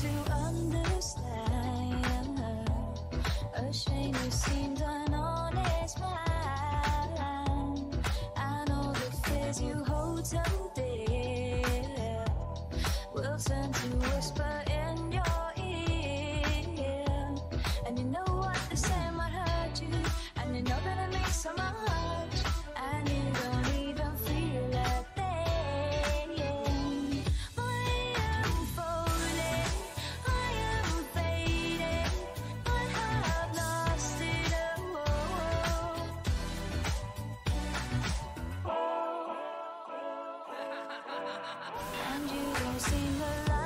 to undo And you don't seem alive.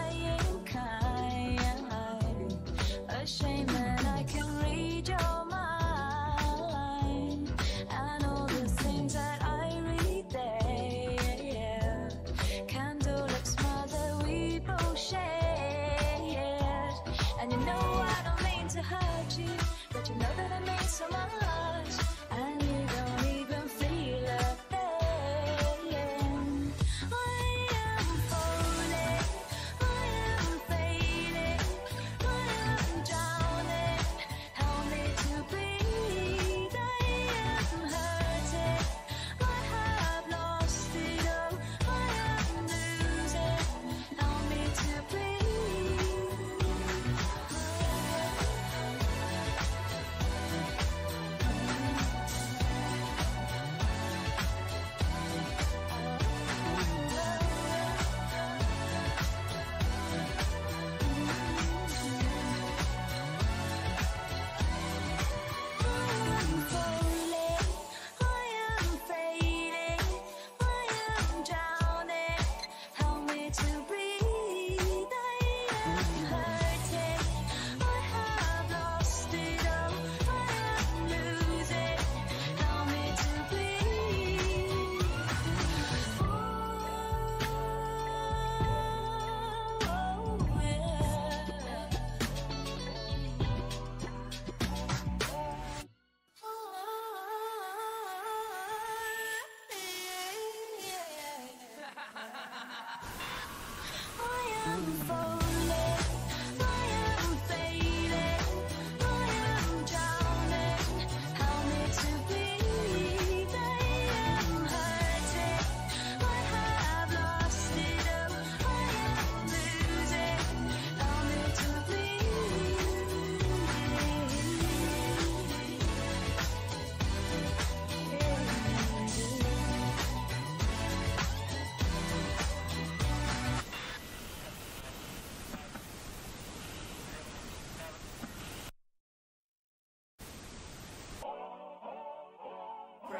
I'm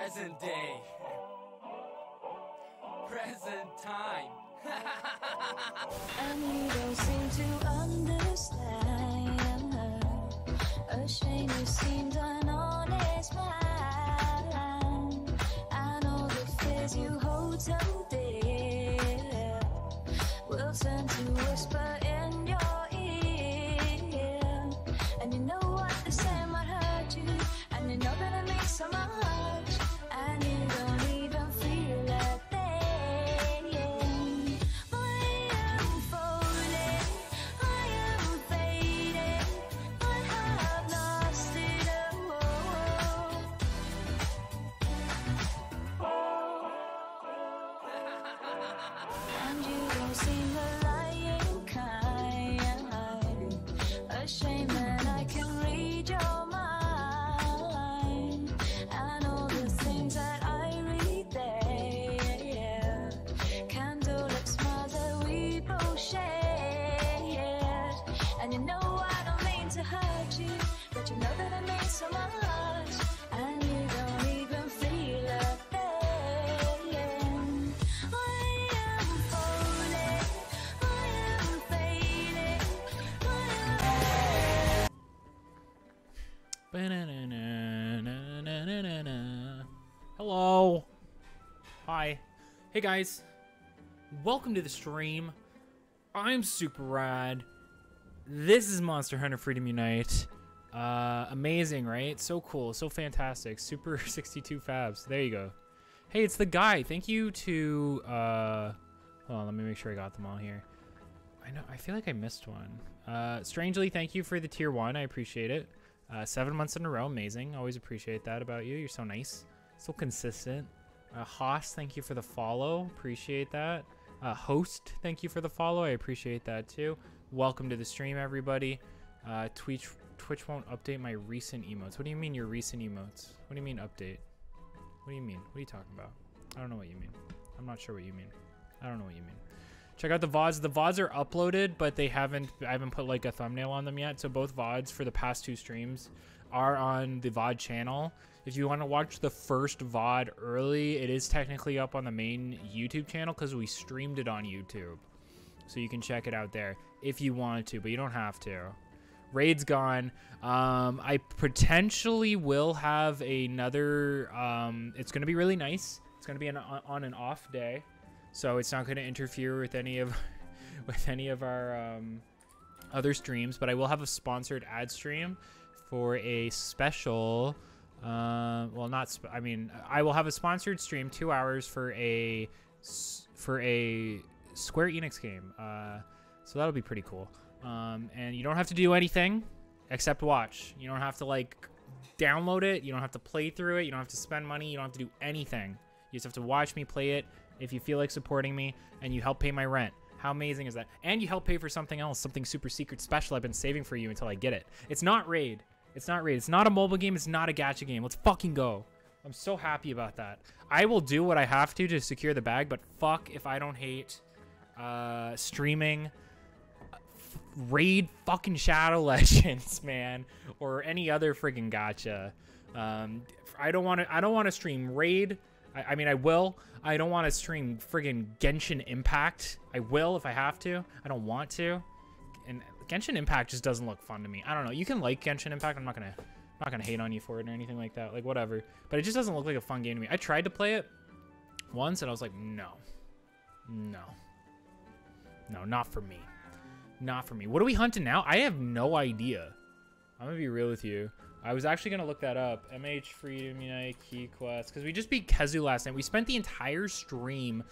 present day, present time. and you don't seem to understand. A shame you seemed an honest man. I know the fears you hold. to. And you don't seem alive. Hello. Hi. Hey guys. Welcome to the stream. I'm Super Rad. This is Monster Hunter Freedom Unite. Uh, amazing, right? So cool, so fantastic. Super 62 Fabs. There you go. Hey, it's the guy. Thank you to. Uh, hold on, let me make sure I got them all here. I know. I feel like I missed one. Uh, strangely, thank you for the tier one. I appreciate it. Uh, seven months in a row, amazing. Always appreciate that about you. You're so nice, so consistent. Uh, Haas, thank you for the follow. Appreciate that. Uh, host, thank you for the follow. I appreciate that too. Welcome to the stream, everybody. Uh, Twitch, Twitch won't update my recent emotes. What do you mean your recent emotes? What do you mean update? What do you mean? What are you talking about? I don't know what you mean. I'm not sure what you mean. I don't know what you mean. Check out the VODs. The VODs are uploaded, but they haven't I haven't put like a thumbnail on them yet. So both VODs for the past two streams are on the VOD channel. If you want to watch the first VOD early, it is technically up on the main YouTube channel because we streamed it on YouTube. So you can check it out there if you want to, but you don't have to. Raid's gone. Um, I potentially will have another. Um, it's going to be really nice. It's going to be an, on an off day, so it's not going to interfere with any of with any of our um, other streams. But I will have a sponsored ad stream for a special. Uh, well, not. I mean, I will have a sponsored stream, two hours for a for a Square Enix game. Uh, so that'll be pretty cool. Um, and you don't have to do anything except watch. You don't have to like download it. You don't have to play through it. You don't have to spend money. You don't have to do anything. You just have to watch me play it if you feel like supporting me and you help pay my rent. How amazing is that? And you help pay for something else, something super secret special I've been saving for you until I get it. It's not Raid. It's not Raid. It's not a mobile game. It's not a gacha game. Let's fucking go. I'm so happy about that. I will do what I have to to secure the bag, but fuck if I don't hate uh, streaming raid fucking Shadow Legends, man, or any other friggin' gacha. Um, I don't want to. I don't want to stream raid. I, I, mean, I will. I don't want to stream friggin' Genshin Impact. I will if I have to. I don't want to. And Genshin Impact just doesn't look fun to me. I don't know. You can like Genshin Impact. I'm not gonna. I'm not gonna hate on you for it or anything like that. Like whatever. But it just doesn't look like a fun game to me. I tried to play it once and I was like, no, no, no, not for me. Not for me. What are we hunting now? I have no idea. I'm gonna be real with you. I was actually gonna look that up. MH Freedom Unite Key Quest because we just beat Khezu last night. We spent the entire stream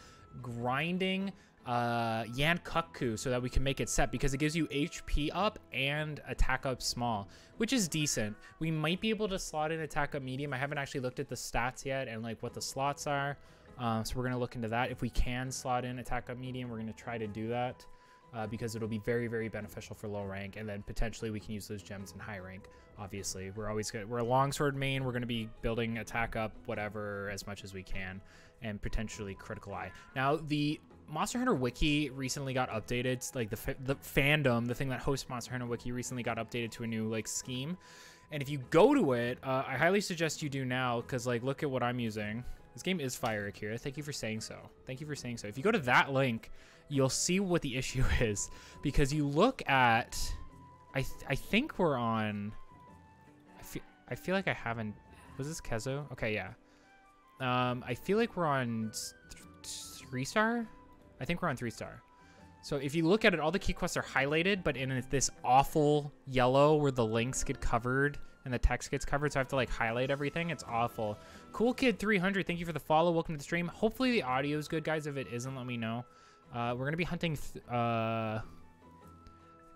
grinding uh, Yian Kut-Ku so that we can make it set because it gives you HP up and attack up small, which is decent. We might be able to slot in attack up medium. I haven't actually looked at the stats yet and like what the slots are. Uh, so we're gonna look into that. If we can slot in attack up medium, we're gonna try to do that uh, because it'll be very, very beneficial for low rank, and then potentially we can use those gems in high rank. Obviously, we're always good. We're a longsword main. We're going to be building attack up, whatever, as much as we can, and potentially critical eye. Now, the Monster Hunter Wiki recently got updated. Like the the fandom, the thing that hosts Monster Hunter Wiki, recently got updated to a new like scheme. And if you go to it, uh, I highly suggest you do now, because like look at what I'm using. This game is fire, Akira. Thank you for saying so. Thank you for saying so. If you go to that link, you'll see what the issue is because you look at I th I think we're on I feel like I haven't was this Khezu? Okay, yeah. Um I feel like we're on th 3 star? I think we're on 3 star. So if you look at it all the key quests are highlighted but in this awful yellow where the links get covered and the text gets covered so I have to like highlight everything. It's awful. Cool Kid 300, thank you for the follow. Welcome to the stream. Hopefully the audio is good guys. If it isn't, let me know. Uh, we're gonna be hunting. uh,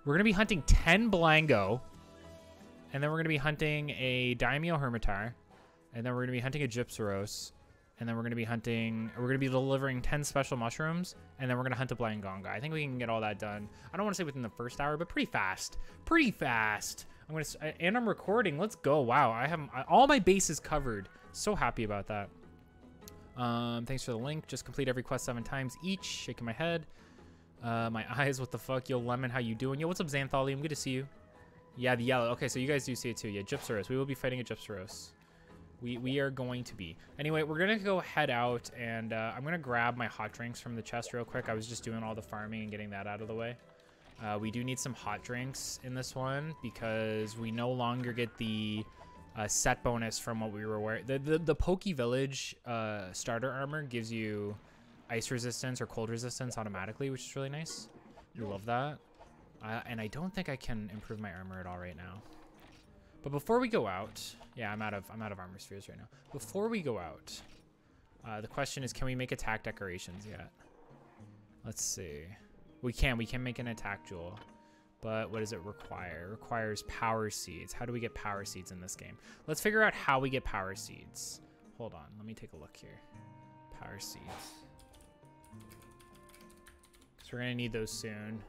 we're gonna be hunting ten Blango, and then we're gonna be hunting a Daimyo Hermitaur, and then we're gonna be hunting a Gypceros, and then we're gonna be hunting. We're gonna be delivering ten special mushrooms, and then we're gonna hunt a Blangonga. I think we can get all that done. I don't want to say within the first hour, but pretty fast. Pretty fast. I'm gonna and I'm recording. Let's go. Wow, I have all my bases covered. So happy about that. Um, thanks for the link. Just complete every quest seven times each. Shaking my head. Uh, my eyes. What the fuck? Yo, Lemon, how you doing? Yo, what's up, Xantholium? Good to see you. Yeah, the yellow. Okay, so you guys do see it too. Yeah, Gypceros. We will be fighting a Gypceros. We, we are going to be. Anyway, we're going to go head out, and uh, I'm going to grab my hot drinks from the chest real quick. I was just doing all the farming and getting that out of the way. Uh, we do need some hot drinks in this one because we no longer get the uh, set bonus from what we were wearing. The the, the Pokke Village uh, starter armor gives you ice resistance or cold resistance automatically, which is really nice. You love that. And I don't think I can improve my armor at all right now. But before we go out, yeah, I'm out of I'm out of armor spheres right now. Before we go out, uh, the question is, can we make attack decorations yet? Let's see. We can. We can make an attack jewel. But what does it require? It requires power seeds. How do we get power seeds in this game? Let's figure out how we get power seeds. Hold on. Let me take a look here. Power seeds. Because we're going to need those soon.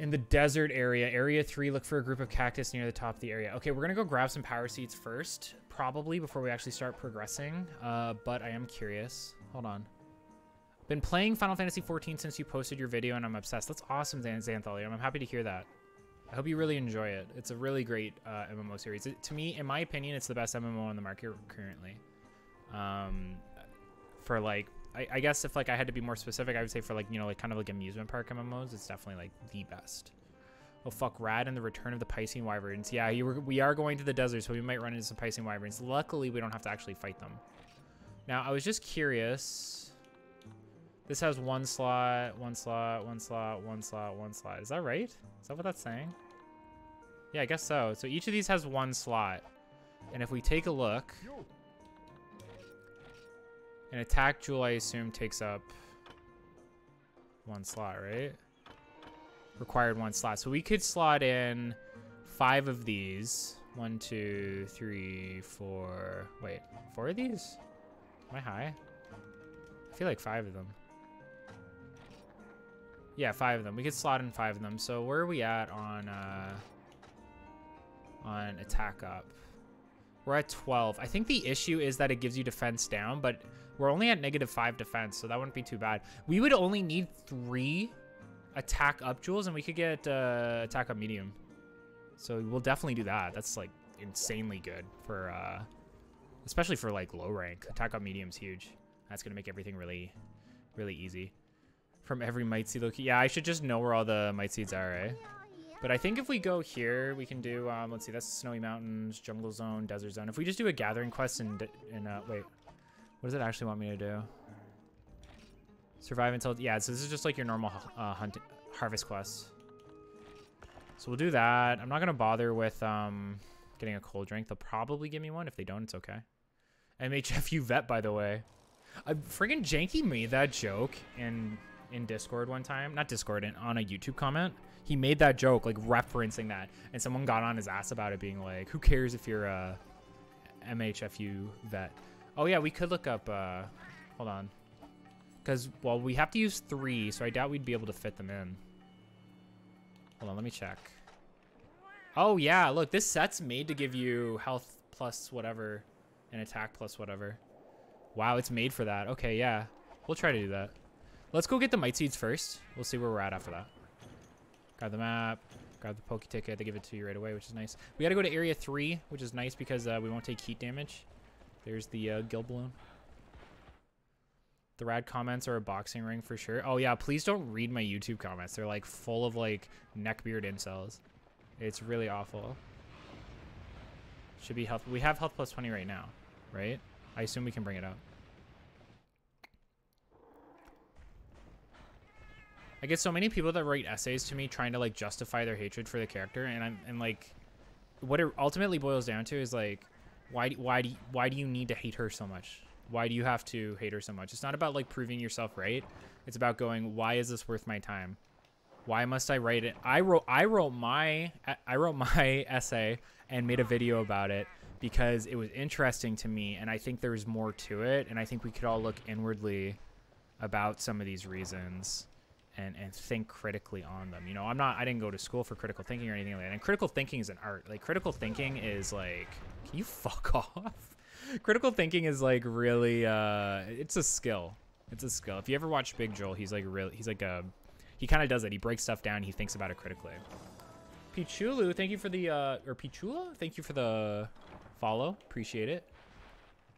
In the desert area, area three, look for a group of cactus near the top of the area. Okay, we're gonna go grab some power seeds first, probably before we actually start progressing. Uh, but I am curious. Hold on. Been playing Final Fantasy 14 since you posted your video, and I'm obsessed. That's awesome, Xan- Xantholium. I'm happy to hear that. I hope you really enjoy it. It's a really great uh, MMO series. It, to me, in my opinion, it's the best MMO on the market currently. Um, for like I, I guess if like I had to be more specific, I would say for like you know like kind of like amusement park MMOs, it's definitely like the best. Oh fuck, Rad and the Return of the Piscean Wyverns. Yeah, you were, we are going to the desert, so we might run into some Piscean Wyverns. Luckily, we don't have to actually fight them. Now, I was just curious. This has one slot, one slot, one slot, one slot, one slot. Is that right? Is that what that's saying? Yeah, I guess so. So each of these has one slot. And if we take a look, an attack jewel, I assume, takes up one slot, right? Required one slot. So we could slot in five of these. One, two, three, four. Wait, four of these? Am I high? I feel like five of them. Yeah, five of them. We could slot in five of them. So where are we at on uh, on attack up? We're at 12. I think the issue is that it gives you defense down, but we're only at negative 5 defense, so that wouldn't be too bad. We would only need 3 attack up jewels, and we could get uh, attack up medium. So we'll definitely do that. That's, like, insanely good for, uh, especially for, like, low rank. Attack up medium's huge. That's going to make everything really, really easy. From every might seed location. Yeah, I should just know where all the might seeds are, right? But I think if we go here, we can do, um, let's see, that's Snowy Mountains, Jungle Zone, Desert Zone. If we just do a gathering quest and, and uh, wait, what does it actually want me to do? Survive until, yeah, so this is just like your normal uh, hunt, harvest quest. So we'll do that. I'm not going to bother with um, getting a cold drink. They'll probably give me one. If they don't, it's okay. MHFU vet, by the way. I friggin' Janky made that joke in in Discord one time. Not Discord, in, on a YouTube comment. He made that joke, like referencing that, and someone got on his ass about it, being like, "Who cares if you're a MHFU vet?" Oh yeah, we could look up. Uh, hold on, because well, we have to use three, so I doubt we'd be able to fit them in. Hold on, let me check. Oh yeah, look, this set's made to give you health plus whatever, and attack plus whatever. Wow, it's made for that. Okay, yeah, we'll try to do that. Let's go get the might seeds first. We'll see where we're at after that. Grab the map. Grab the Poke ticket. They give it to you right away, which is nice. We got to go to Area 3, which is nice because uh, we won't take heat damage. There's the uh, Balloon. The rad comments are a boxing ring for sure. Oh, yeah, please don't read my YouTube comments. They're, like, full of, like, neckbeard incels. It's really awful. Should be health. We have health plus 20 right now, right? I assume we can bring it up. I get so many people that write essays to me trying to like justify their hatred for the character, and I'm and like, what it ultimately boils down to is like, why why do you, why do you need to hate her so much? Why do you have to hate her so much? It's not about like proving yourself right. It's about going, why is this worth my time? Why must I write it? I wrote I wrote my I wrote my essay and made a video about it because it was interesting to me, and I think there's more to it, and I think we could all look inwardly about some of these reasons and and think critically on them. You know, I'm not I didn't go to school for critical thinking or anything like that. And critical thinking is an art. Like critical thinking is like can you fuck off? critical thinking is like really uh it's a skill. It's a skill. If you ever watch Big Joel, he's like really he's like a he kind of does it. He breaks stuff down, he thinks about it critically. Pichulu, thank you for the uh or Pichula, thank you for the follow. Appreciate it.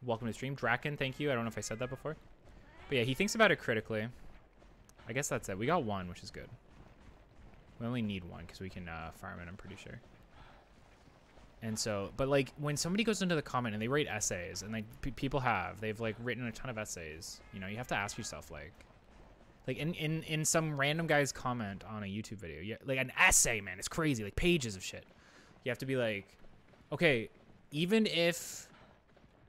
Welcome to stream. Draken, thank you. I don't know if I said that before. But yeah, he thinks about it critically. I guess that's it. We got one, which is good. We only need one because we can uh, farm it, I'm pretty sure. And so, but like when somebody goes into the comment and they write essays, and like people have, they've like written a ton of essays. You know, you have to ask yourself like, like in in in some random guy's comment on a YouTube video, yeah, like an essay, man, it's crazy, like pages of shit. You have to be like, okay, even if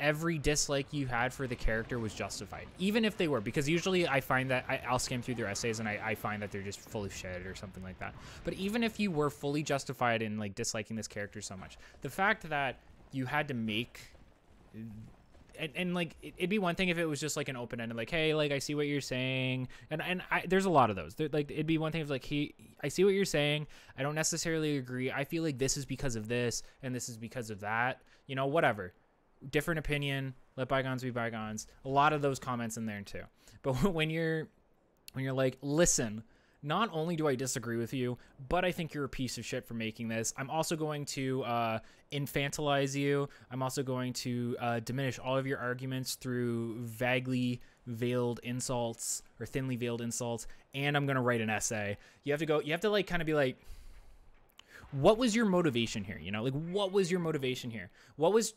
every dislike you had for the character was justified, even if they were, because usually I find that I, I'll skim through their essays and I, I find that they're just full of shit or something like that. But even if you were fully justified in like disliking this character so much, the fact that you had to make and, and like it- it'd be one thing if it was just like an open ended like hey like I see what you're saying and and I, there's a lot of those. There- like it'd be one thing if like he I see what you're saying. I don't necessarily agree. I feel like this is because of this and this is because of that you know whatever different opinion let bygones be bygones a lot of those comments in there too but when you're when you're like, listen, not only do I disagree with you, but I think you're a piece of shit for making this. I'm also going to uh, infantilize you. I'm also going to uh, diminish all of your arguments through vaguely veiled insults or thinly veiled insults, and I'm going to write an essay. You have to go, you have to like kind of be like, what was your motivation here? You know, like what was your motivation here? What was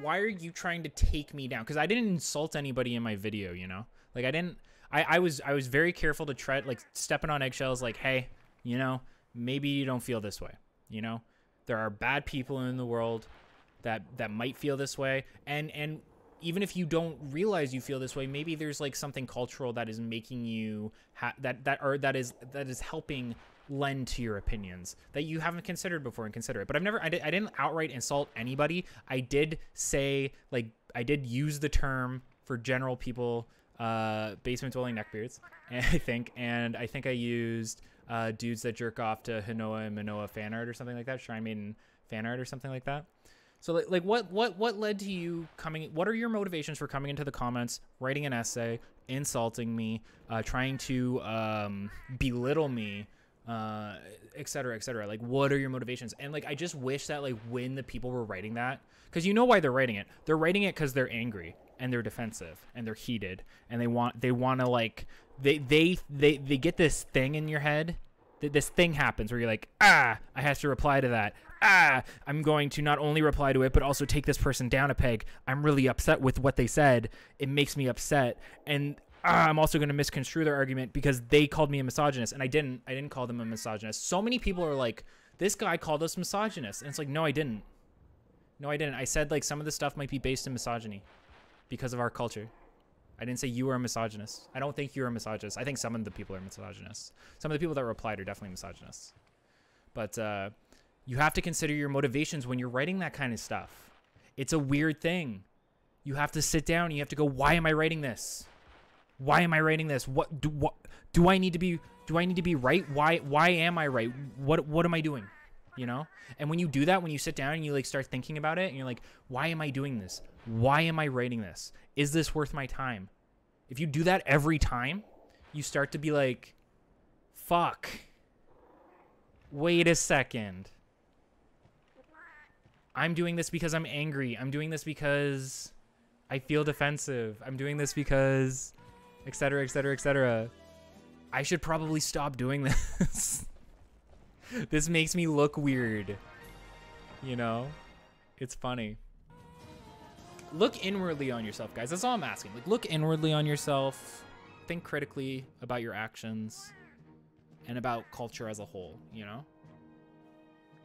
why are you trying to take me down? Because I didn't insult anybody in my video, you know, like I didn't. I, I was I was very careful to tread like stepping on eggshells. Like, hey, you know, maybe you don't feel this way. You know, there are bad people in the world that that might feel this way, and and even if you don't realize you feel this way, maybe there's like something cultural that is making you ha- that that or that is that is helping lend to your opinions that you haven't considered before and consider it. But I've never I, did, I didn't outright insult anybody. I did say like I did use the term for general people uh basement dwelling neckbeards I think and I think I used uh dudes that jerk off to Hinoa and Manoa fan art or something like that Shrine Maiden fan art or something like that. So like, like what what what led to you coming? What are your motivations for coming into the comments, writing an essay, insulting me, uh, trying to um, belittle me, uh, et cetera, et cetera? Like, what are your motivations? And like, I just wish that like when the people were writing that, because you know why they're writing it. They're writing it because they're angry and they're defensive and they're heated and they want they want to like they they they they get this thing in your head That this thing happens where you're like, ah, I have to reply to that. Ah, I'm going to not only reply to it, but also take this person down a peg. I'm really upset with what they said. It makes me upset. And ah, I'm also going to misconstrue their argument because they called me a misogynist. And I didn't. I didn't call them a misogynist. So many people are like, this guy called us misogynists. And it's like, no, I didn't. No, I didn't. I said like some of the stuff might be based in misogyny because of our culture. I didn't say you were a misogynist. I don't think you're a misogynist. I think some of the people are misogynists. Some of the people that replied are definitely misogynists. But uh, you have to consider your motivations when you're writing that kind of stuff. It's a weird thing. You have to sit down. You have to go. Why am I writing this? Why am I writing this? What do what do I need to be? Do I need to be right? Why why am I right? What what am I doing? You know. And when you do that, when you sit down and you like start thinking about it, and you're like, why am I doing this? Why am I writing this? Is this worth my time? If you do that every time, you start to be like, fuck. Wait a second. I'm doing this because I'm angry. I'm doing this because I feel defensive. I'm doing this because et etc., et cetera, et cetera. I should probably stop doing this. this makes me look weird. You know? It's funny. Look inwardly on yourself, guys. That's all I'm asking. Like look inwardly on yourself. Think critically about your actions and about culture as a whole, you know?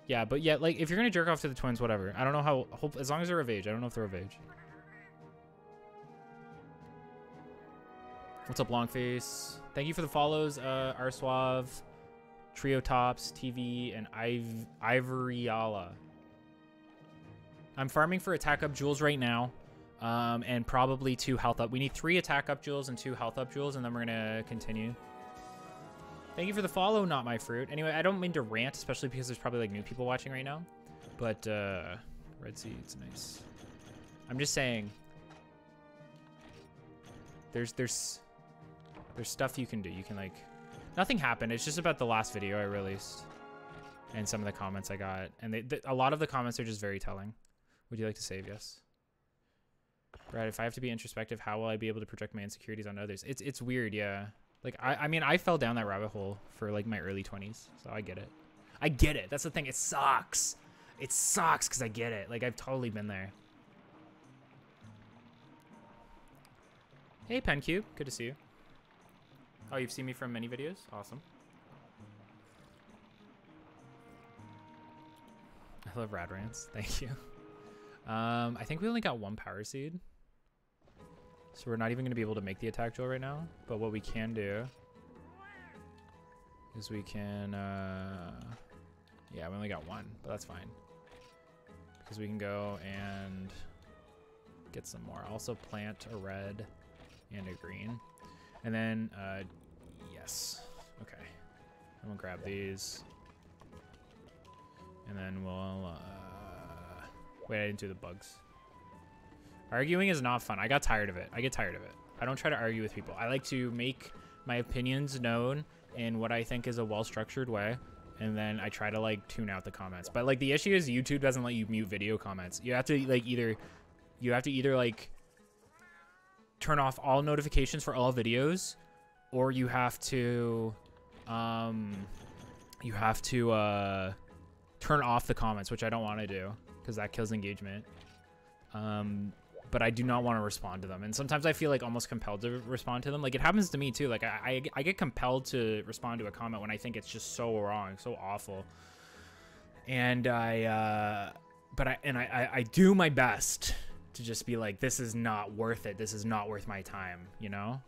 Yeah, but yeah, like if you're gonna jerk off to the twins, whatever. I don't know how. Hope as long as they're of age. I don't know if they're of age. What's up, Longface? Thank you for the follows, uh, Arsuave, Trio Tops, TV, and Iv- Ivoriala. I'm farming for attack up jewels right now, um, and probably two health up. We need three attack up jewels and two health up jewels, and then we're gonna continue. Thank you for the follow, not my fruit. Anyway, I don't mean to rant, especially because there's probably like new people watching right now. But uh, red seeds, nice. I'm just saying. There's there's there's stuff you can do. You can like, nothing happened. It's just about the last video I released, and some of the comments I got, and they, th- a lot of the comments are just very telling. Would you like to save? Yes. Brad, if I have to be introspective, how will I be able to project my insecurities on others? It's it's weird, yeah. Like I, I mean I fell down that rabbit hole for like my early 20s, so I get it. I get it. That's the thing. It sucks. It sucks because I get it. Like I've totally been there. Hey PenCube, good to see you. Oh, you've seen me from many videos? Awesome. I love rad rants. Thank you. Um, I think we only got one power seed. So we're not even going to be able to make the attack drill right now. But what we can do is we can, uh, yeah, we only got one, but that's fine. Because we can go and get some more. Also plant a red and a green. And then, uh, yes. Okay. And we'll grab these. And then we'll, uh, wait, I didn't do the bugs. Arguing is not fun. I got tired of it. I get tired of it. I don't try to argue with people. I like to make my opinions known in what I think is a well-structured way. And then I try to like tune out the comments. But like the issue is YouTube doesn't let you mute video comments. You have to like either, you have to either like turn off all notifications for all videos or you have to, um, you have to, uh, turn off the comments, which I don't want to do because that kills engagement. Um, but I do not want to respond to them. And sometimes I feel like almost compelled to respond to them. Like it happens to me too. Like I, I, I get compelled to respond to a comment when I think it's just so wrong, so awful. And I, uh, but I, and I, I, I do my best to just be like, this is not worth it. This is not worth my time, you know?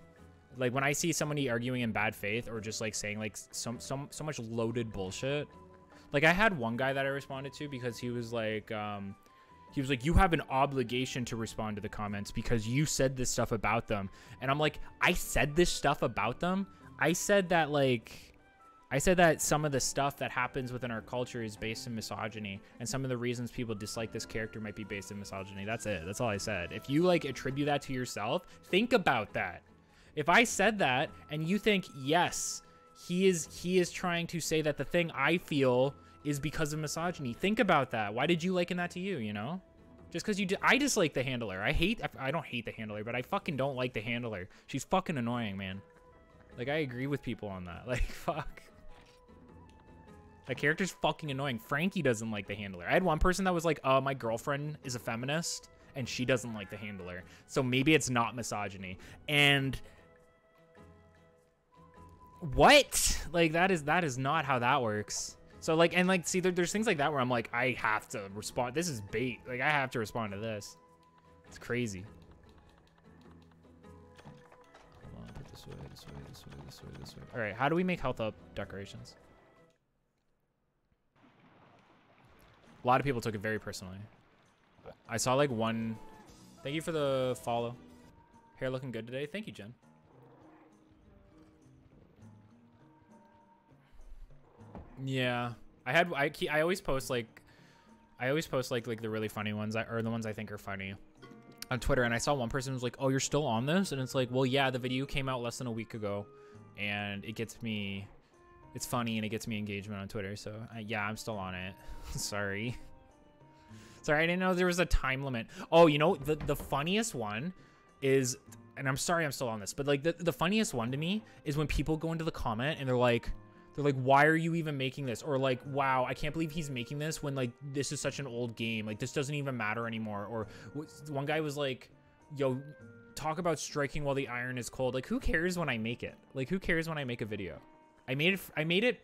Like when I see somebody arguing in bad faith or just like saying like some, some, so much loaded bullshit. Like I had one guy that I responded to because he was like, um, he was like, You have an obligation to respond to the comments because you said this stuff about them. And I'm like, I said this stuff about them? I said that, like, I said that some of the stuff that happens within our culture is based in misogyny, and some of the reasons people dislike this character might be based in misogyny. That's it. That's all I said. If you, like, attribute that to yourself, think about that. If I said that and you think, yes, he is he is trying to say that the thing I feel is because of misogyny. Think about that. Why did you liken that to you, you know? Just because you I dislike the handler. I hate I don't hate the handler, but I fucking don't like the handler. She's fucking annoying, man. Like I agree with people on that. Like fuck. That character's fucking annoying. Frankie doesn't like the handler. I had one person that was like, "Uh, my girlfriend is a feminist and she doesn't like the handler." So maybe it's not misogyny. And what? Like that is that is not how that works. So like and like see there, there's things like that where I'm like I have to respond. This is bait. Like I have to respond to this. It's crazy. On, this way, this way, this way, this way, this way. All right, how do we make health up decorations? A lot of people took it very personally. I saw like one. Thank you for the follow. Hair looking good today. Thank you, Jen. Yeah, I had I I always post like I always post like like the really funny ones I, or the ones I think are funny on Twitter, and I saw one person was like, "Oh, you're still on this?" And it's like, "Well, yeah, the video came out less than a week ago, and it gets me, it's funny and it gets me engagement on Twitter. So uh, yeah, I'm still on it. Sorry, sorry, I didn't know there was a time limit. Oh, you know the the funniest one is." And I'm sorry I'm still on this, but like the, the funniest one to me is when people go into the comment and they're like, they're like, why are you even making this? Or like, wow, I can't believe he's making this when like this is such an old game. Like this doesn't even matter anymore. Or one guy was like, yo, talk about striking while the iron is cold. Like who cares when I make it? Like who cares when I make a video? I made it. I made it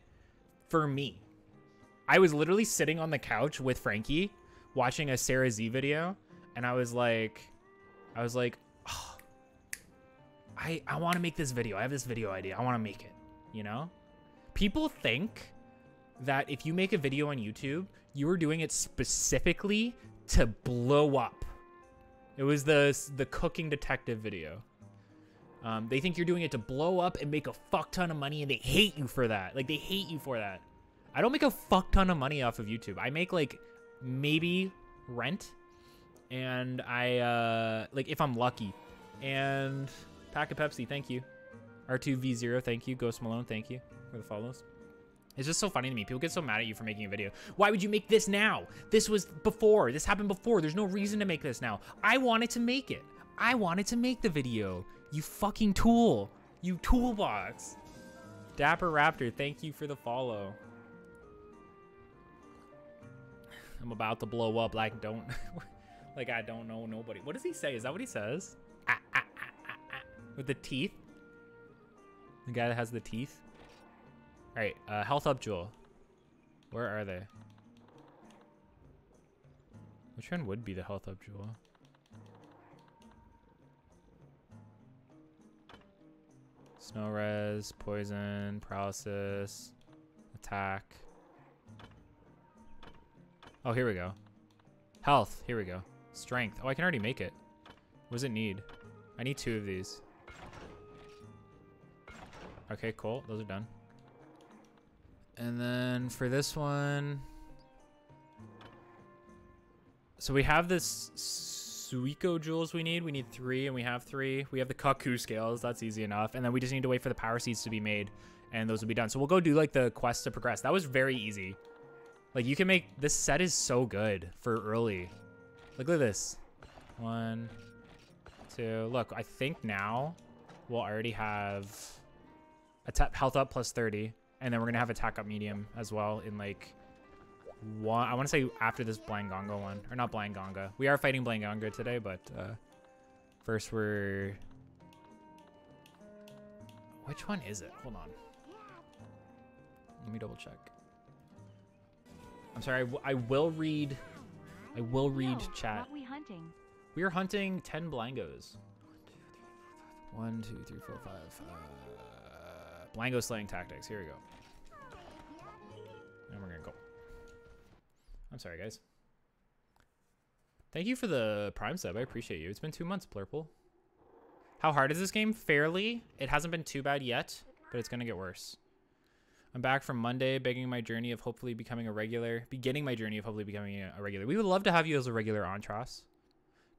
for me. I was literally sitting on the couch with Frankie watching a Sarah Z video, and I was like, I was like, oh, I I want to make this video. I have this video idea. I want to make it. You know people think that if you make a video on YouTube, you are doing it specifically to blow up. It was the the cooking detective video. Um, they think you're doing it to blow up and make a fuck ton of money, and they hate you for that. Like they hate you for that. I don't make a fuck ton of money off of YouTube. I make like maybe rent, and I uh, like if I'm lucky. And pack of Pepsi, thank you. R2V0, thank you. Ghost Malone, thank you the follows. It's just so funny to me. People get so mad at you for making a video. Why would you make this now? This was before. This happened before. There's no reason to make this now. I wanted to make it. I wanted to make the video. You fucking tool. You toolbox. Dapper Raptor, thank you for the follow. I'm about to blow up like don't like I don't know nobody. What does he say? Is that what he says? Ah, ah, ah, ah, ah. With the teeth? The guy that has the teeth? Alright, uh, health up jewel. Where are they? Which one would be the health up jewel? Snow res, poison, paralysis, attack. Oh, here we go. Health, here we go. Strength. Oh, I can already make it. What does it need? I need two of these. Okay, cool. Those are done. And then for this one, so we have this Suiko jewels we need. We need three, and we have three. We have the Kut-Ku scales. That's easy enough. And then we just need to wait for the power seeds to be made, and those will be done. So we'll go do like the quest to progress. That was very easy. Like you can make this set is so good for early. Look at this. One, two. Look, I think now we'll already have a health up plus 30, and then we're gonna have attack up medium as well in like one. I want to say after this Blangonga one, or not Blangonga. We are fighting Blangonga today, but uh, first we're. Which one is it? Hold on. Let me double check. I'm sorry. I, w- I will read. I will read So, chat. What we hunting? We are hunting 10 Blangos. One, two, three, four, five. Uh, Blango slaying tactics. Here we go. And we're to go. I'm sorry, guys. Thank you for the Prime sub. I appreciate you. It's been two months, Plurple. How hard is this game? Fairly. It hasn't been too bad yet, but it's to get worse. I'm back from Monday, begging my journey of hopefully becoming a regular, beginning my journey of hopefully becoming a, regular. We would love to have you as a regular on.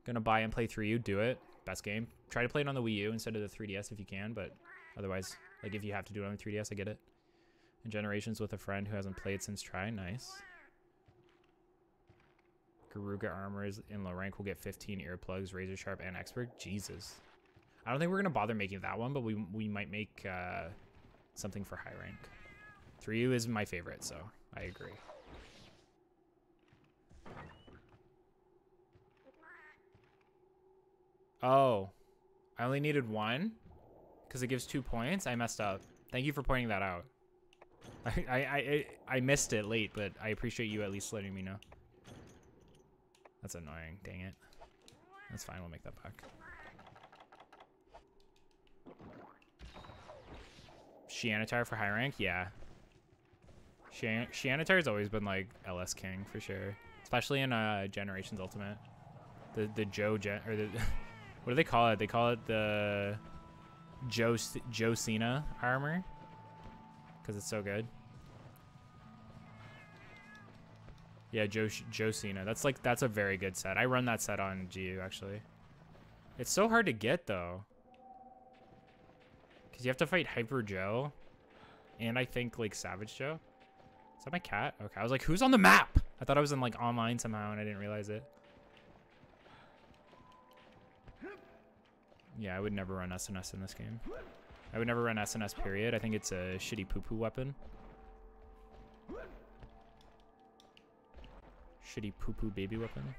Gonna buy and play through you. Do it. Best game. Try to play it on the Wii U instead of the 3DS if you can, but otherwise, like if you have to do it on the 3DS, I get it. And Generations with a friend who hasn't played since try. Nice. Garuga armors in low rank will get 15 earplugs, razor sharp, and expert. Jesus. I don't think we're gonna bother making that one, but we we might make uh, something for high rank. 3U is my favorite, so I agree. Oh, I only needed one because it gives two points. I messed up. Thank you for pointing that out. I, I, I, I missed it late, but I appreciate you at least letting me know. That's annoying. Dang it. That's fine. We'll make that back. Shianatar for high rank? Yeah. Shian Shianatar's always been like LS King for sure. Especially in uh, Generations Ultimate. The the Joe Gen or the what do they call it? They call it the Joe Joe Cena armor because it's so good. Yeah, Joe Joe Cena. That's like that's a very good set. I run that set on GU actually. It's so hard to get though. Cause you have to fight Hyper Joe, and I think like Savage Joe. Is that my cat? Okay, I was like, who's on the map? I thought I was in like online somehow, and I didn't realize it. Yeah, I would never run SNS in this game. I would never run SNS. Period. I think it's a shitty poo poo weapon. Shitty poo poo baby weapon.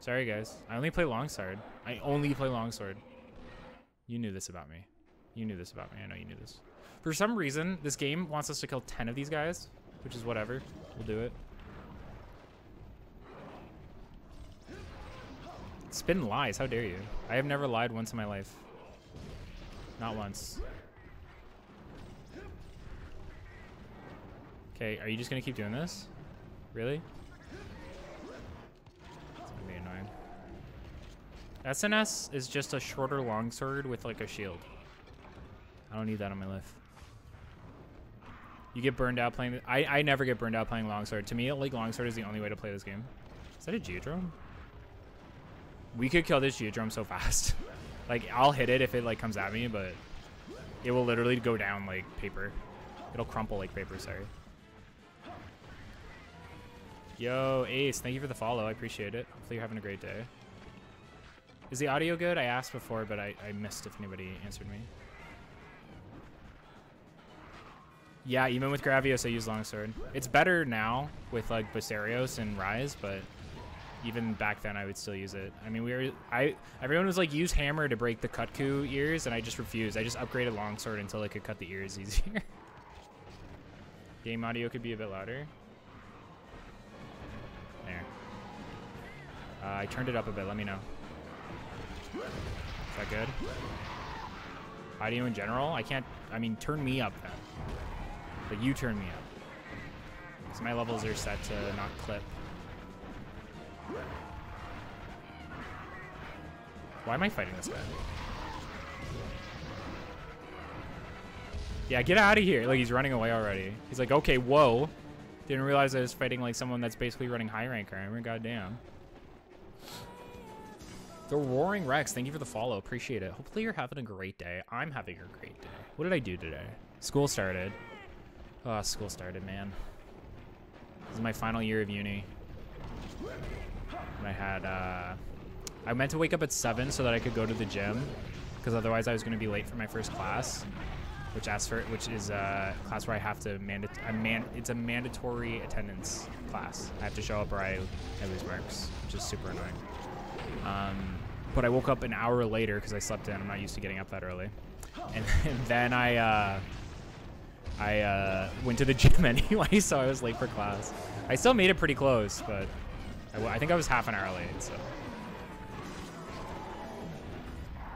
Sorry guys, I only play longsword. I only play longsword. You knew this about me. You knew this about me. I know you knew this. For some reason, this game wants us to kill 10 of these guys, which is whatever. We'll do it. Spin lies. How dare you? I have never lied once in my life. Not once. Okay, are you just gonna keep doing this? Really? It's gonna be annoying. SNS is just a shorter longsword with like a shield. I don't need that on my lift. You get burned out playing. I I never get burned out playing longsword. To me, like longsword is the only way to play this game. Is that a Giadrome? We could kill this Giadrome so fast. like I'll hit it if it like comes at me, but it will literally go down like paper. It'll crumple like paper. Sorry. Yo, Ace, thank you for the follow. I appreciate it. Hopefully you're having a great day. Is the audio good? I asked before, but I, I missed if anybody answered me. Yeah, even with Gravios, I use Longsword. It's better now with like Basarios and Rise, but even back then I would still use it. I mean, we were I everyone was like use hammer to break the Kut-Ku ears, and I just refused. I just upgraded Longsword until I could cut the ears easier. Game audio could be a bit louder. There. Uh, I turned it up a bit. Let me know. Is that good? Audio in general? I can't. I mean, turn me up then. But you turn me up. So my levels are set to not clip. Why am I fighting this guy? Yeah, get out of here. Like, he's running away already. He's like, okay, whoa. Didn't realize I was fighting, like, someone that's basically running high rank armor. Goddamn. The Roaring Rex, thank you for the follow. Appreciate it. Hopefully you're having a great day. I'm having a great day. What did I do today? School started. Oh, school started, man. This is my final year of uni. And I had, uh... I meant to wake up at 7 so that I could go to the gym. Because otherwise I was going to be late for my first class. Which asks for, which is a class where I have to a man, it's a mandatory attendance class. I have to show up or I, I lose marks, which is super annoying. Um, but I woke up an hour later because I slept in. I'm not used to getting up that early. And, and then I, uh, I uh, went to the gym anyway, so I was late for class. I still made it pretty close, but I, I think I was half an hour late, so.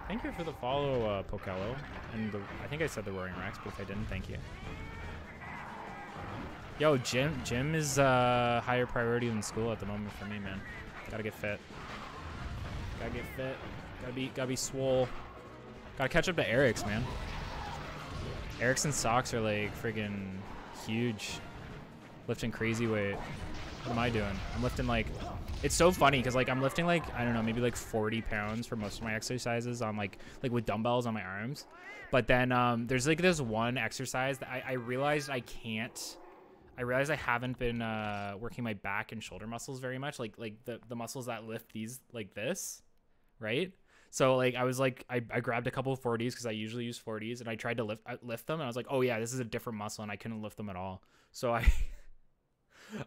Thank you for the follow, uh, Pokello. And the, I think I said the Roaring Rex, but if I didn't, thank you. Yo, gym, gym is uh, higher priority than school at the moment for me, man. Gotta get fit. Gotta get fit. Gotta be, gotta be swole. Gotta catch up to Eric's, man. Eric's and socks are like friggin' huge. Lifting crazy weight. What am I doing? I'm lifting like, it's so funny because like I'm lifting like, I don't know, maybe like 40 pounds for most of my exercises on like, like with dumbbells on my arms. But then um, there's like this one exercise that I, I realized I can't, I realized I haven't been uh, working my back and shoulder muscles very much. Like, like the, the muscles that lift these like this, right? So like I was like I, I grabbed a couple of 40s because I usually use 40s and I tried to lift I lift them and I was like oh yeah this is a different muscle and I couldn't lift them at all so I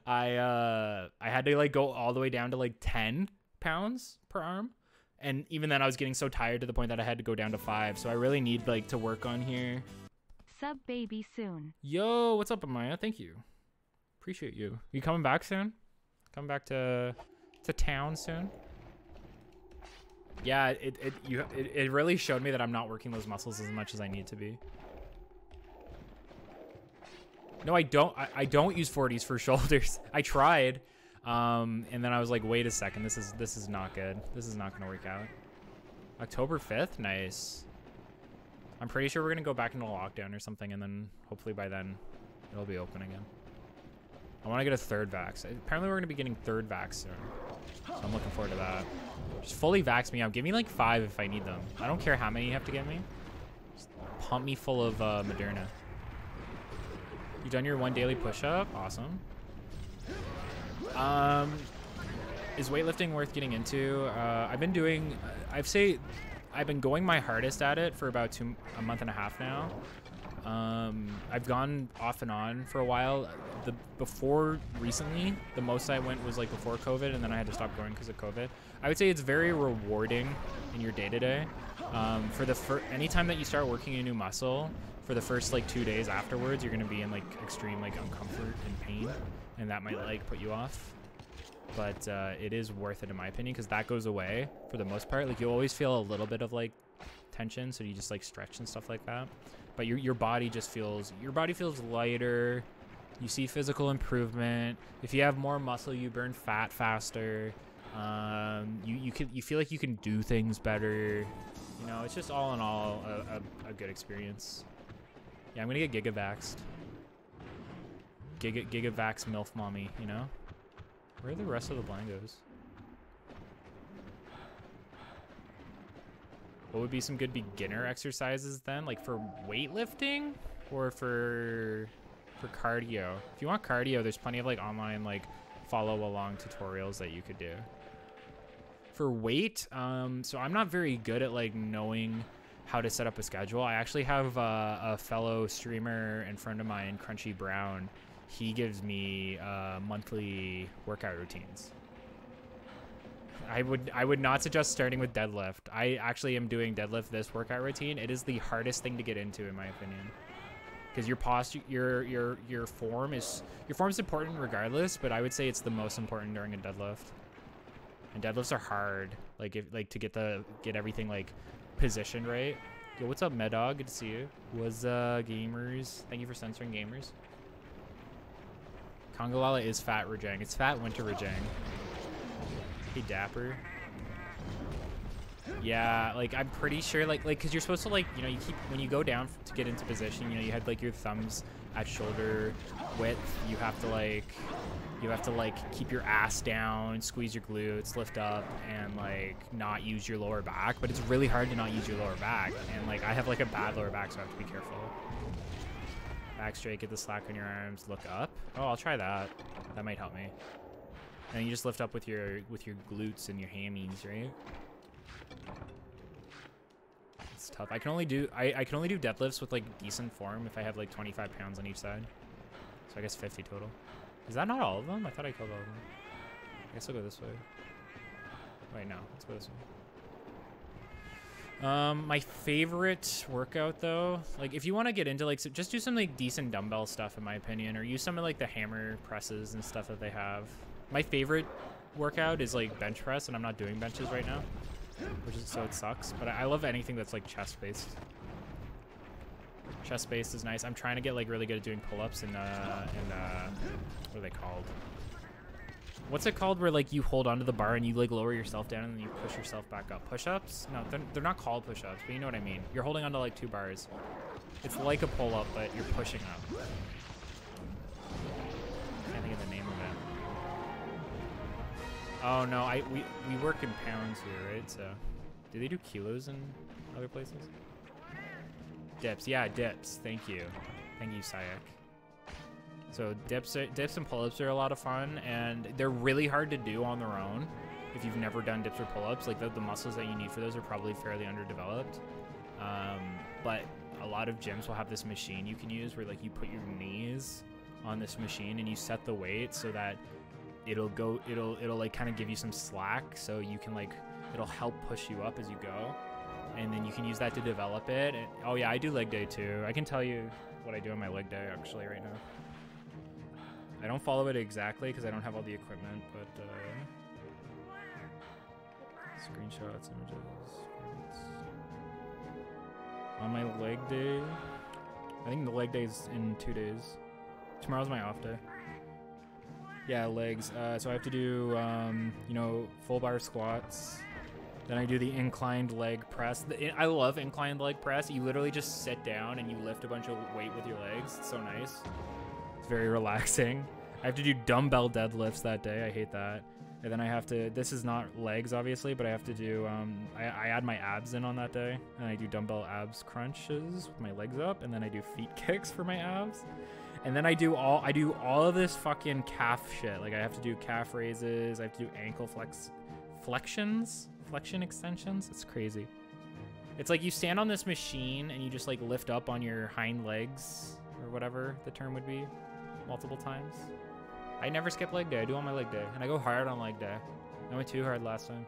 I uh I had to like go all the way down to like 10 pounds per arm. And even then I was getting so tired to the point that I had to go down to five. So I really need like to work on here. Sub baby soon. yo what's up Amaya? Thank you. Appreciate you. You coming back soon? Coming back to to town soon? Yeah, it it you it, it really showed me that I'm not working those muscles as much as I need to be. No, I don't. I, I don't use 40s for shoulders. I tried, um, and then I was like, wait a second, this is this is not good. This is not gonna work out. October 5th, nice. I'm pretty sure we're gonna go back into lockdown or something, and then hopefully by then it'll be open again. I want to get a third vax. Apparently, we're gonna be getting third vax soon, so I'm looking forward to that. Just fully vax me up. Give me like five if I need them. I don't care how many you have to give me. Just pump me full of uh, Moderna. You done your one daily push-up? Awesome. Um, is weightlifting worth getting into? Uh, I've been doing. I've say, I've been going my hardest at it for about two, a month and a half now. Um, I've gone off and on for a while. The before recently, the most I went was like before COVID, and then I had to stop going because of COVID. I would say it's very rewarding in your day to day. Um, for the fir- anytime that you start working a new muscle, for the first like two days afterwards, you're gonna be in like extreme like uncomfort and pain, and that might like put you off. But uh, it is worth it in my opinion because that goes away for the most part. Like you always feel a little bit of like tension, so you just like stretch and stuff like that. But your your body just feels your body feels lighter. You see physical improvement. If you have more muscle, you burn fat faster. Um, you you can you feel like you can do things better. You know, it's just all in all a, a, a good experience. Yeah, I'm gonna get Gigavaxed. Giga Gigavax MILF mommy, you know? Where are the rest of the blangos? What would be some good beginner exercises then? Like for weightlifting or for for cardio? If you want cardio, there's plenty of like online like follow along tutorials that you could do. For weight, um, so I'm not very good at like knowing how to set up a schedule. I actually have uh, a fellow streamer and friend of mine, Crunchy Brown. He gives me uh, monthly workout routines. I would I would not suggest starting with deadlift. I actually am doing deadlift this workout routine. It is the hardest thing to get into in my opinion. because your posture, your your your form is your form is important regardless. But I would say it's the most important during a deadlift. And deadlifts are hard, like if like to get the get everything like positioned right. Yo, what's up, Medog? Good to see you. Was uh gamers? Thank you for censoring gamers. Congalala is fat Rajang. It's fat winter Rajang. Hey Dapper. Yeah, like I'm pretty sure, like, like, cause you're supposed to, like, you know, you keep when you go down to get into position, you know, you had like your thumbs at shoulder width. You have to like, you have to like keep your ass down, squeeze your glutes, lift up, and like not use your lower back. But it's really hard to not use your lower back, and like I have like a bad lower back, so I have to be careful. Back straight, get the slack on your arms, look up. Oh, I'll try that. That might help me. And you just lift up with your with your glutes and your hammies, right? It's tough. I can only do I, I can only do deadlifts with like decent form if I have like 25 pounds on each side. So I guess 50 total. Is that not all of them? I thought I killed all of them. I guess I'll go this way. Wait, no. Let's go this way. Um, my favorite workout though, like if you want to get into like, so just do some like decent dumbbell stuff in my opinion, or use some of like the hammer presses and stuff that they have. My favorite workout is like bench press, and I'm not doing benches right now, which is so it sucks. But I I love anything that's like chest based. Chest based is nice. I'm trying to get like really good at doing pull-ups and uh and uh what are they called? What's it called where like you hold onto the bar and you like lower yourself down and then you push yourself back up? Push-ups? No, they're, they're not called push-ups, but you know what I mean. You're holding onto like two bars. It's like a pull-up, but you're pushing up. Can't think of the name of it. Oh no, I we we work in pounds here, right? So, do they do kilos in other places? Dips, yeah, dips. Thank you, thank you, Sayak. So dips, dips and pull-ups are a lot of fun, and they're really hard to do on their own. If you've never done dips or pull-ups, like the, the muscles that you need for those are probably fairly underdeveloped. Um, but a lot of gyms will have this machine you can use where like you put your knees on this machine and you set the weight so that it'll go it'll it'll like kind of give you some slack so you can like it'll help push you up as you go and then you can use that to develop it. And, oh yeah i do leg day too. I can tell you what i do on my leg day actually right now. I don't follow it exactly because i don't have all the equipment but uh, screenshots images on my leg day i think the leg day is in two days. Tomorrow's my off day. Yeah, legs. Uh, so I have to do, um, you know, full bar squats. Then I do the inclined leg press. I love inclined leg press. You literally just sit down and you lift a bunch of weight with your legs. It's so nice. It's very relaxing. I have to do dumbbell deadlifts that day. I hate that. And then I have to. This is not legs, obviously, but I have to do. Um, I, I add my abs in on that day, and I do dumbbell abs crunches with my legs up, and then I do feet kicks for my abs. And then I do all I do all of this fucking calf shit. Like I have to do calf raises, I have to do ankle flex flexions, flexion extensions. It's crazy. It's like you stand on this machine and you just like lift up on your hind legs or whatever the term would be multiple times. I never skip leg day. I do on my leg day. And I go hard on leg day. I went too hard last time.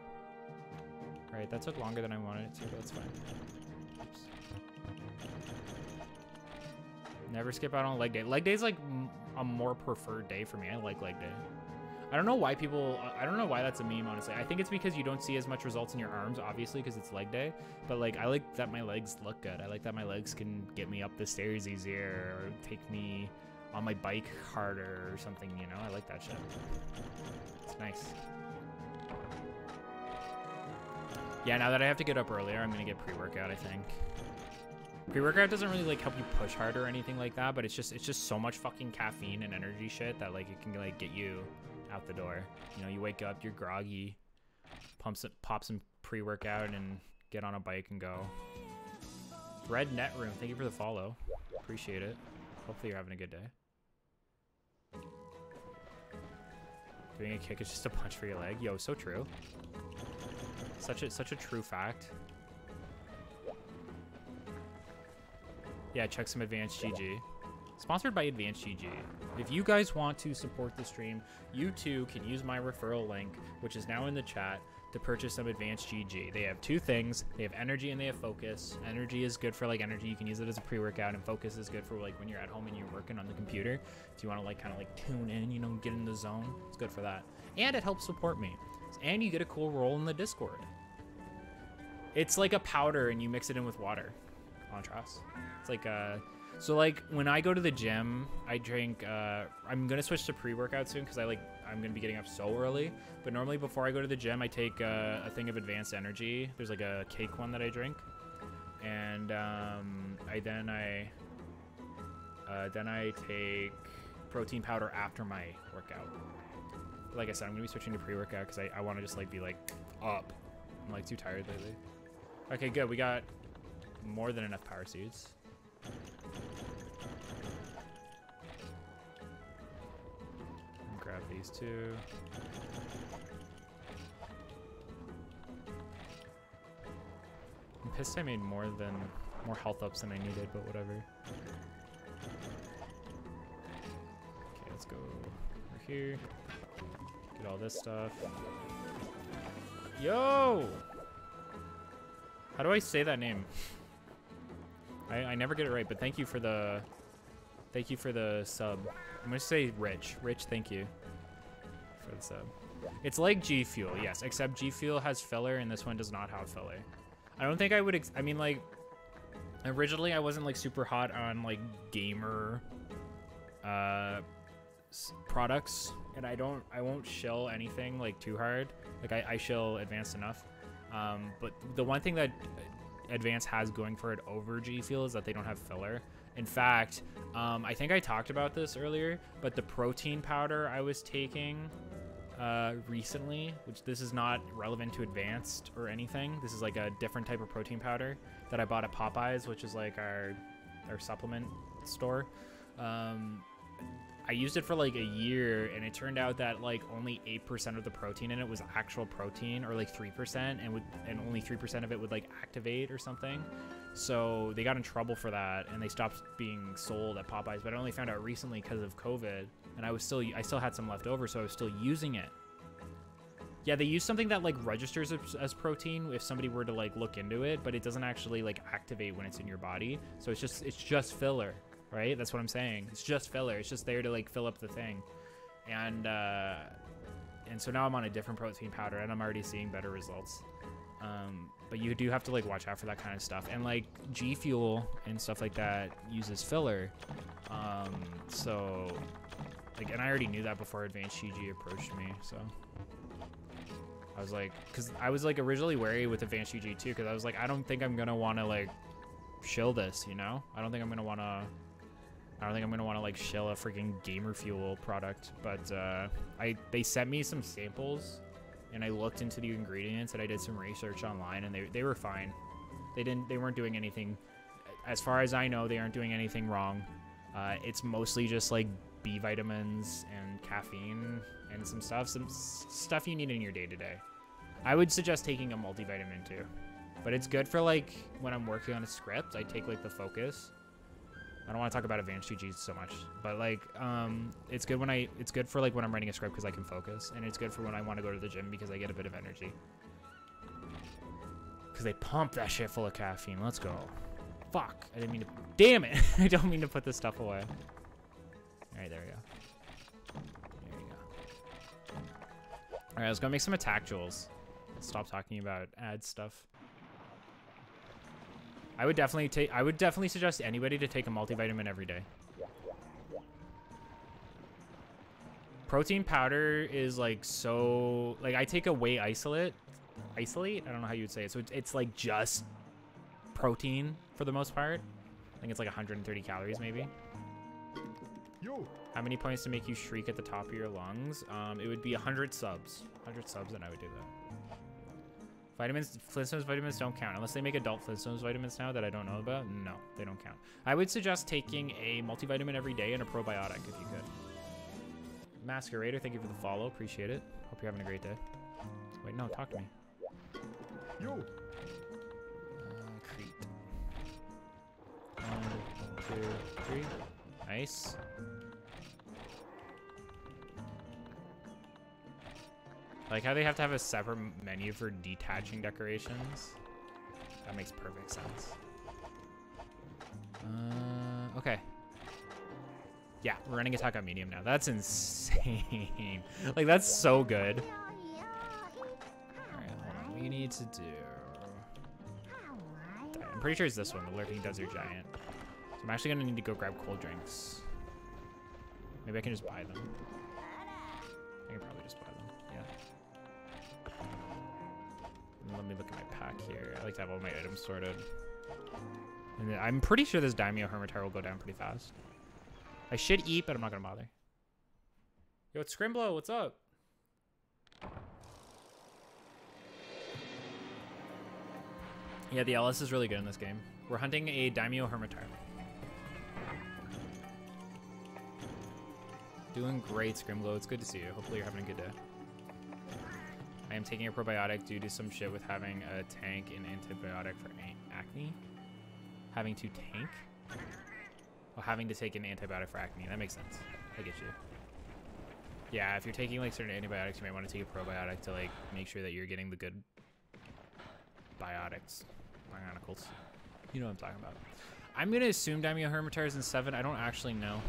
Right, that took longer than I wanted it to, but that's fine. Oops. Never skip out on leg day. Leg day is like a more preferred day for me. I like leg day. I don't know why people. I don't know why that's a meme. Honestly, I think it's because you don't see as much results in your arms, obviously, because it's leg day. But like, I like that my legs look good. I like that my legs can get me up the stairs easier or take me on my bike harder or something. You know, I like that shit. It's nice. Yeah, now that I have to get up earlier, I'm gonna get pre-workout. I think. Pre-workout doesn't really like help you push harder or anything like that, but it's just it's just so much fucking caffeine and energy shit that like it can like get you out the door. You know, you wake up, you're groggy, pump some pop some pre-workout and get on a bike and go. Red Net Room, thank you for the follow. Appreciate it. Hopefully you're having a good day. Doing a kick is just a punch for your leg. Yo, so true. Such a such a true fact. Yeah, check some Advanced GG. Sponsored by Advanced GG. If you guys want to support the stream, you too can use my referral link, which is now in the chat, to purchase some advanced GG. They have two things. They have energy and they have focus. Energy is good for like energy. You can use it as a pre-workout and focus is good for like when you're at home and you're working on the computer. If you want to like kind of like tune in, you know, get in the zone. It's good for that. And it helps support me. And you get a cool role in the Discord. It's like a powder and you mix it in with water. Contrast. It's like uh so like when I go to the gym, I drink uh I'm to switch to pre-workout soon cuz I like I'm to be getting up so early, but normally before I go to the gym, I take uh, a thing of advanced energy. There's like a cake one that I drink. And um I then I uh, then I take protein powder after my workout. Like I said, I'm gonna be switching to pre-workout because I, I want to just like be like up. I'm like too tired lately. Okay, good. We got more than enough power seeds. Grab these two. I'm pissed I made more than more health ups than I needed, but whatever. Okay, let's go over here. Get all this stuff. Yo! How do I say that name? I, I never get it right, but thank you for the thank you for the sub. I'm gonna say Rich. Rich, thank you for the sub. It's like G Fuel, yes, except G Fuel has filler and this one does not have filler. I don't think I would. I mean, like originally I wasn't like super hot on like gamer uh products, and I don't. I won't shill anything like too hard. Like I, I shill advanced enough. Um, but the one thing that Advance has going for it over G Fuel is that they don't have filler. In fact, um, I think I talked about this earlier, but the protein powder I was taking uh, recently, which this is not relevant to Advanced or anything. This is like a different type of protein powder that I bought at Popeyes, which is like our our supplement store. Um, I used it for like a year, and it turned out that like only eight percent of the protein in it was actual protein, or like three percent, and would and only three percent of it would like activate or something. So they got in trouble for that, and they stopped being sold at Popeyes. But I only found out recently because of COVID, and I was still I still had some left over, so I was still using it. Yeah, they use something that like registers as, as protein if somebody were to like look into it, but it doesn't actually like activate when it's in your body. So it's just it's just filler, right? That's what I'm saying. It's just filler. It's just there to like fill up the thing, and uh, and so now I'm on a different protein powder, and I'm already seeing better results. Um, but you do have to like watch out for that kind of stuff, and like G Fuel and stuff like that uses filler. Um, so like, and I already knew that before Advanced GG approached me, so. I was like, because I was like originally wary with Advanced GG too, because I was like, I don't think I'm gonna want to like shill this, you know? I don't think I'm gonna want to. I don't think I'm gonna want to like shell a freaking Gamer Fuel product, but uh, I they sent me some samples, and I looked into the ingredients and I did some research online, and they they were fine. They didn't they weren't doing anything. As far as I know, they aren't doing anything wrong. Uh, it's mostly just like B vitamins and caffeine and some stuff, some stuff you need in your day to day. I would suggest taking a multivitamin too, but it's good for like when I'm working on a script. I take like the focus. I don't want to talk about advanced GGs so much, but like um, it's good when I it's good for like when I'm writing a script because I can focus, and it's good for when I want to go to the gym because I get a bit of energy. Because they pump that shit full of caffeine. Let's go. Fuck. I didn't mean to. Damn it. I don't mean to put this stuff away. All right, there we go. There we go. All right, let's go make some attack jewels. Stop talking about ad stuff. I would definitely take. I would definitely suggest anybody to take a multivitamin every day. Protein powder is like so. Like I take a whey isolate. Isolate? I don't know how you would say it. So it's, it's like just protein for the most part. I think it's like 130 calories maybe. Yo, How many points to make you shriek at the top of your lungs? Um, it would be 100 subs. 100 subs, and I would do that. Vitamins, Flintstones vitamins don't count. Unless they make adult Flintstones vitamins now that I don't know about. No, they don't count. I would suggest taking a multivitamin every day and a probiotic if you could. Masquerader, thank you for the follow. Appreciate it. Hope you're having a great day. Wait, no, talk to me. yo, Uh, Crete. One, two, three. Nice. Like how they have to have a separate menu for detaching decorations. That makes perfect sense. Uh, okay. Yeah, we're running attack on medium now. That's insane. like, that's so good. Alright, hold on. We need to do... I'm pretty sure it's this one, the Lurking Desert Giant. So I'm actually gonna need to go grab cold drinks. Maybe I can just buy them. I can probably just buy Let me look at my pack here. I like to have all my items sorted. And I'm pretty sure this Daimyo Hermitaur will go down pretty fast. I should eat, but I'm not gonna bother. Yo, it's Scrimblow, what's up? Yeah, the LS is really good in this game. We're hunting a Daimyo Hermitaur. Doing great, Scrimglow. It's good to see you. Hopefully you're having a good day. I am taking a probiotic due to some shit with having a tank and antibiotic for acne. Having to tank? Well, having to take an antibiotic for acne. That makes sense. I get you. Yeah, if you're taking like certain antibiotics, you might want to take a probiotic to like make sure that you're getting the good biotics, bionicles. You know what I'm talking about. I'm gonna assume Daimyo Hermitaur is in seven. I don't actually know.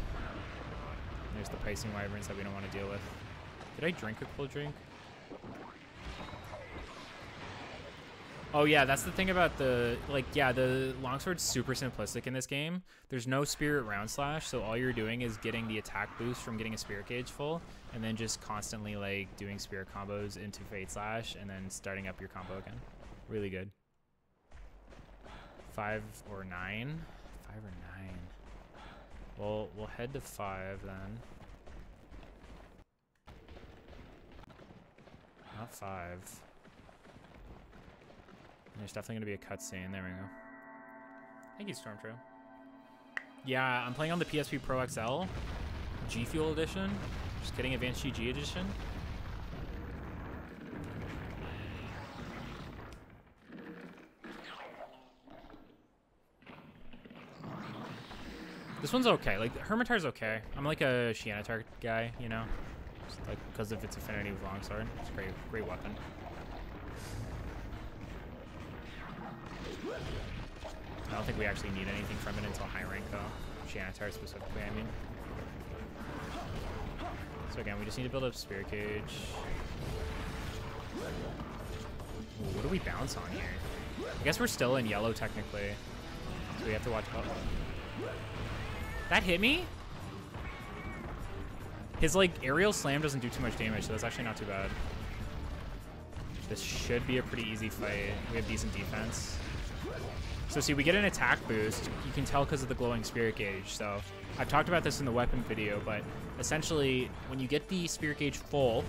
There's the Piscine Wyverns that we don't want to deal with. Did I drink a cold drink? Oh yeah, that's the thing about the like yeah, the longsword's super simplistic in this game. There's no spirit round slash, so all you're doing is getting the attack boost from getting a spirit gauge full, and then just constantly like doing spirit combos into fade slash, and then starting up your combo again. Really good. Five or nine? Five or nine. Well, we'll head to five then. Not five. There's definitely gonna be a cutscene. There we go. Thank you, Stormtrue. Yeah, I'm playing on the PSP Pro XL, G Fuel Edition. Just kidding, Advanced GG Edition. This one's okay. Like Hermitaur's okay. I'm like a Ceanataur guy, you know, Just like because of its affinity with longsword. It's a great, great weapon. I don't think we actually need anything from it until high rank though. Ceanataur specifically, I mean. So again, we just need to build up Spirit Gauge. Ooh, what do we bounce on here? I guess we're still in yellow technically. So we have to watch out. That hit me? His like aerial slam doesn't do too much damage, so that's actually not too bad. This should be a pretty easy fight. We have decent defense. So see, we get an attack boost. You can tell because of the glowing spirit gauge. So I've talked about this in the weapon video, but essentially when you get the spirit gauge full,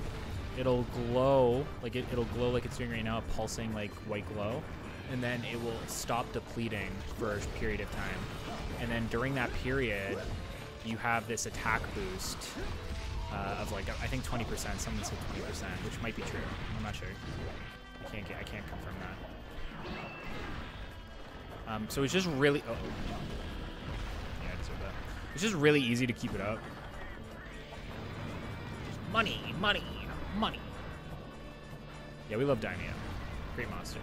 it'll glow, like it, it'll glow like it's doing right now, a pulsing like white glow. And then it will stop depleting for a period of time. And then during that period, you have this attack boost uh, of like, I think 20%, someone said 20%, which might be true. I'm not sure. I can't, get, I can't confirm that. Um, so it's just really. Oh. Yeah, I deserve that. It's just really easy to keep it up. Money, money, money. Yeah, we love Daimyo. Great monster.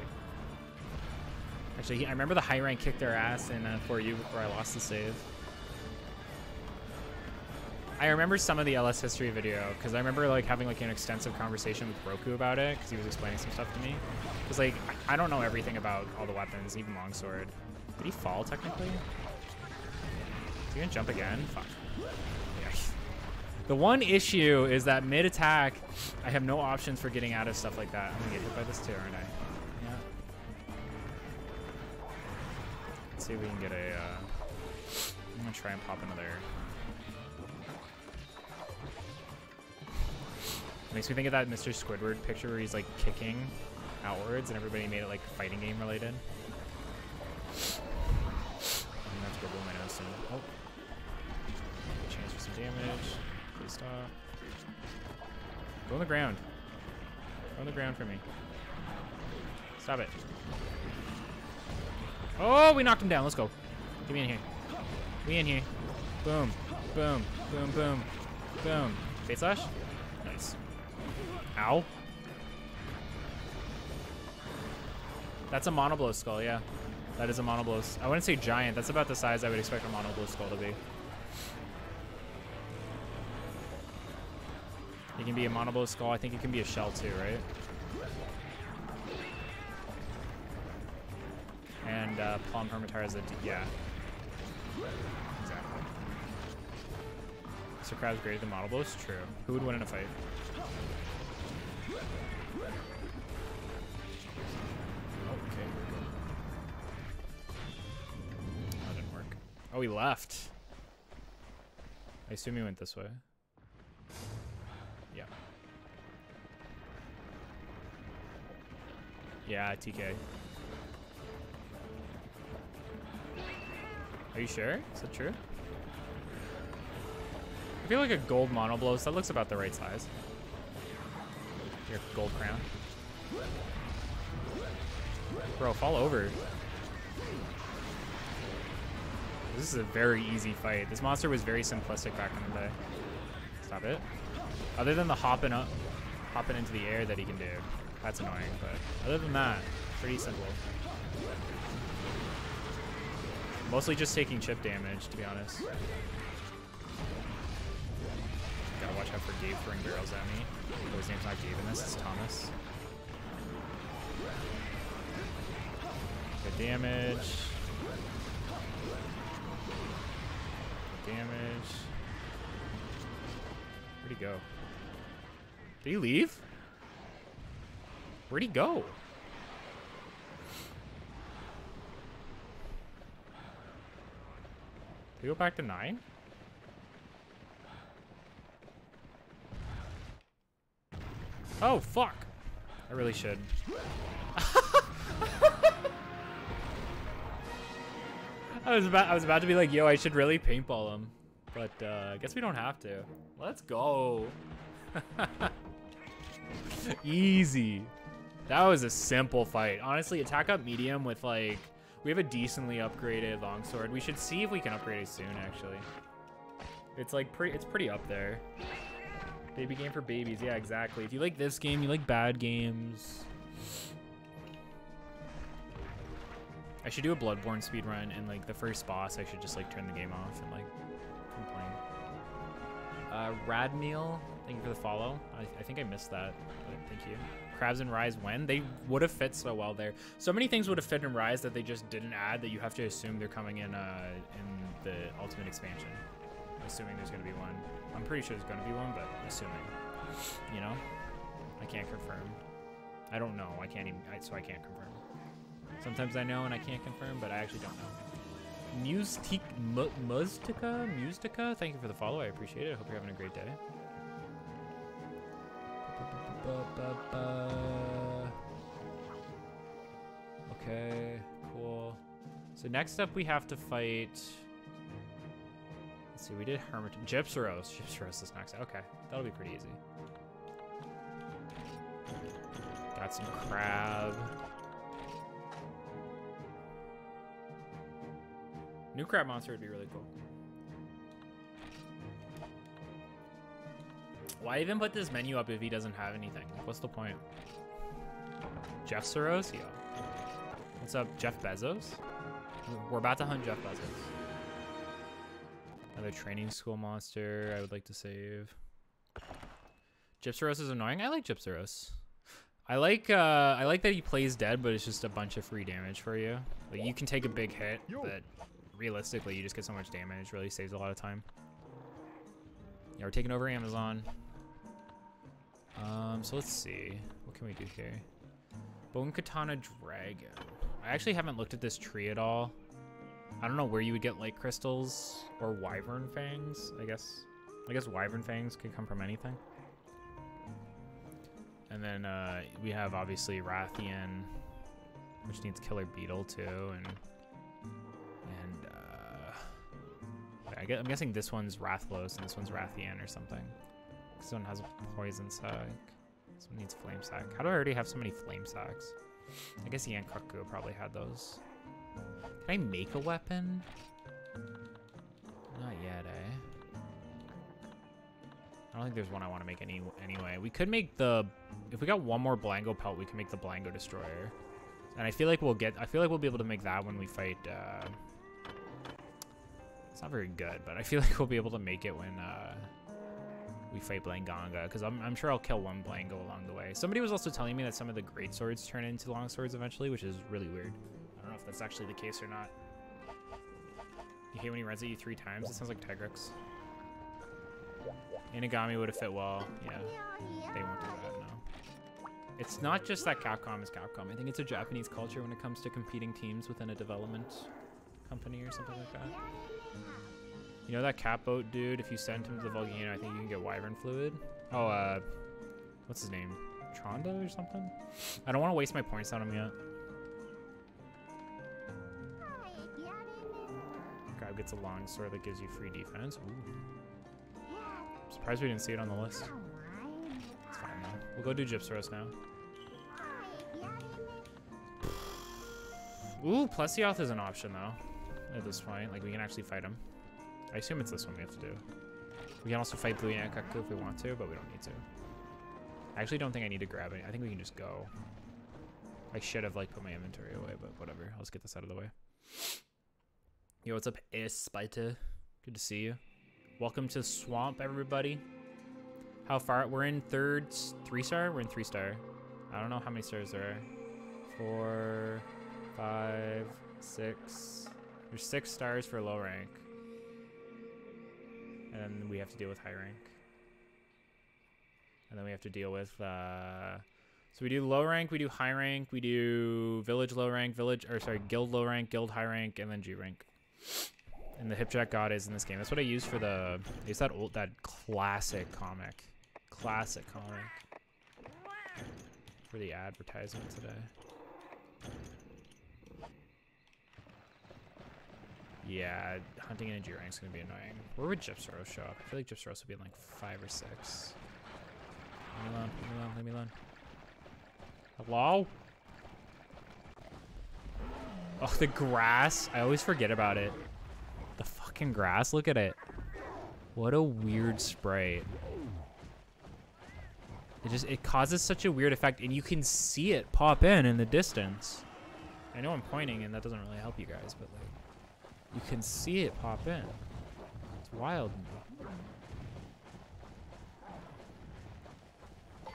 Actually, I remember the high rank kicked their ass in uh, for you before I lost the save. I remember some of the LS history video because I remember like having like an extensive conversation with Roku about it because he was explaining some stuff to me. Because like I don't know everything about all the weapons, even longsword. Did he fall technically? Is he gonna jump again? Fuck. Yeah. The one issue is that mid attack, I have no options for getting out of stuff like that. I'm gonna get hit by this too, aren't I? Yeah. Let's see if we can get a. Uh, I'm gonna try and pop another. Makes me think of that Mr. Squidward picture where he's like kicking outwards and everybody made it like fighting game related. Blow my nose soon. Oh. Chance for some damage. Please stop. Go on the ground. Go on the ground for me. Stop it. Oh, we knocked him down. Let's go. Get me in here. We in here. Boom. Boom. Boom, boom. Boom. Fade slash? Ow. That's a monoblow skull, yeah. That is a monoblow. I wouldn't say giant. That's about the size I would expect a monoblow skull to be. It can be a monoblow skull. I think it can be a shell too, right? And uh, Palm Hermitaur is a... yeah. Exactly. So Crab's greater than Monoblos? True. Who would win in a fight? Oh, he left. I assume he went this way. Yeah. Yeah, TK. Are you sure? Is that true? I feel like a gold Monoblos. That looks about the right size. Your gold crown. Bro, fall over. This is a very easy fight. This monster was very simplistic back in the day. Stop it. Other than the hopping up, hopping into the air that he can do. That's annoying, but other than that, pretty simple. Mostly just taking chip damage, to be honest. Gotta watch out for Gabe throwing barrels at me. His name's not Gabe in this, it's Thomas. Good damage. Damage. Where'd he go? Did he leave? Where'd he go? Did he go back to nine? Oh, fuck. I really should. I was about I was about to be like, yo, I should really paintball him. But uh, I guess we don't have to. Let's go. Easy. That was a simple fight. Honestly, attack up medium with like we have a decently upgraded longsword. We should see if we can upgrade it soon actually. It's like pretty it's pretty up there. Baby game for babies. Yeah, exactly. If you like this game, you like bad games. I should do a Bloodborne speedrun and like the first boss I should just like turn the game off and like complain. Uh, Radmeal, thank you for the follow. I, I think I missed that, but thank you. Crabs and Rise when? They would have fit so well there. So many things would have fit in Rise that they just didn't add that you have to assume they're coming in uh, in the Ultimate Expansion. Assuming there's going to be one. I'm pretty sure there's going to be one, but assuming. You know? I can't confirm. I don't know. I can't even, I, so I can't confirm. Sometimes I know and I can't confirm, but I actually don't know. Mustic, Mu- Mustica? Mustica? Thank you for the follow. I appreciate it. I hope you're having a great day. Okay, cool. So next up we have to fight... Let's see, we did Hermit... Gypceros. Gypceros is next. Okay, that'll be pretty easy. Got some crab. New crab monster would be really cool. Why even put this menu up if he doesn't have anything? What's the point? Jeff Soros? Yo. What's up, Jeff Bezos? We're about to hunt Jeff Bezos. Another training school monster I would like to save. Gypceros is annoying. I like Gypceros. I like uh, I like that he plays dead, but it's just a bunch of free damage for you. Like you can take a big hit, but realistically, you just get so much damage. Really saves a lot of time. Yeah, we're taking over Amazon. Um, so let's see. What can we do here? Bone Katana Dragon. I actually haven't looked at this tree at all. I don't know where you would get light crystals or wyvern fangs. I guess. I guess wyvern fangs could come from anything. And then uh, we have obviously Rathian, which needs Killer Beetle too, and and I guess, I'm guessing this one's Rathalos and this one's Rathian or something. This one has a poison sac. This one needs flame sac. How do I already have so many flame sacs? I guess Yian Kut-Ku probably had those. Can I make a weapon? Not yet, eh? I don't think there's one I want to make any anyway. We could make the if we got one more Blango pelt, we can make the Blango destroyer. And I feel like we'll get. I feel like we'll be able to make that when we fight. Uh, it's not very good, but I feel like we'll be able to make it when uh, we fight Blangonga, because I'm, I'm sure I'll kill one Blango along the way. Somebody was also telling me that some of the great swords turn into long swords eventually, which is really weird. I don't know if that's actually the case or not. You hate when he runs at you three times? It sounds like Tigrex. Inagami would have fit well. Yeah, they won't do that, no. It's not just that Capcom is Capcom. I think it's a Japanese culture when it comes to competing teams within a development company or something like that. You know that cat boat dude? If you send him to the volcano, I think you can get wyvern fluid. Oh, uh, what's his name? Tronda or something? I don't want to waste my points on him yet. Grab gets a long sword that gives you free defense. Ooh. Surprised we didn't see it on the list. It's fine though. We'll go do Gypceros now. Ooh, Plesioth is an option though. At this point, like we can actually fight him. I assume it's this one we have to do. We can also fight Blue Yian Kut-Ku if we want to, but we don't need to. I actually don't think I need to grab it. I think we can just go. I should have like put my inventory away, but whatever. Just get this out of the way. Yo, what's up, Espita? Good to see you. Welcome to Swamp, everybody. How far? We're in third, three star? We're in three star. I don't know how many stars there are. Four, five, six. There's six stars for low rank. And then we have to deal with high rank. And then we have to deal with, uh, so we do low rank, we do high rank, we do village low rank, village, or sorry, guild low rank, guild high rank, and then G rank. And the Hipjack God is in this game. That's what I use for the, use that old, that classic comic. Classic comic. For the advertisement today. Yeah, hunting in a G rank is gonna be annoying. Where would Gypceros show up? I feel like Gypceros would be in like five or six. Leave me alone, leave me alone, leave me alone. Hello? Oh, the grass. I always forget about it. The fucking grass, look at it. What a weird sprite. It just, it causes such a weird effect and you can see it pop in in the distance. I know I'm pointing and that doesn't really help you guys, but like, you can see it pop in. It's wild.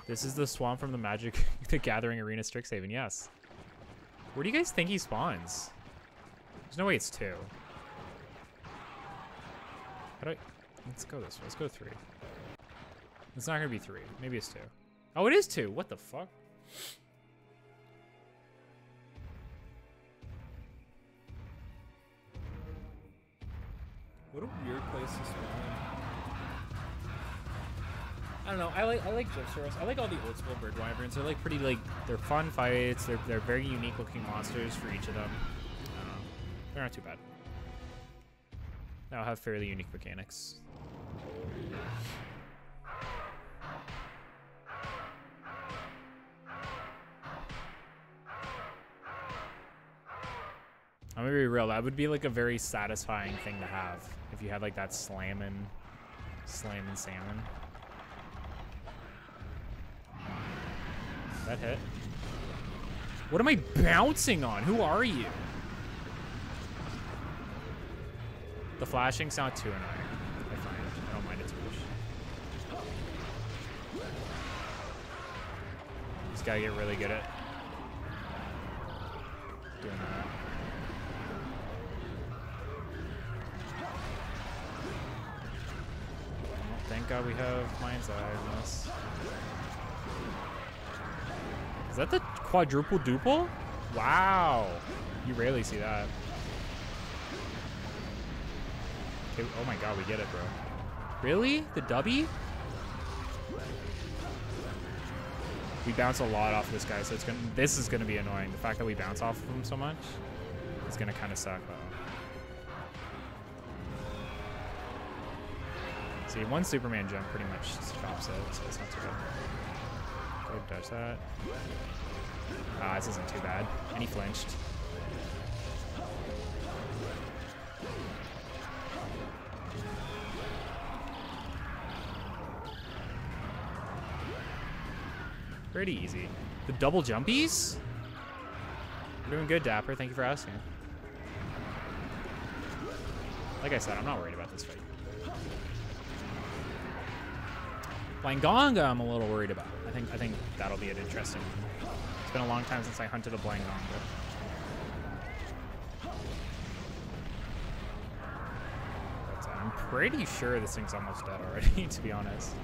This is the swamp from the Magic the Gathering Arena Strixhaven, yes. Where do you guys think he spawns? There's no way it's two. How do I... Let's go this way. Let's go three. It's not gonna be three. Maybe it's two. Oh, it is two. What the fuck? What a weird place to spawn. I don't know. I like I like Gypceros. I like all the old school bird wyverns. They're like pretty like they're fun fights. They're they're very unique looking monsters for each of them. I. They're not too bad. They'll have fairly unique mechanics. I'm gonna be real. That would be like a very satisfying thing to have if you had like that slamming, slamming salmon. That hit. What am I bouncing on? Who are you? The flashing sound too annoying. I find. it. I don't mind it too much. Just gotta get really good at God we have Mind's Eye on this. Is that the quadruple duple? Wow. You rarely see that. Okay, oh my god, we get it, bro. Really? The dubby? We bounce a lot off this guy, so it's gonna. This is gonna be annoying. The fact that we bounce off of him so much is gonna kind of suck, though. See, one Superman jump pretty much stops it, so it's not too bad. Go dodge that. Ah, this isn't too bad. And he flinched. Pretty easy. The double jumpies? You're doing good, Dapper. Thank you for asking. Like I said, I'm not worried about this fight. Blangonga, I'm a little worried about. I think I think that'll be an interesting. one. It's been a long time since I hunted a Blangonga. Uh, I'm pretty sure this thing's almost dead already, to be honest.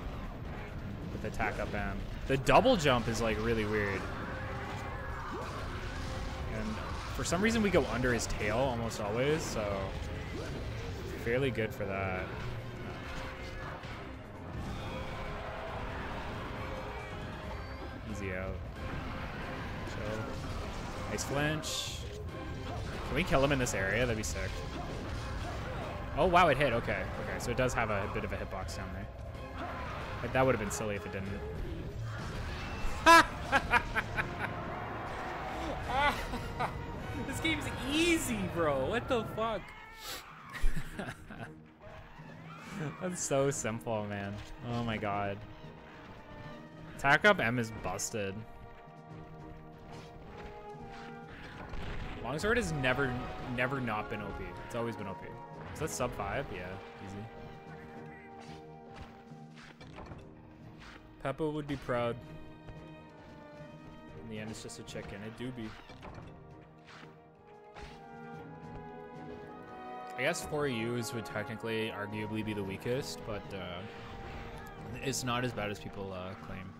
With the attack up M. The double jump is like really weird. And for some reason we go under his tail almost always, so fairly good for that. Out. Chill. Nice flinch. Can we kill him in this area? That'd be sick. Oh wow, it hit. Okay, okay. So it does have a bit of a hitbox down there. But that would have been silly if it didn't. this game's easy, bro. What the fuck? That's so simple, man. Oh my god. Attack up M is busted. Longsword has never, never not been OP. It's always been OP. Is that sub 5? Yeah, easy. Peppa would be proud. In the end, it's just a chicken. It do be. I guess 4Us would technically, arguably, be the weakest, but uh, it's not as bad as people uh, claim.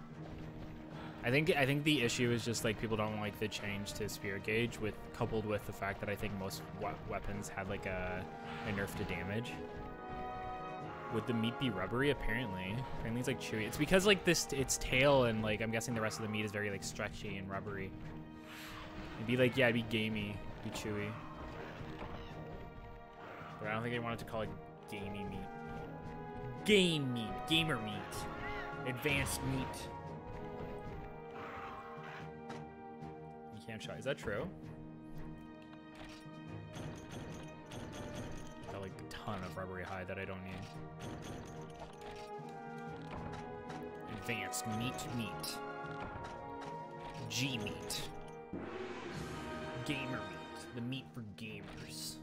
I think I think the issue is just like people don't like the change to Spirit Gauge, with coupled with the fact that I think most we- weapons had like a, a nerf to damage. Would the meat be rubbery? Apparently, apparently it's like chewy. It's because like this, its tail and like I'm guessing the rest of the meat is very like stretchy and rubbery. It'd be like yeah, it'd be gamey, be chewy. But I don't think they wanted to call it gamey meat. Game meat, gamer meat, advanced meat. Can't. Is that true? Got like a ton of rubbery hide that I don't need. Advanced meat meat. G meat. Gamer meat. The meat for gamers.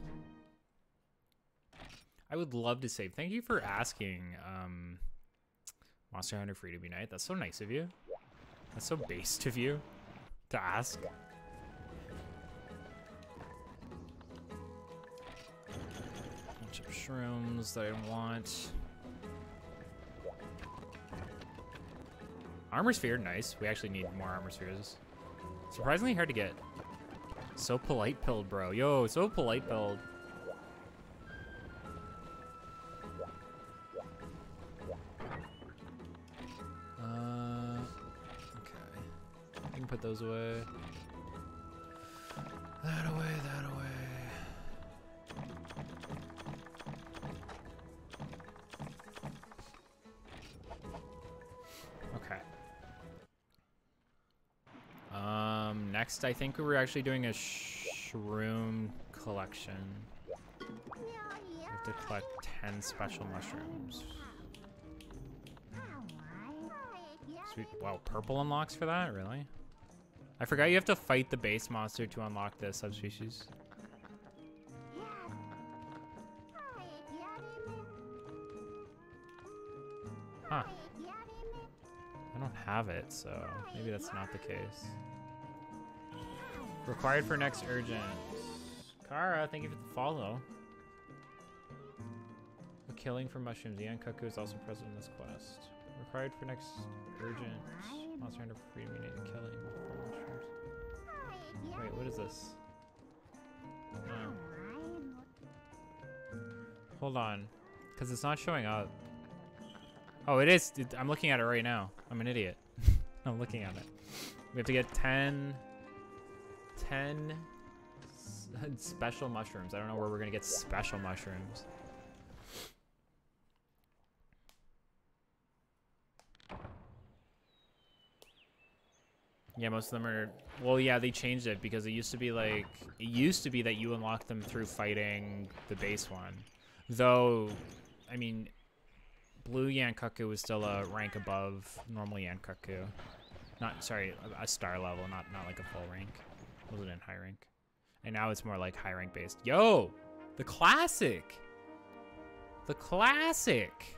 I would love to save. Thank you for asking, um, Monster Hunter Freedom Unite. That's so nice of you. That's so based of you to ask. Shrooms that I want. Armor sphere, nice. We actually need more armor spheres. Surprisingly hard to get. So polite pilled, bro. Yo, so polite pilled. Uh, okay. Can put those away. That away, that away. Next I think we were actually doing a shroom collection. We have to collect 10 special mushrooms. Sweet. Wow, purple unlocks for that? Really? I forgot you have to fight the base monster to unlock the subspecies. Huh. I don't have it, so maybe that's not the case. Required for next urgent. Kara, thank you for the follow. A killing for mushrooms. Yian Kut-Ku is also present in this quest. Required for next urgent. Monster Hunter Freedom Unite killing mushrooms. Wait, what is this? No. Hold on. Because it's not showing up. Oh, it is. I'm looking at it right now. I'm an idiot. I'm looking at it. We have to get 10... 10 s- special mushrooms. I don't know where we're going to get special mushrooms. Yeah, most of them are. Well, yeah, they changed it because it used to be like it used to be that you unlock them through fighting the base one. Though, I mean, blue Yian Kut-Ku was still a rank above normal Yian Kut-Ku. Not sorry, a star level, not not like a full rank. Wasn't in high rank. And now it's more like high rank based. Yo, the classic. The classic.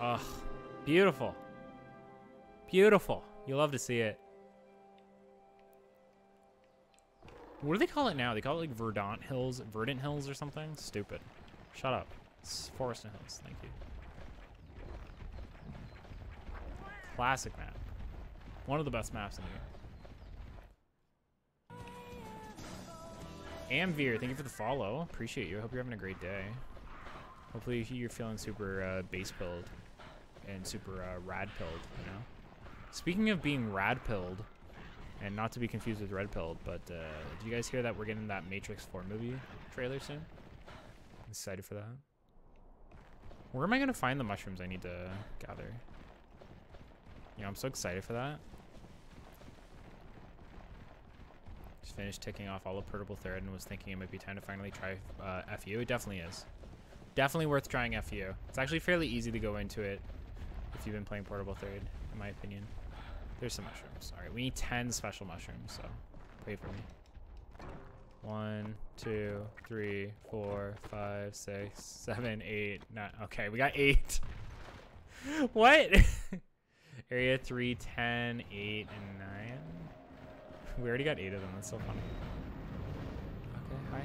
Ugh, beautiful. Beautiful. You love to see it. What do they call it now? They call it like Verdant Hills, Verdant Hills or something? Stupid. Shut up. It's Forest and Hills. Thank you. Classic map. One of the best maps in the game. Amvir, thank you for the follow. Appreciate you. I hope you're having a great day. Hopefully you're feeling super uh, base pilled and super uh, rad pilled, you know? Speaking of being rad pilled, and not to be confused with red pilled, but uh, did you guys hear that we're getting that Matrix 4 movie trailer soon? I'm excited for that. Where am I going to find the mushrooms I need to gather? You know, I'm so excited for that. Just finished ticking off all of Portable Third and was thinking it might be time to finally try uh, FU. It definitely is. Definitely worth trying FU. It's actually fairly easy to go into it if you've been playing Portable Third, in my opinion. There's some mushrooms. All right, we need 10 special mushrooms, so pray for me. One, two, three, four, five, six, seven, eight, nine. Okay, we got eight. what? Area 3, 10, 8, and 9. We already got 8 of them. That's so funny. Okay, hi.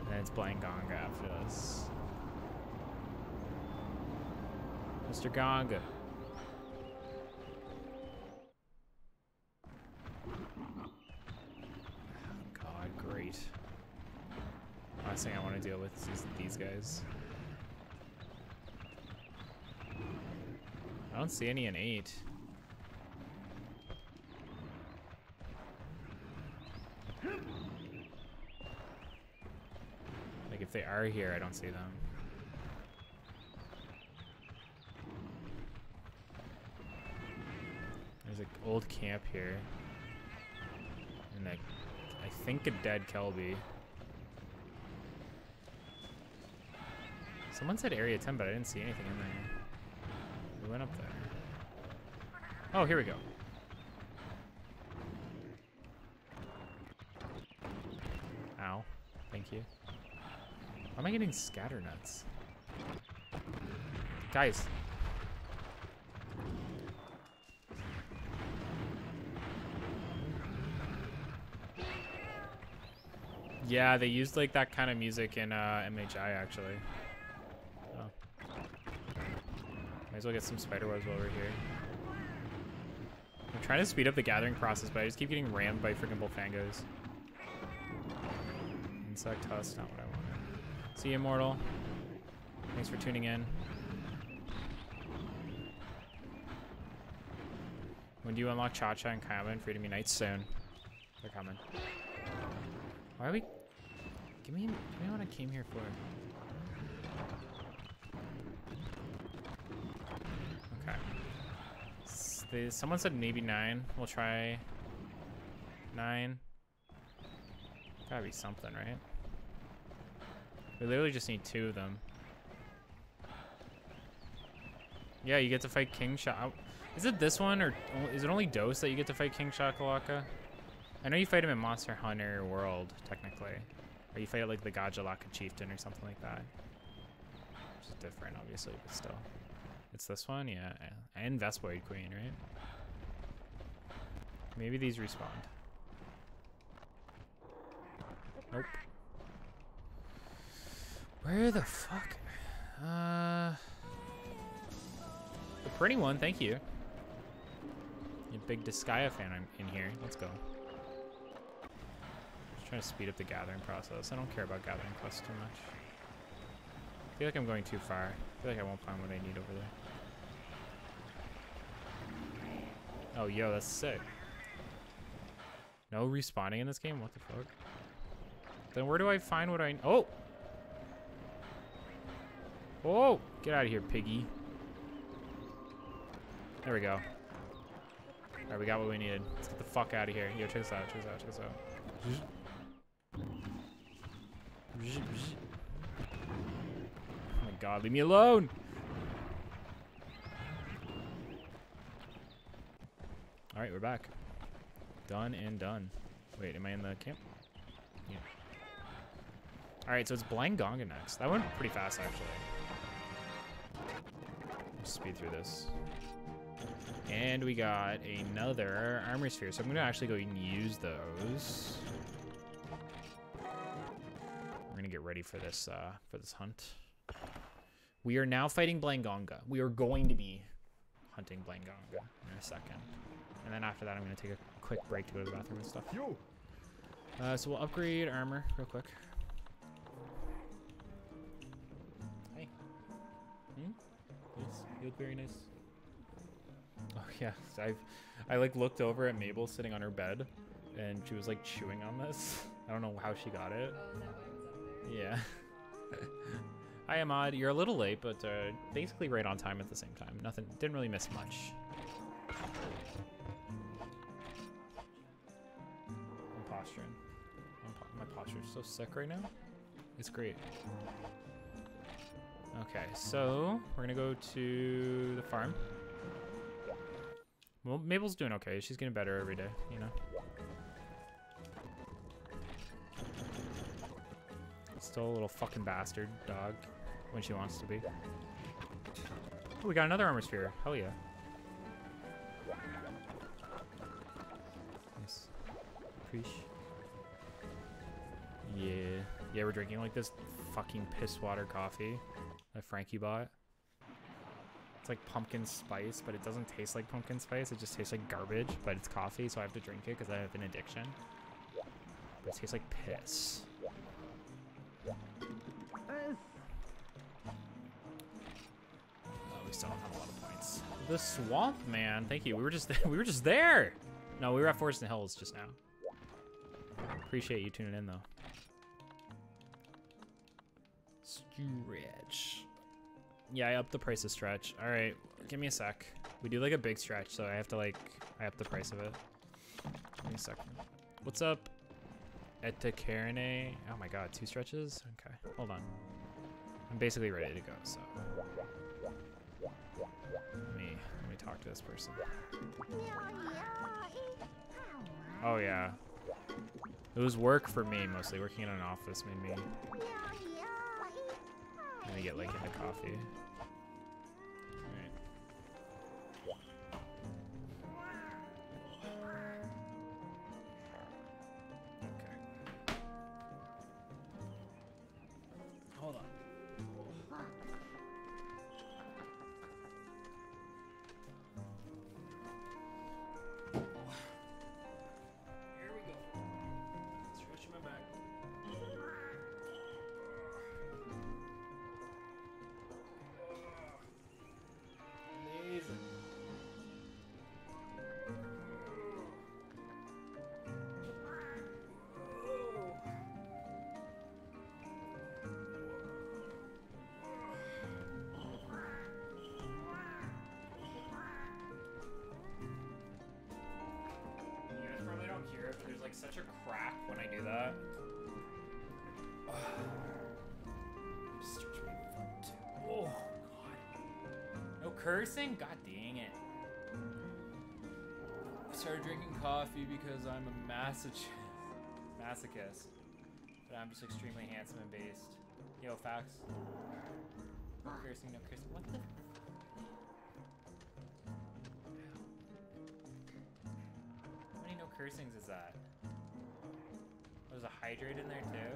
And then it's Blangonga after this. Mr. Ganga. Oh, God, great. Last thing I want to deal with is these guys. I don't see any in 8. Like, if they are here, I don't see them. There's an old camp here. And I think a dead Kelbi. Someone said area 10, but I didn't see anything in there. We went up there. Oh, here we go. Ow. Thank you. Why am I getting scatter nuts? Guys. Yeah, they used like that kind of music in uh, MHI actually. Oh. Might as well get some spider webs while we're here. I'm trying to speed up the gathering process, but I just keep getting rammed by freaking Bullfangos. Insect husk, not what I wanted. See you, Immortal. Thanks for tuning in. When do you unlock Cha-Cha and Kayamba and Freedom Unite? Soon. They're coming. Why are we... Give me, give me what I came here for. Okay. Someone said maybe nine. We'll try nine. Gotta be something, right? We literally just need two of them. Yeah, you get to fight King Shot. Oh, is it this one, or is it only Dose that you get to fight King Shakalaka? I know you fight him in Monster Hunter World, technically. Or you fight like the Gajalaka Chieftain or something like that. Which is different, obviously, but still. It's this one? Yeah. And Vespoid Queen, right? Maybe these respawned. Nope. Where the fuck? Uh... The pretty one, thank you. You big Disgaea fan I'm in here. Let's go. Just trying to speed up the gathering process. I don't care about gathering quests too much. I feel like I'm going too far. I feel like I won't find what I need over there. Oh, yo, that's sick. No respawning in this game? What the fuck? Then where do I find what I... Oh! Oh! Get out of here, piggy. There we go. Alright, we got what we needed. Let's get the fuck out of here. Yo, check this out, check this out, check this out. Oh my god, leave me alone! All right, we're back. Done and done. Wait, am I in the camp? Yeah. All right, so it's Blangonga next. That went pretty fast, actually. Let's speed through this. And we got another armor sphere, so I'm gonna actually go and use those. We're gonna get ready for this uh, for this hunt. We are now fighting Blangonga. We are going to be hunting Blangonga in a second. And then after that, I'm going to take a quick break to go to the bathroom and stuff. Uh, so we'll upgrade armor real quick. Very nice. Oh yeah, I've I like looked over at Mabel sitting on her bed, and she was like chewing on this. I don't know how she got it. Yeah. Hi Ahmad, you're a little late, but uh, basically right on time at the same time. Nothing, didn't really miss much. I'm posturing. I'm po- my so sick right now. It's great. Okay, so we're gonna go to the farm. Well, Mabel's doing okay. She's getting better every day, you know. Still a little fucking bastard dog when she wants to be. Oh, we got another armor sphere. Hell yeah. Nice. Preach. Yeah. Yeah, we're drinking like this fucking piss water coffee that Frankie bought. It's like pumpkin spice, but it doesn't taste like pumpkin spice. It just tastes like garbage, but it's coffee, so I have to drink it because I have an addiction. But it tastes like piss. Oh, we still don't have a lot of points. The swamp man, thank you. We were just we were just there. No, we were at Forest and Hills just now. Appreciate you tuning in though. Stretch. Yeah, I upped the price of stretch. All right, give me a sec. We do like a big stretch, so I have to like I up the price of it. Give me a second. What's up? Etta Etacarne. Oh my god, two stretches? Okay, hold on. I'm basically ready to go, so. Let me let me talk to this person. Oh yeah. It was work for me mostly. Working in an office made me let me get like into coffee. Cursing? God dang it. I started drinking coffee because I'm a masochist. Masochist. But I'm just extremely handsome and based. Yo, facts. No cursing, no cursing. What the? How many no cursings is that? There's a hydrate in there too?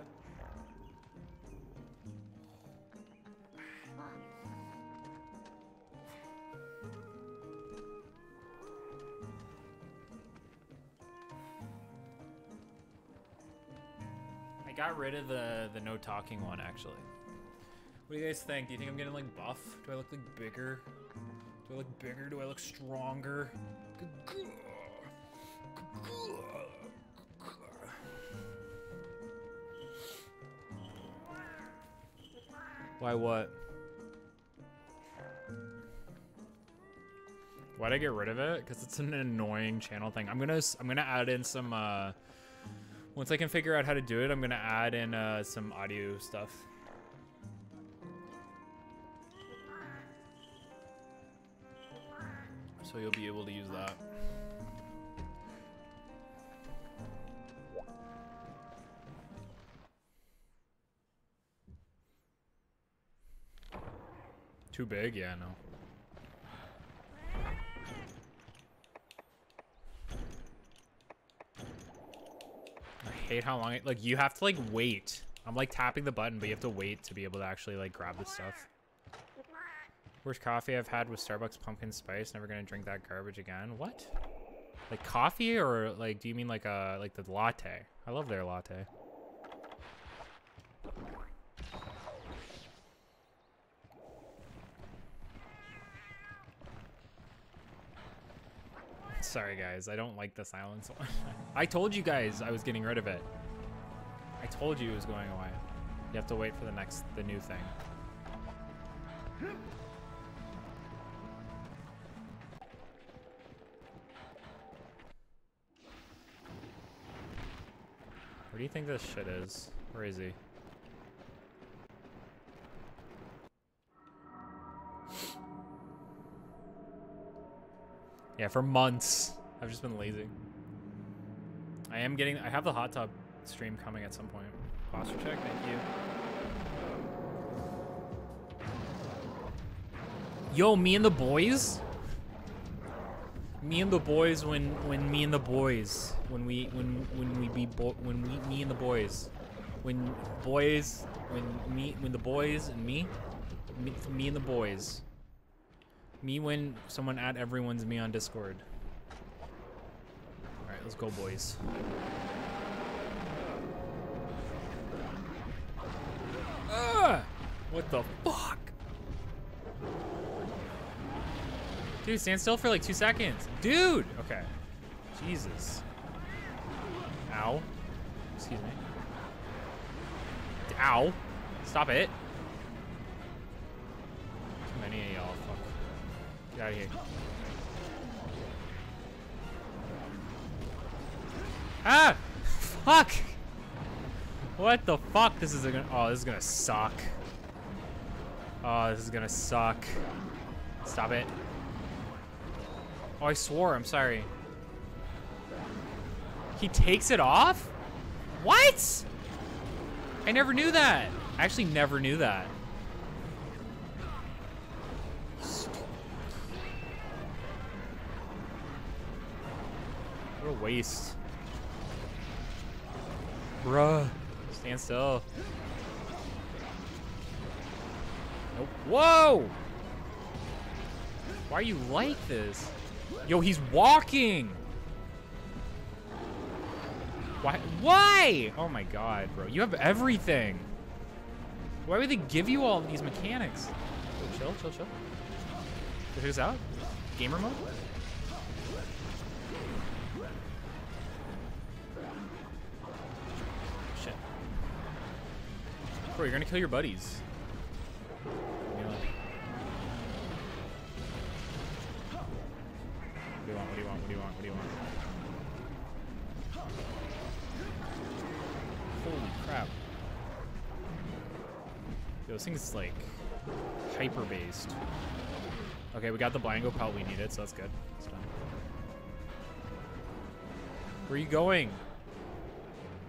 Got rid of the the no talking one actually. What do you guys think? Do you think I'm getting like buff? Do I look like bigger? Do I look bigger? Do I look stronger? Why what? Why'd I get rid of it? Because it's an annoying channel thing. I'm gonna I'm gonna add in some uh once I can figure out how to do it, I'm gonna add in uh, some audio stuff. So you'll be able to use that. Too big? Yeah, no. Hate how long it, like, you have to, like, wait. I'm, like, tapping the button, but you have to wait to be able to actually, like, grab the stuff. Worst coffee I've had was Starbucks pumpkin spice. Never gonna drink that garbage again. What? Like coffee or like do you mean like uh like the latte? I love their latte. Sorry guys, I don't like the silence one. I told you guys I was getting rid of it. I told you it was going away. You have to wait for the next the new thing. Where do you think this shit is? Where is he? Yeah, for months. I've just been lazy. I am getting, I have the hot tub stream coming at some point. Posture check, thank you. Yo, me and the boys? Me and the boys when, when me and the boys. When we, when, when we be, bo when we, me and the boys. When boys, when me, when the boys and me, me, me and the boys. Me when someone add everyone's me on Discord. Alright, let's go boys. Ah! What the fuck? Dude, stand still for like two seconds. Dude! Okay. Jesus. Ow. Excuse me. Ow. Stop it. Get out of here. Ah! Fuck! What the fuck? This is gonna. Oh, this is gonna suck. Oh, this is gonna suck. Stop it. Oh, I swore. I'm sorry. He takes it off? What? I never knew that. I actually never knew that. Waste. Bruh. Stand still. Nope. Whoa! Why are you like this? Yo, he's walking! Why? Why? Oh my god, bro. You have everything. Why would they give you all these mechanics? Yo, chill, chill, chill. Check this out. Gamer mode? Bro, you're gonna kill your buddies. What do you want? What do you want? What do you want? What do you want? Holy crap. Yo, this thing's like hyper based. Okay, we got the Blango pelt we needed, so that's good. Where are you going?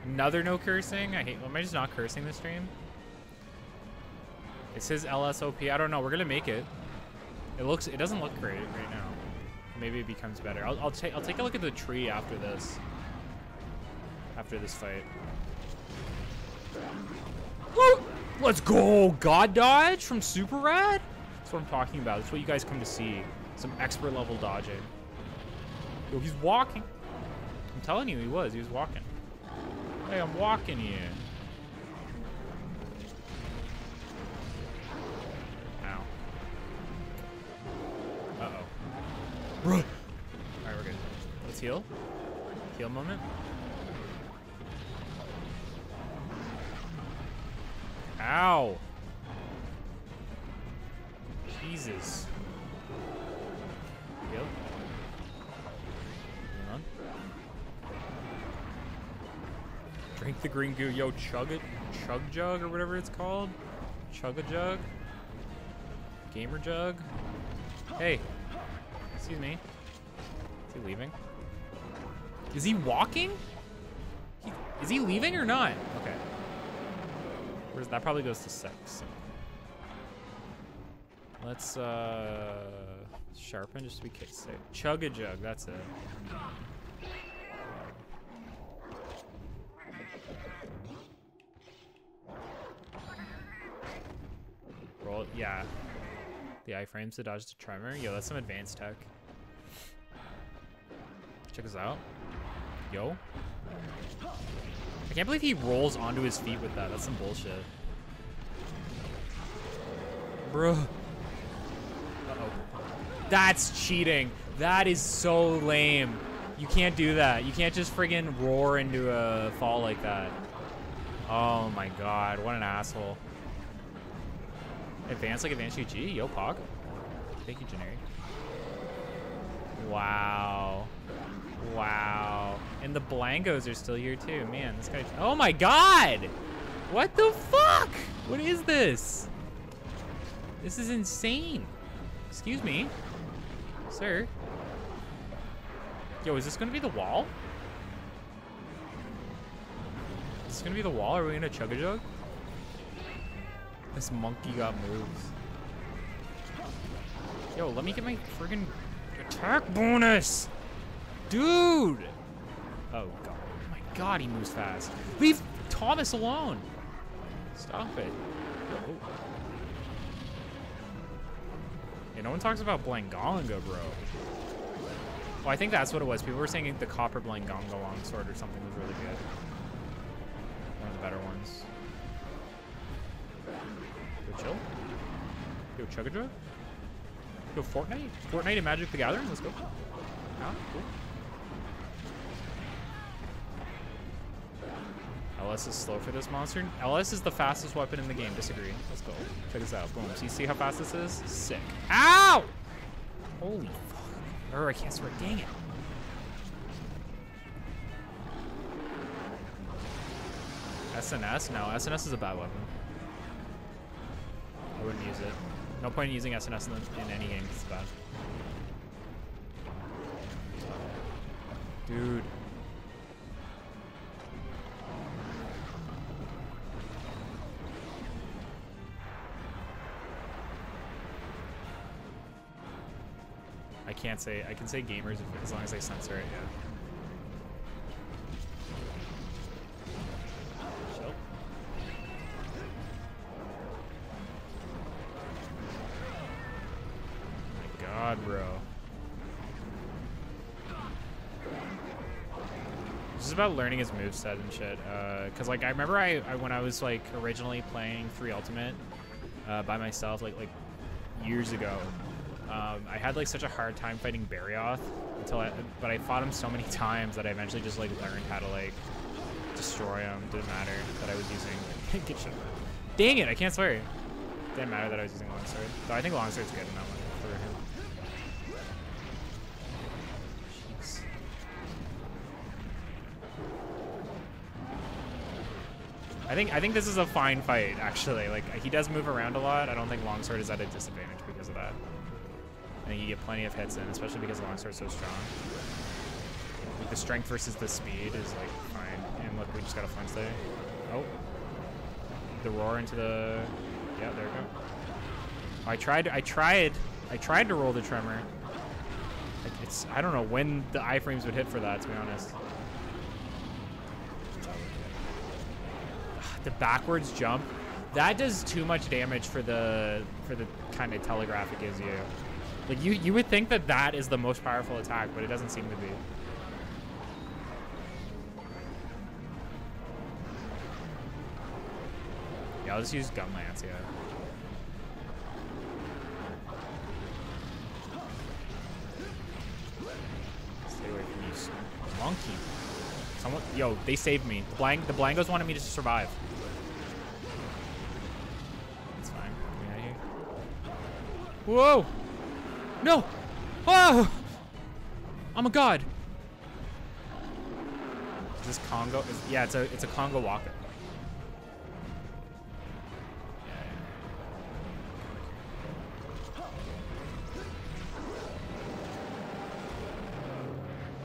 Another no cursing? I hate. Am I just not cursing this stream? It says LSOP. I don't know. We're gonna make it. It looks. It doesn't look great right now. Maybe it becomes better. I'll, I'll take. I'll take a look at the tree after this. After this fight. Woo! Let's go! God dodge from Super Rad? That's what I'm talking about. That's what you guys come to see. Some expert level dodging. Yo, he's walking. I'm telling you, he was. He was walking. Hey, I'm walking here. Bruh. Alright, we're good. Let's heal. Heal moment. Ow. Jesus. Yep. Hang on. Drink the green goo. Yo, chug it. Chug jug or whatever it's called. Chug a jug. Gamer jug. Hey. Excuse me. Is he leaving? Is he walking? He, is he leaving or not? Okay. Where's that probably goes to six. Let's uh sharpen just to be safe. Chug a jug, that's it. Roll, yeah. The iframes to dodge the tremor. Yo, that's some advanced tech. Check this out. Yo. I can't believe he rolls onto his feet with that. That's some bullshit. Bruh. Uh-oh. That's cheating. That is so lame. You can't do that. You can't just friggin' roar into a fall like that. Oh my god, what an asshole. Advance like advanced UG? Yo, Pog. Thank you, Generic. Wow. Wow. And the Blangos are still here too. Man, this guy. Oh my god! What the fuck? What is this? This is insane. Excuse me. Sir. Yo, is this gonna be the wall? Is this gonna be the wall? Are we gonna chug a jug? This monkey got moves. Yo, let me get my friggin' attack bonus! Dude! Oh god. Oh my god, he moves fast. Leave Thomas alone! Stop it. Oh. Yeah, no one talks about Blangonga, bro. Well, I think that's what it was. People were saying the copper Blangonga longsword or something was really good. One of the better ones. Yo, chill. Yo, chug a jug. Yo, Fortnite. Fortnite and Magic the Gathering. Let's go. Ah, cool. LS is slow for this monster. LS is the fastest weapon in the game. Disagree. Let's go. Check this out. Boom. So you see how fast this is? Sick. Ow! Holy fuck. Or I can't swear. Dang it. SNS? No, SNS is a bad weapon. I wouldn't use it. No point in using SNS in, in any game. it's bad. Dude. Can't say, I can say gamers if, as long as I censor it, yeah. God, bro. This is about learning his moveset and shit. Uh, Cause like I remember I, I when I was like originally playing 3 Ultimate uh, by myself like like years ago. Um, I had like such a hard time fighting Barrioth until I, but I fought him so many times that I eventually just like learned how to like destroy him. Didn't matter that I was using. Get shit. Dang it! I can't swear. Didn't matter that I was using longsword. So I think longsword's good in that one for him. I think I think this is a fine fight actually. Like he does move around a lot. I don't think longsword is at a disadvantage because of that. Think you get plenty of hits in, especially because longsword's so strong. The strength versus the speed is like fine. And look, we just got a flinch there. Oh. The roar into the Yeah, there we go. I tried I tried I tried to roll the tremor. It's I don't know when the iframes would hit for that to be honest. the backwards jump that does too much damage for the for the kind of telegraph it gives you like you you would think that that is the most powerful attack but it doesn't seem to be yeah i'll just use gun lance yeah stay away from you monkey Someone, yo, they saved me. The blank, the Blangos wanted me to survive. It's fine. Whoa! No! Oh! I'm a god. Is this Congo? Is, yeah, it's a it's a Congo Walker.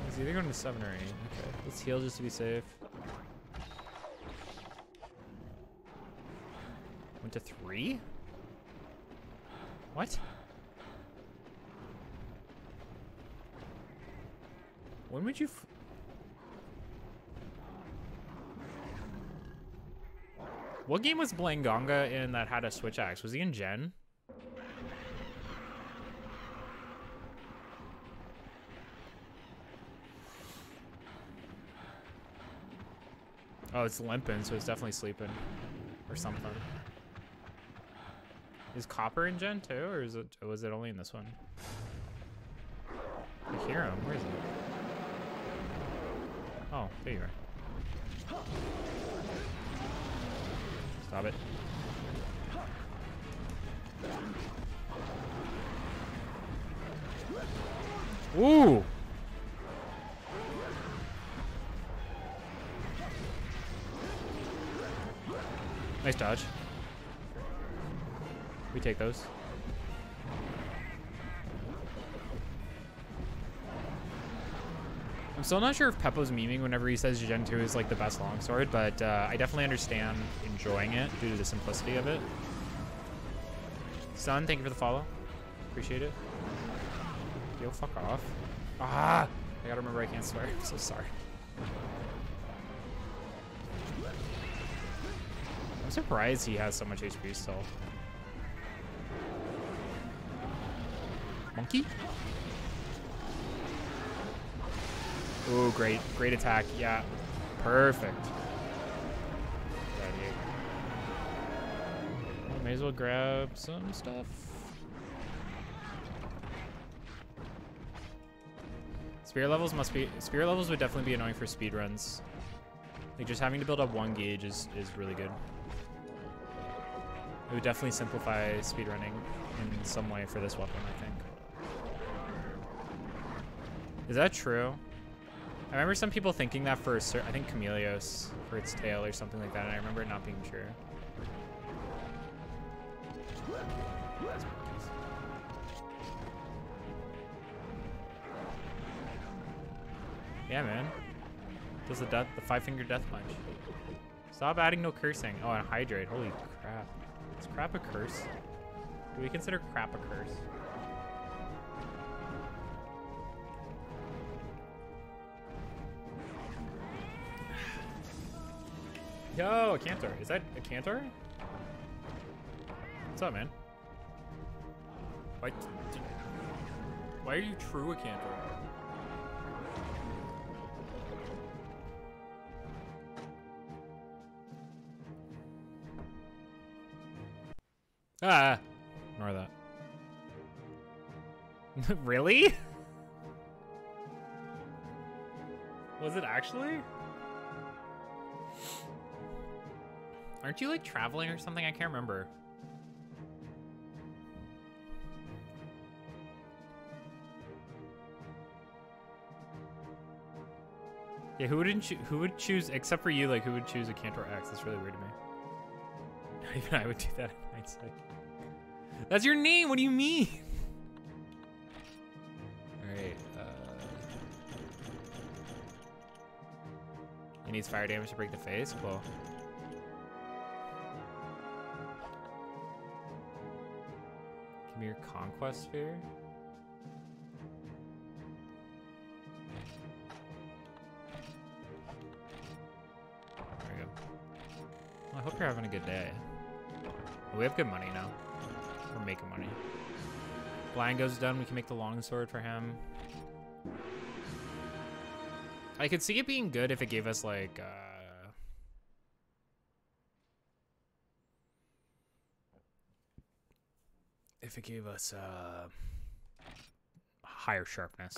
He's either going to seven or eight. Okay, let's heal just to be safe. Went to three? What? When would you? What game was Blangonga in that had a switch axe? Was he in Gen? Oh, it's limping, so it's definitely sleeping. Or something. Is Copper in Gen 2, or is it was it only in this one? I hear him. Where is he? Oh, there you are. Stop it. Ooh! Nice dodge. We take those. Still not sure if Peppo's memeing whenever he says Gen 2 is like the best longsword, but uh, I definitely understand enjoying it due to the simplicity of it. Son, thank you for the follow. Appreciate it. Yo, fuck off. Ah! I gotta remember I can't swear. I'm so sorry. I'm surprised he has so much HP still. Monkey? Ooh, great. Great attack. Yeah. Perfect. May as well grab some stuff. Spirit levels must be... Spirit levels would definitely be annoying for speed runs. Like, just having to build up one gauge is, is really good. It would definitely simplify speedrunning in some way for this weapon, I think. Is that true? I remember some people thinking that for, cer- I think Chameleos, for its tail or something like that, and I remember it not being true. Yeah, man. Does the death, the five-finger death punch. Stop adding no cursing. Oh, and hydrate. Holy crap. Is crap a curse? Do we consider crap a curse? Yo, a cantor. Is that a cantor? What's up, man? Why, why are you true a cantor? Ah, ignore that. really? Was it actually? Aren't you like traveling or something? I can't remember. Yeah, who wouldn't who would choose except for you? Like, who would choose a Cantor X? That's really weird to me. Not even I would do that in hindsight. That's your name. What do you mean? All right. Uh, he needs fire damage to break the face. Cool. Your sphere. There we go. Well, I hope you're having a good day. We have good money now. We're making money. Blango's done. We can make the longsword for him. I could see it being good if it gave us like uh if it gave us uh higher sharpness.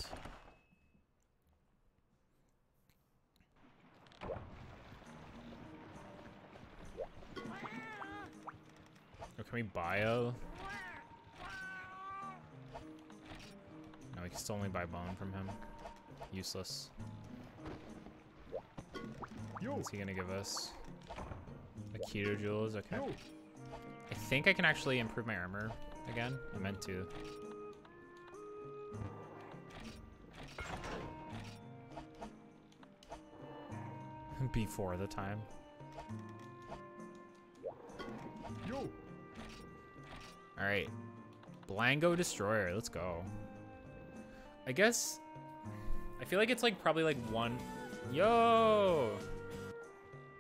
Or can we bio? No, we can still only buy bone from him. Useless. Yo, What's he gonna give us? Aikido jewels, okay. yo, I think I can actually improve my armor again. I meant to. Before the time. yo. Alright. Blango Destroyer. Let's go. I guess. I feel like it's like probably like one. Yo.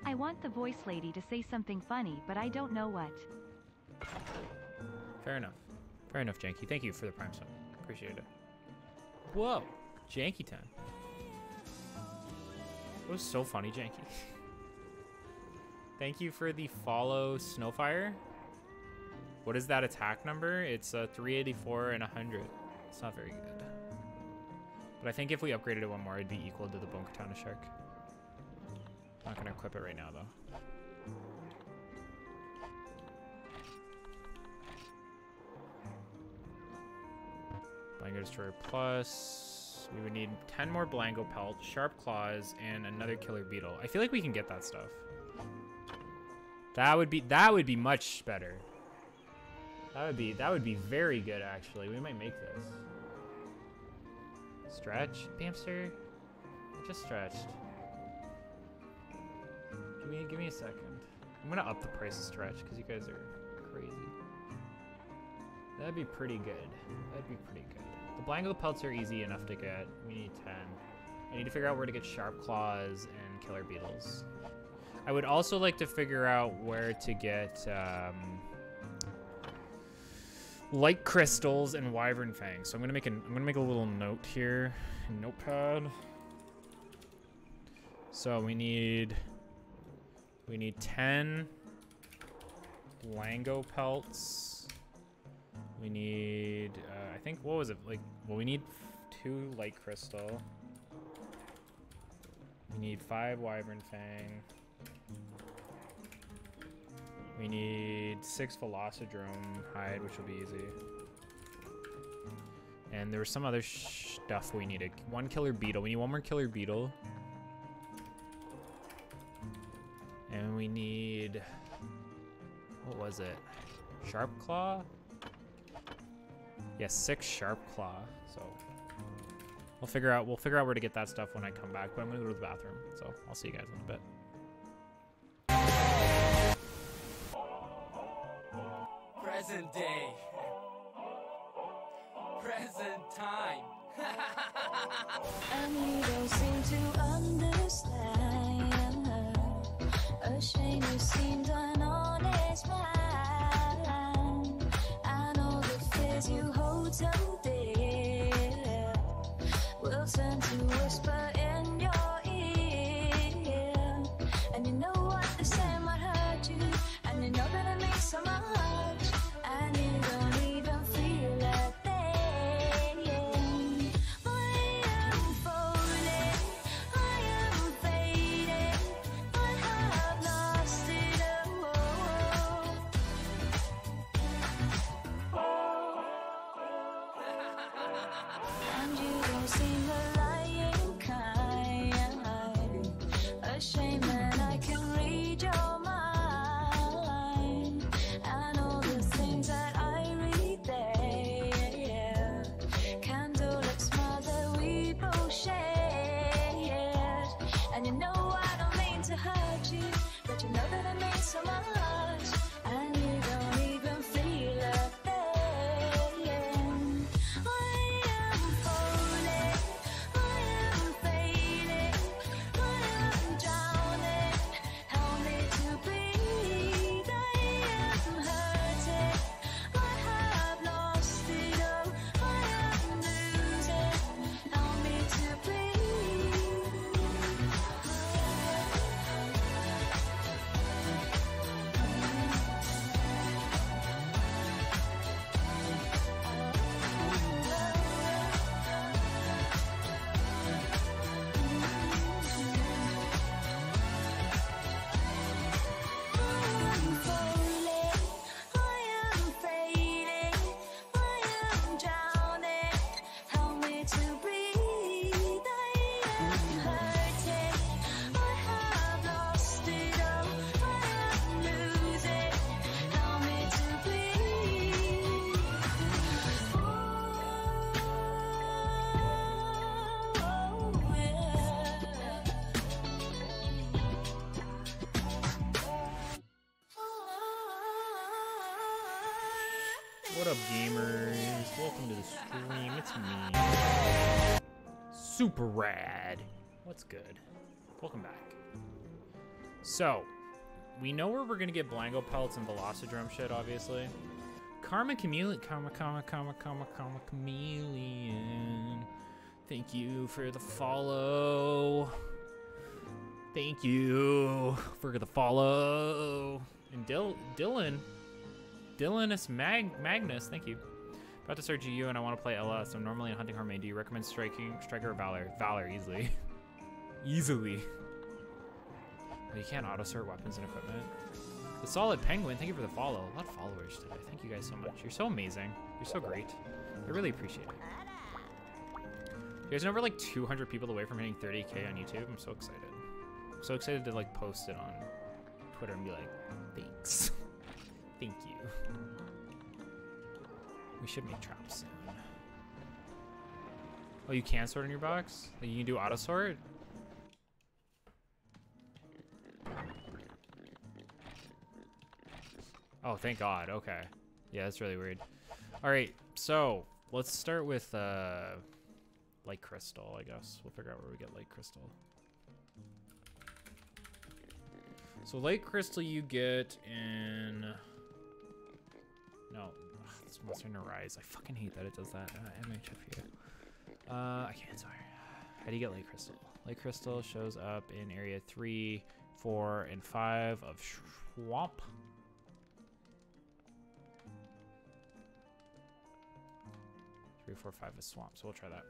I want the voice lady to say something funny, but I don't know what. Fair enough. Fair enough, Janky. Thank you for the prime sub. Appreciate it. Whoa, Janky time. It was so funny, Janky. Thank you for the follow, Snowfire. What is that attack number? It's uh, 384 and 100. It's not very good. But I think if we upgraded it one more, it'd be equal to the Bone Katana Shark. I'm Not gonna equip it right now, though. Blango Destroyer Plus. We would need 10 more Blango Pelt, Sharp Claws, and another Killer Beetle. I feel like we can get that stuff. That would be that would be much better. That would be that would be very good actually. We might make this. Stretch, Bamster. I just stretched. Give me give me a second. I'm gonna up the price of stretch because you guys are crazy. That'd be pretty good. That'd be pretty good. The Blango pelts are easy enough to get. We need 10. I need to figure out where to get Sharp Claws and Killer Beetles. I would also like to figure out where to get um, Light Crystals and Wyvern Fangs. So I'm gonna make an I'm gonna make a little note here, notepad. So we need we need 10 Blango pelts. We need, uh, I think, what was it? Like, well, we need two light crystal. We need five wyvern fang. We need six velocidrome hide, which will be easy. And there was some other stuff we needed. One killer beetle. We need one more killer beetle. And we need, what was it? Sharp claw? Yeah, six sharp claw. So we'll figure out we'll figure out where to get that stuff when I come back. But I'm gonna go to the bathroom. So I'll see you guys in a bit. Present day. Present time. And you don't seem to understand. A shame you seemed an honest man. I know the fears you so dear will turn to whisper gamers? Welcome to the stream. It's me. Super rad. What's good? Welcome back. So, we know where we're gonna get Blango pelts and Velocidrome shit, obviously. Karma Chameleon. Karma, Karma, Karma, Karma, Karma Chameleon. Thank you for the follow. Thank you for the follow. And Dil- Dylan. Dylan is Mag- Magnus. Thank you. About to start GU and I want to play LS. I'm normally in Hunting Harmony. Do you recommend striking Striker or Valor? Valor easily. easily. You can't auto sort weapons and equipment. The Solid Penguin, thank you for the follow. A lot of followers today. Thank you guys so much. You're so amazing. You're so great. I really appreciate it. You guys know we're like 200 people away from hitting 30k on YouTube. I'm so excited. I'm so excited to like post it on Twitter and be like, thanks. Thank you. We should make traps soon. Oh, you can sort in your box? Like you can do auto sort? Oh, thank God. Okay. Yeah, that's really weird. All right, so let's start with uh, light crystal. I guess we'll figure out where we get light crystal. So light crystal you get in. No, ugh, it's Monster Hunter Rise. I fucking hate that it does that. Uh, MHFU. Uh, I can't. Sorry. How do you get light crystal? Light crystal shows up in area three, four, and five of Swamp. Three, four, five is swamp, so we'll try that.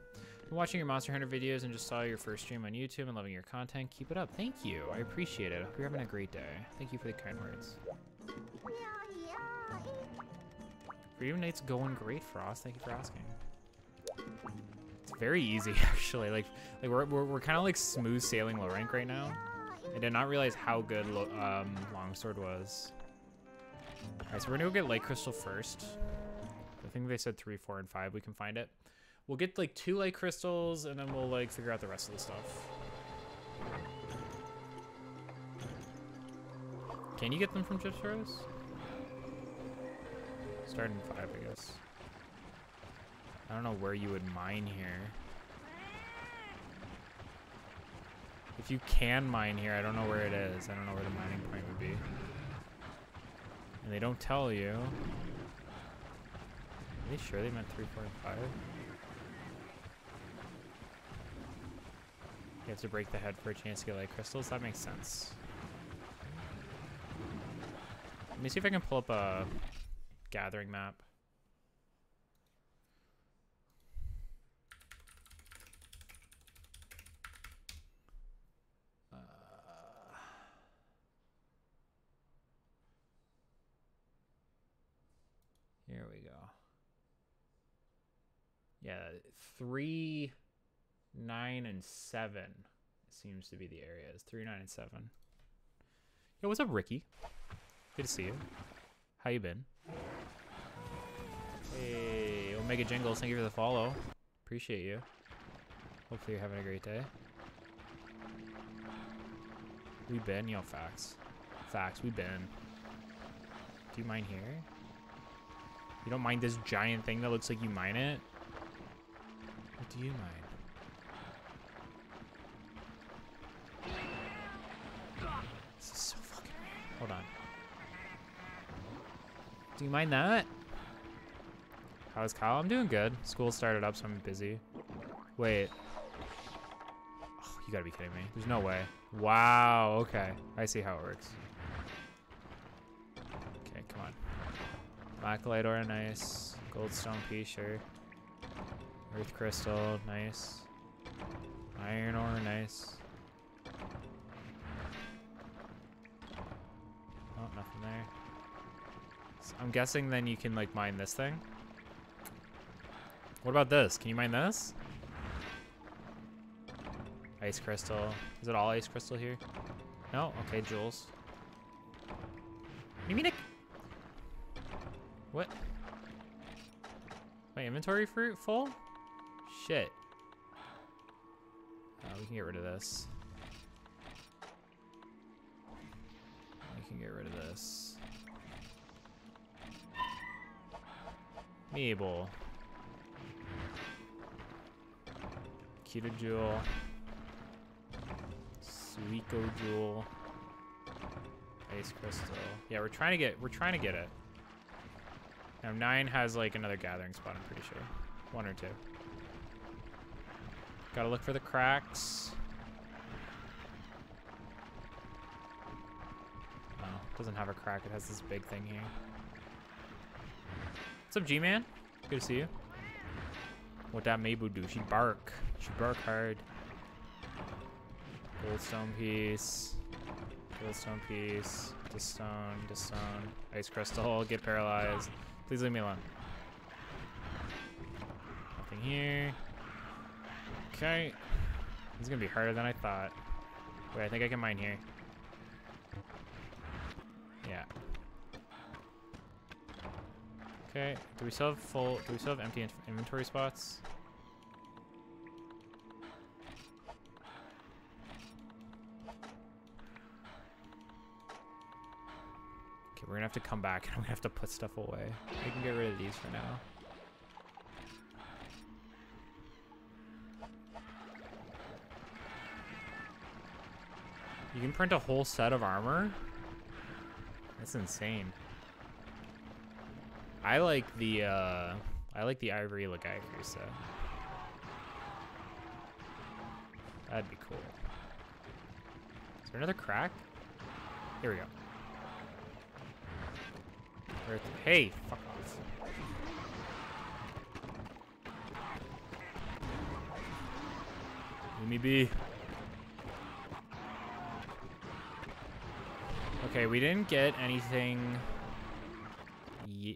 Been watching your Monster Hunter videos and just saw your first stream on YouTube and loving your content. Keep it up. Thank you. I appreciate it. I hope you're having a great day. Thank you for the kind words. Freedom Unite's going great, Frost. Thank you for asking. It's very easy, actually. Like, like we're, we're, we're kind of like smooth sailing low rank right now. I did not realize how good um, Longsword was. Alright, so we're gonna go get Light Crystal first. I think they said three, four, and five. We can find it. We'll get like two light crystals, and then we'll like figure out the rest of the stuff. Can you get them from Rose? Starting five, I guess. I don't know where you would mine here. If you can mine here, I don't know where it is. I don't know where the mining point would be. And they don't tell you. Are they sure they meant 3, 4, and 5? You have to break the head for a chance to get light crystals? That makes sense. Let me see if I can pull up a gathering map. Uh, Here we go. Yeah, three, nine, and seven seems to be the areas. Three, nine, and seven. Yo, what's up, Ricky? Good to see you. How you been? Hey, Omega Jingles, thank you for the follow. Appreciate you. Hopefully you're having a great day. We been, yo, facts. Facts, we been. Do you mind here? You don't mind this giant thing that looks like you mine it? What do you mind? This is so fucking weird. Hold on. Do you mind that? How's Kyle? I'm doing good. School started up, so I'm busy. Wait. Oh, you gotta be kidding me. There's no way. Wow, okay. I see how it works. Okay, come on. Black Blacklight ore, nice. Goldstone piece, sure. Earth crystal, nice. Iron ore, nice. I'm guessing then you can like mine this thing. What about this? Can you mine this? Ice crystal. Is it all ice crystal here? No? Okay, jewels. You mean it? What? My inventory fruit full? Shit. Uh, we can get rid of this. We can get rid of this. Mabel. Kita Jewel. Suiko Jewel. Ice Crystal. Yeah, we're trying to get we're trying to get it. Now nine has like another gathering spot, I'm pretty sure. One or two. Gotta look for the cracks. Oh, doesn't have a crack, it has this big thing here. What's up, G-Man? Good to see you. What that Mabu do? She bark. She bark hard. Goldstone piece. Goldstone piece. To stone, to stone. Ice crystal, get paralyzed. Please leave me alone. Nothing here. Okay. This is gonna be harder than I thought. Wait, I think I can mine here. Yeah. Okay. Do we still have full? Do we still have empty in- inventory spots? Okay, we're gonna have to come back and we have to put stuff away. We can get rid of these for now. You can print a whole set of armor? That's insane. I like the uh I like the ivory Legiger set. That'd be cool. Is there another crack? Here we go. Earth. Hey, fuck off. Leave me be. Okay, we didn't get anything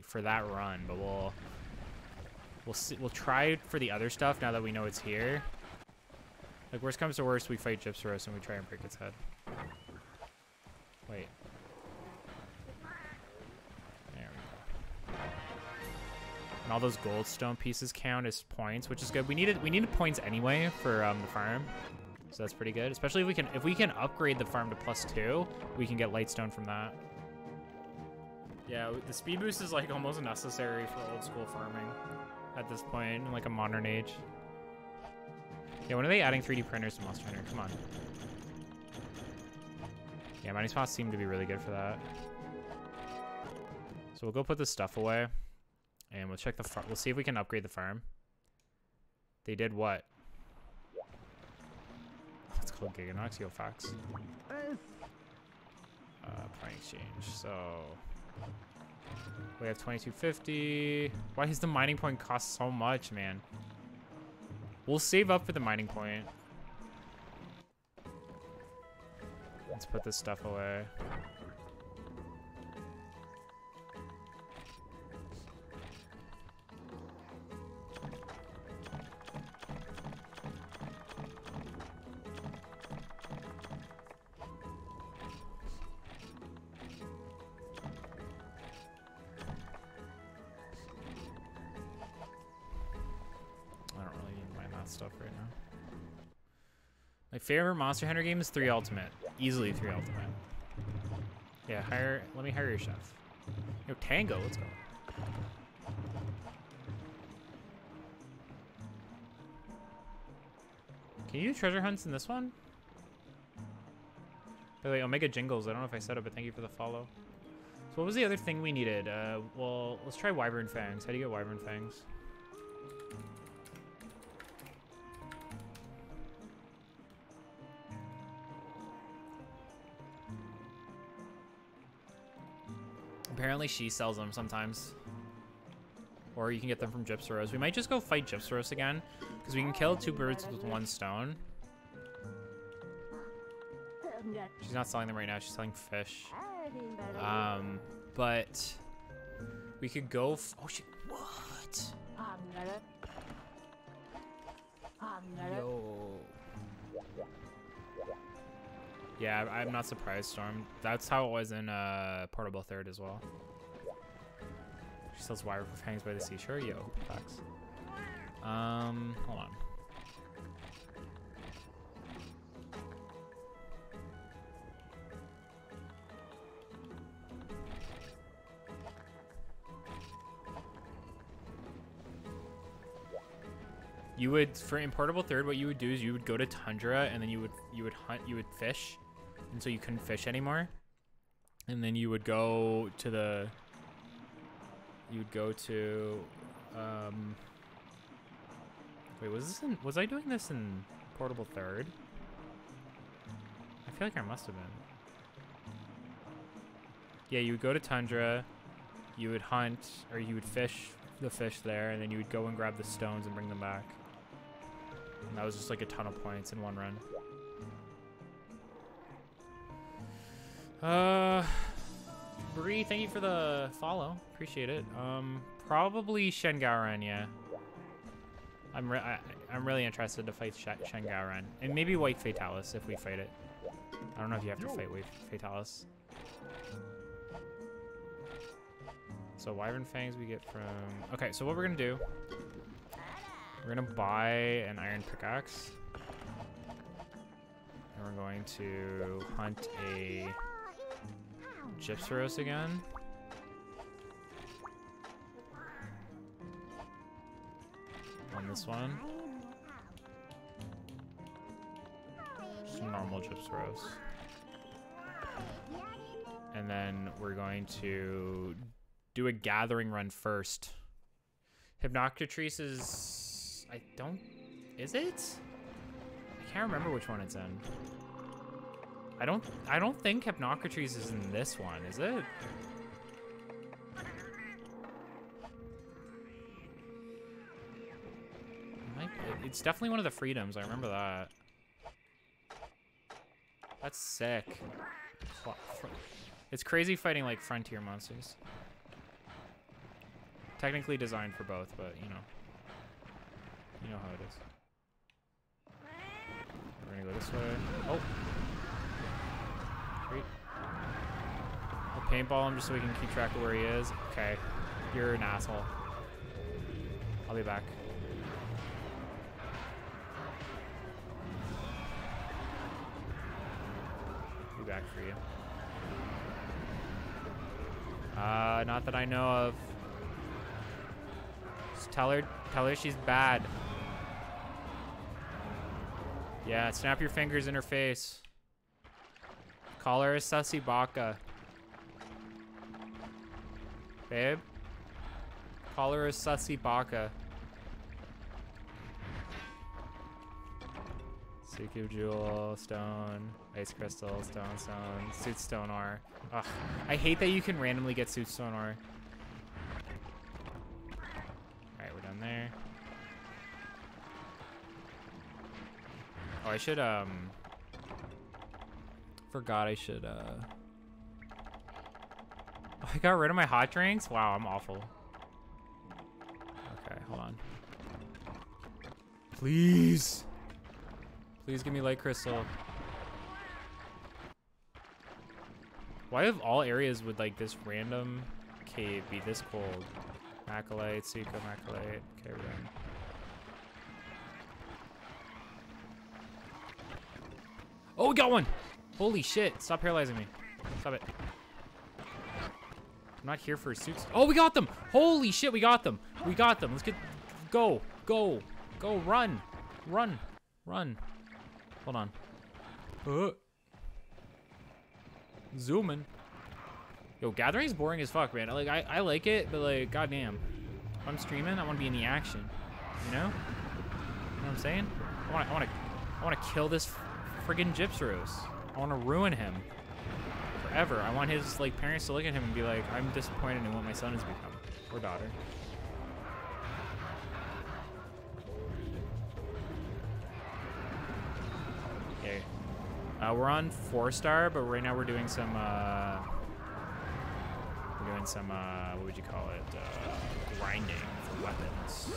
for that run, but we'll we'll see, we'll try for the other stuff now that we know it's here. Like worst comes to worst, we fight Gypceros and we try and break its head. Wait. There we go. And all those goldstone pieces count as points, which is good. We needed we needed points anyway for um, the farm, so that's pretty good. Especially if we can if we can upgrade the farm to plus two, we can get lightstone from that. Yeah, the speed boost is like almost necessary for old school farming at this point in like a modern age. Yeah, when are they adding 3D printers to Monster Hunter? Come on. Yeah, mining spots seem to be really good for that. So we'll go put this stuff away, and we'll check the farm. We'll see if we can upgrade the farm. They did what? It's called Giganox Fax. Uh, point exchange. So we have 2250. Why does the mining point cost so much, man? We'll save up for the mining point. Let's put this stuff away. Favorite Monster Hunter game is 3 Ultimate. Easily 3 Ultimate. Yeah, hire. Let me hire your chef. Yo, Tango, let's go. Can you do treasure hunts in this one? By the way, Omega Jingles, I don't know if I said it, but thank you for the follow. So what was the other thing we needed? Uh, well, let's try Wyvern Fangs. How do you get Wyvern Fangs? Apparently she sells them sometimes. Or you can get them from Gypceros. We might just go fight Gypceros again. Because we can kill two birds with one stone. She's not selling them right now. She's selling fish. Um, but we could go. F oh shit! What? Yo. Yeah, I'm not surprised, Storm. That's how it was in uh, Portable Third as well. She sells wyvern fangs by the seashore. Yo, facts. Um, hold on. You would for in portable third, what you would do is you would go to tundra and then you would you would hunt you would fish until you couldn't fish anymore. And then you would go to the you would go to um Wait, was this in was I doing this in portable third? I feel like I must have been. Yeah, you would go to tundra, you would hunt or you would fish the fish there, and then you would go and grab the stones and bring them back. And that was just like a ton of points in one run. Uh, Bree, thank you for the follow. Appreciate it. Um, probably Shen Gaoren, yeah. I'm re- I, I'm really interested to fight Sh- Shen Gaoren. And maybe White Fatalis if we fight it. I don't know if you have to fight White Fatalis. So Wyvern Fangs we get from... Okay, so what we're going to do... We're going to buy an Iron Pickaxe. And we're going to hunt a Gypceros again. On this one. Just normal Gypceros. And then we're going to do a gathering run first. Hypnocatrice is... I don't... Is it? I can't remember which one it's in. I don't... I don't think Hypnocatrice is in this one, is it? It's definitely one of the freedoms. I remember that. That's sick. It's crazy fighting like frontier monsters. Technically designed for both, but you know. You know how it is. We're gonna go this way. Oh! Great. I'll paintball him just so we can keep track of where he is. Okay. You're an asshole. I'll be back. Be back for you. Uh, not that I know of. Just tell her, tell her she's bad. Yeah, snap your fingers in her face. Call her a sussy baka. Babe? Call her a sussy baka. Suiko Jewel, Stone, Ice Crystal, Stone, Stone, Suit Stone ore. Ugh, I hate that you can randomly get Suit Stone ore. Alright, we're done there. Oh, I should, um... Forgot I should, uh... I got rid of my hot drinks? Wow, I'm awful. Okay, hold on. Please! Please give me light crystal. Why have all areas with like this random cave be this cold? Machalite, Suka, Machalite. Okay, we're done. Oh, we got one! Holy shit, stop paralyzing me. Stop it. I'm not here for suits. Oh, we got them! Holy shit, we got them! We got them. Let's get... Go, go, go, run, run, run. Hold on. Uh. Zooming. Yo, gathering's boring as fuck, man. Like, I, I like it, but like, goddamn. If I'm streaming, I want to be in the action. You know? You know what I'm saying? I want to, I want to, I want to kill this friggin' Gypceros. I want to ruin him forever. I want his like parents to look at him and be like, I'm disappointed in what my son has become or daughter. Okay. Uh, we're on four star, but right now we're doing some. Uh, we're doing some. Uh, what would you call it? Uh, grinding for weapons.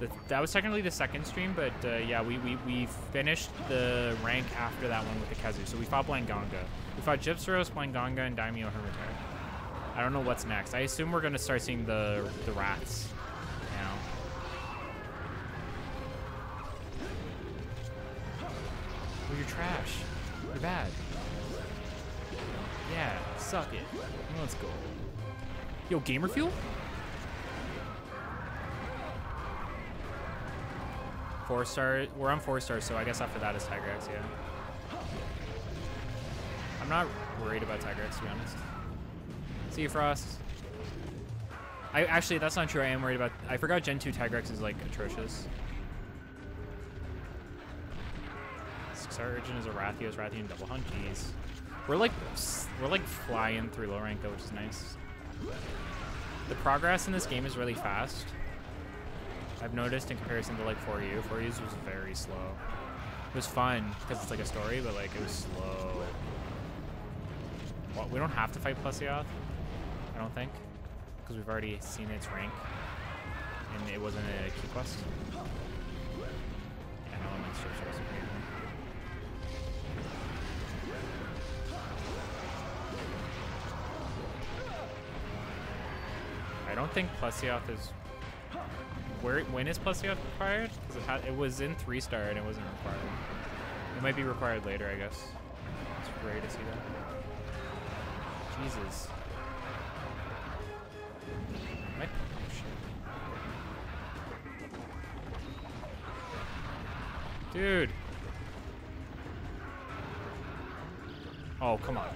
The, that was technically the second stream, but uh, yeah, we, we, we finished the rank after that one with the Khezu. So we fought Blangonga. We fought Gypceros, Blangonga, and Daimyo Hermitaur. I don't know what's next. I assume we're going to start seeing the the rats now. Oh, you're trash. You're bad. Yeah, suck it. Let's go. Yo, Gamer Fuel? Four star. We're on four stars, so I guess after that is Tigrex, yeah. I'm not worried about Tigrex, to be honest. See Frost. I actually, that's not true. I am worried about. I forgot Gen 2 Tigrex is like atrocious. Surgeon is a Rathios, Rathian double hunt. Jeez, we're like we're like flying through low rank though, which is nice. The progress in this game is really fast. I've noticed in comparison to like 4U, 4U's was very slow. It was fun because it's like a story, but like it was slow. Well, we don't have to fight Plesioth, I don't think, because we've already seen its rank, and it wasn't a key quest. Wasn't. I don't think Plesioth is. Where when is Plesioth required? Because it it was in three star and it wasn't required. It might be required later, I guess. It's rare to see that. Jesus. Dude. Oh, come on.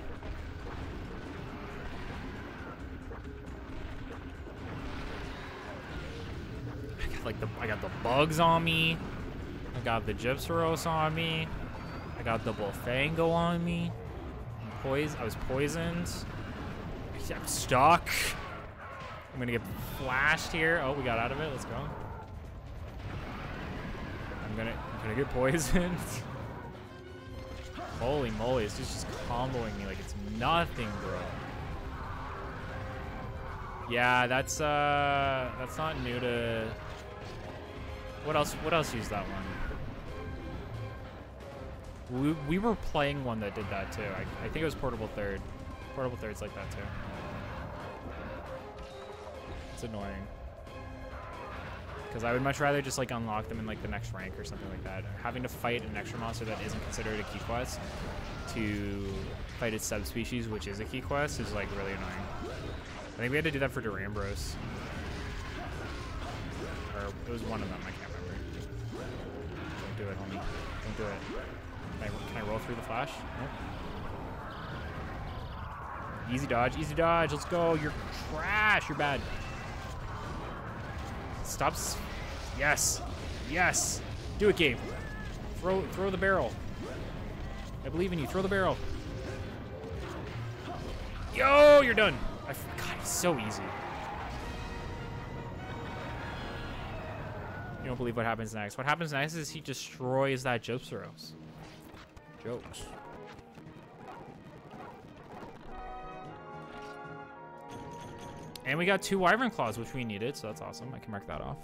Bugs on me. I got the Gypceros on me. I got the Bullfango on me. Pois I was poisoned. I'm stuck. I'm gonna get flashed here. Oh, we got out of it. Let's go. I'm gonna I'm gonna get poisoned. Holy moly, it's just, just comboing me like it's nothing, bro. Yeah, that's uh that's not new to what else what else used that one? We, we were playing one that did that too. I, I think it was Portable Third. Portable Third's like that too. It's annoying. Because I would much rather just like unlock them in like the next rank or something like that. Having to fight an extra monster that isn't considered a key quest to fight its subspecies, which is a key quest, is like really annoying. I think we had to do that for Duramboros. Or it was one of them, I can't. Don't do it, homie. Don't do it. Can I, can I roll through the flash? Nope. Easy dodge, easy dodge, let's go. You're trash, you're bad. Stop. s- Yes. Yes. Do it, Gabe. Throw throw the barrel. I believe in you. Throw the barrel. Yo, you're done. I God, it's so easy. You don't believe what happens next. What happens next is he destroys that Gypceros. Jokes. And we got two Wyvern Claws, which we needed, so that's awesome. I can mark that off.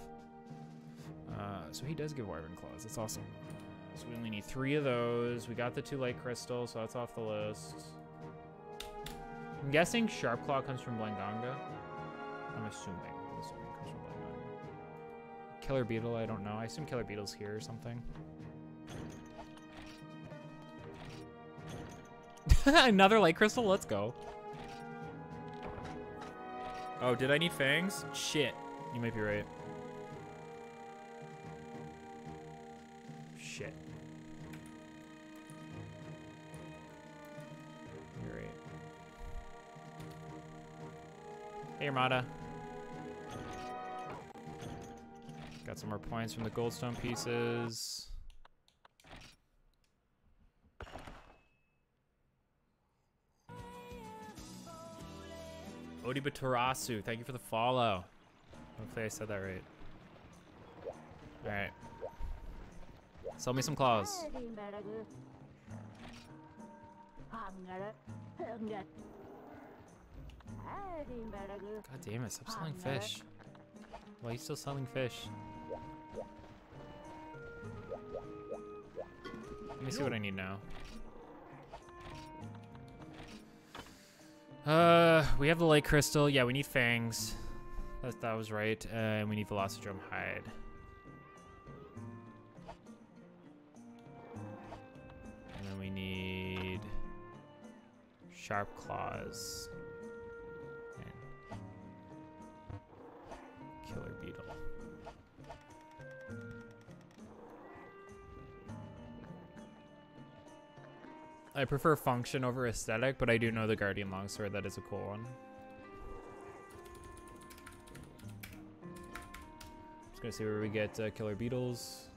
Uh, so he does give Wyvern Claws. That's awesome. So we only need three of those. We got the two Light Crystals, so that's off the list. I'm guessing Sharp Claw comes from Blangonga. I'm assuming. Killer Beetle, I don't know. I assume Killer Beetle's here or something. Another Light Crystal? Let's go. Oh, did I need fangs? Shit. You might be right. Shit. You're right. Hey, Armada. Got some more points from the goldstone pieces. Odibatarasu, thank you for the follow. Hopefully I said that right. Alright. Sell me some claws. God damn it, stop selling fish. Why are you still selling fish? Let me see what I need now. Uh, we have the light crystal. Yeah, we need fangs. That, that was right. Uh, and we need Velocidrome hide. And then we need sharp claws. And killer beetle. I prefer function over aesthetic, but I do know the Guardian Longsword. That is a cool one. Just gonna see where we get uh, killer beetles.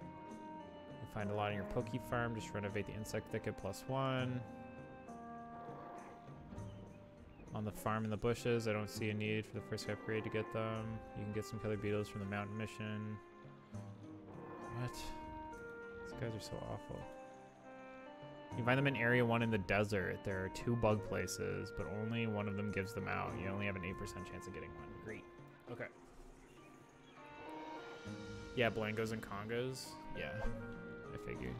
You find a lot in your Pokke farm. Just renovate the insect thicket plus one. On the farm in the bushes, I don't see a need for the first upgrade to get them. You can get some killer beetles from the mountain mission. What? These guys are so awful. You find them in Area 1 in the desert. There are two bug places, but only one of them gives them out. You only have an 8% chance of getting one. Great. Okay. Yeah, Blangos and Congos. Yeah, I figured.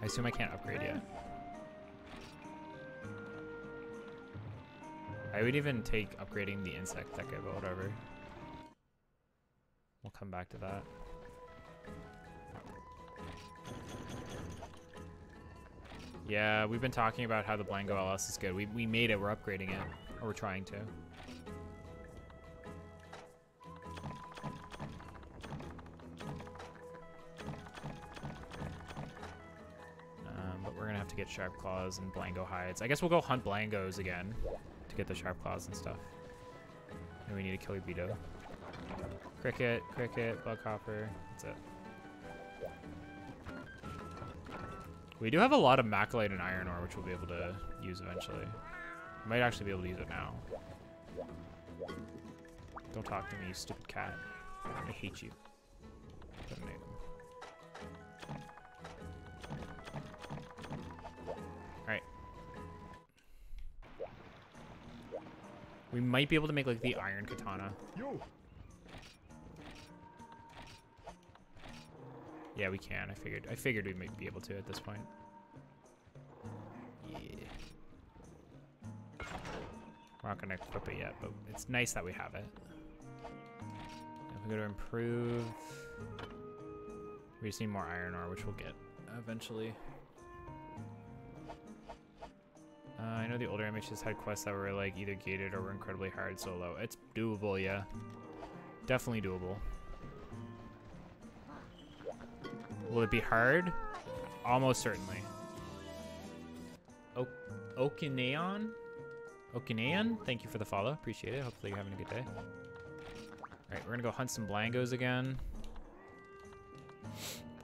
I assume I can't upgrade yet. I would even take upgrading the insect thicket, but whatever. We'll come back to that. Yeah, we've been talking about how the Blango LS is good. We, we made it, we're upgrading it. Or we're trying to. Um, but we're gonna have to get Sharp Claws and blango Hides. I guess we'll go hunt blangos again to get the Sharp Claws and stuff. And we need to kill Beetle. Cricket, Cricket, Bug Hopper. That's it. We do have a lot of Machalite and Iron Ore, which we'll be able to use eventually. Might actually be able to use it now. Don't talk to me, you stupid cat. I hate you. Alright. We might be able to make like the iron katana. Yeah, we can. I figured. I figured we might be able to at this point. Yeah. We're not gonna equip it yet, but it's nice that we have it. If we go to improve, we just need more iron ore, which we'll get eventually. Uh, I know the older MHs had quests that were like either gated or were incredibly hard solo. It's doable, yeah. Definitely doable. Will it be hard? Almost certainly. O Okinaon? Okinaon? Thank you for the follow. Appreciate it. Hopefully you're having a good day. Alright, we're gonna go hunt some Blangos again.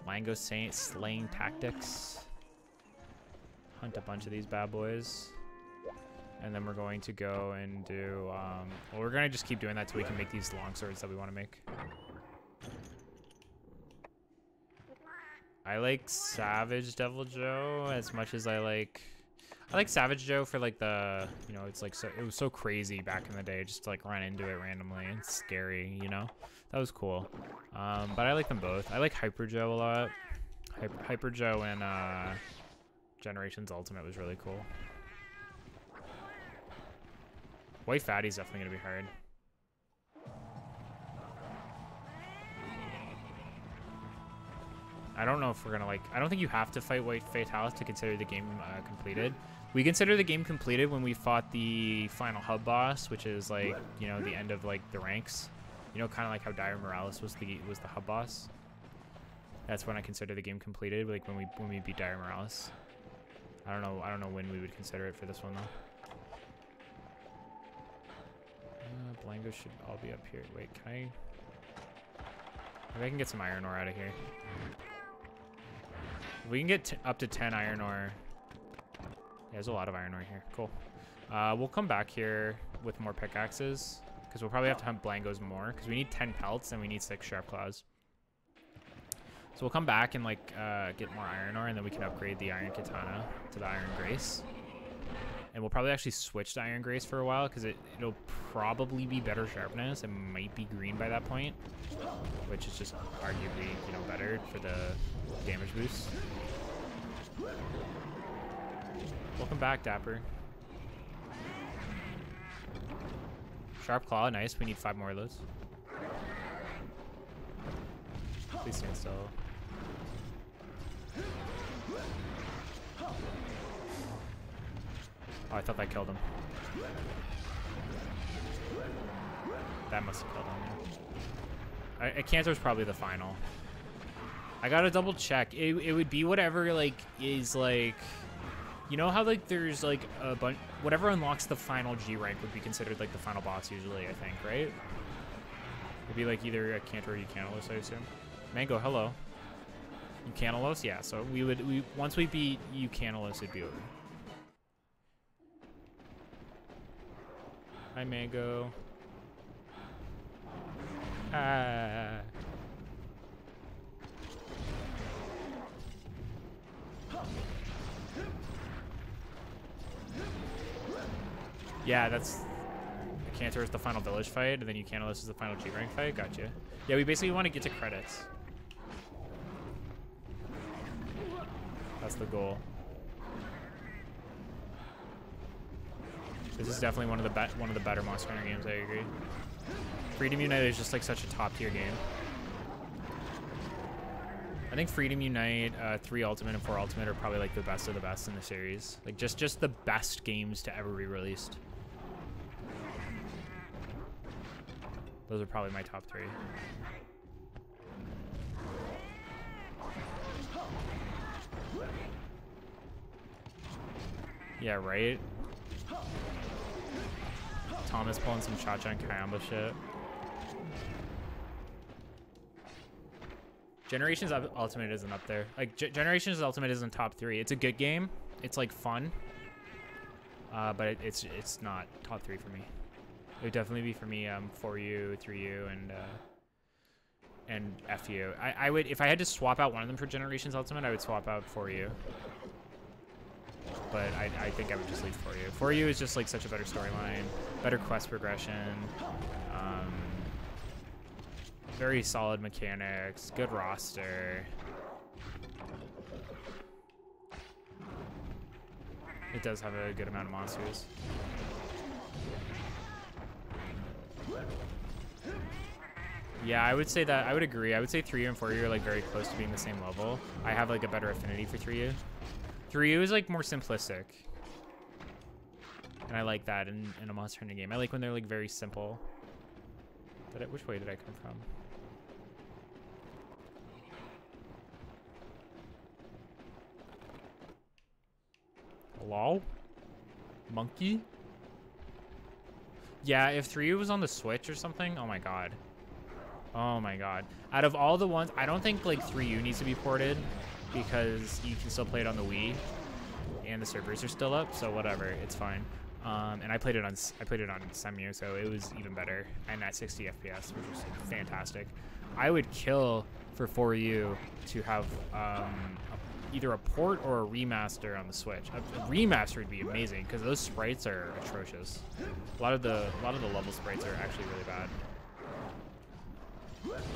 Blango Saint slaying tactics. Hunt a bunch of these bad boys. And then we're going to go and do, um, well, we're gonna just keep doing that so we can make these long swords that we want to make. I like Savage Deviljho as much as I like. I like Savage Joe for like the, you know, it's like so it was so crazy back in the day, just to like run into it randomly and scary, you know. That was cool. Um, but I like them both. I like Hyper Joe a lot. Hyper, Hyper Joe and uh, Generations Ultimate was really cool. White Fatty's definitely gonna be hard. I don't know if we're gonna like. I don't think you have to fight White Fatalis to consider the game uh, completed. We consider the game completed when we fought the final hub boss, which is like you know the end of like the ranks. You know, kind of like how Dire Miralis was the was the hub boss. That's when I consider the game completed, like when we when we beat Dire Miralis. I don't know. I don't know when we would consider it for this one though. Uh, Blango should all be up here. Wait, can I? Maybe I can get some iron ore out of here. We can get up to 10 iron ore. Yeah, there's a lot of iron ore here. Cool. Uh, we'll come back here with more pickaxes because we'll probably have to hunt Blangos more because we need 10 pelts and we need 6 sharp claws. So we'll come back and like uh, get more iron ore and then we can upgrade the iron katana to the iron grace. And we'll probably actually switch to iron grace for a while because it, it'll probably be better sharpness. It might be green by that point, which is just arguably, you know, better for the damage boost. Welcome back, Dapper. Sharp Claw, nice. We need five more of those. Please stand still. Oh, I thought that killed him. That must have killed him. Yeah. I, I Cantor's probably the final. I gotta double check. It, it would be whatever like is like, you know how like there's like a bunch whatever unlocks the final G rank would be considered like the final boss usually. I think right. It'd be like either Akantor or Ukanlos, I assume. Mango, hello. Ukanlos, yeah. So we would we once we beat Ukanlos, it'd be over. Hi, Mango. Ah. Yeah, that's Akantor is the final village fight, and then you Ukanlos is the final G rank fight. Gotcha. Yeah, we basically want to get to credits. That's the goal. This is definitely one of the one of the better Monster Hunter games. I agree. Freedom Unite is just like such a top tier game. I think Freedom Unite, uh, 3 Ultimate, and 4 Ultimate are probably like the best of the best in the series. Like just just the best games to ever be released. Those are probably my top three. Yeah, right? Thomas pulling some Cha-Cha and Kayamba shit. Generations Ultimate isn't up there. Like, Ge- Generations Ultimate isn't top three. It's a good game. It's, like, fun. Uh, but it, it's it's not top three for me. It would definitely be for me um, 4U, 3U, and uh, and FU. I, I would, if I had to swap out one of them for Generations Ultimate, I would swap out 4U. But I, I think I would just leave 4U. For You is just like such a better storyline, better quest progression, um, very solid mechanics, good roster. It does have a good amount of monsters. Yeah, I would say that. I would agree. I would say 3U and 4U are like very close to being the same level. I have like a better affinity for 3U. 3U is like more simplistic. And I like that in, in a Monster Hunter game. I like when they're like very simple. Did I, which way did I come from? Hello? Monkey? Yeah, if 3U was on the Switch or something, oh my god. Oh my god. Out of all the ones, I don't think like 3U needs to be ported because you can still play it on the Wii and the servers are still up, so whatever, it's fine. Um, and I played it on I played it on Cemu, so it was even better and at 60 FPS, which was fantastic. I would kill for 4U to have um, either a port or a remaster on the Switch. A, a remaster would be amazing because those sprites are atrocious. A lot of the a lot of the level sprites are actually really bad.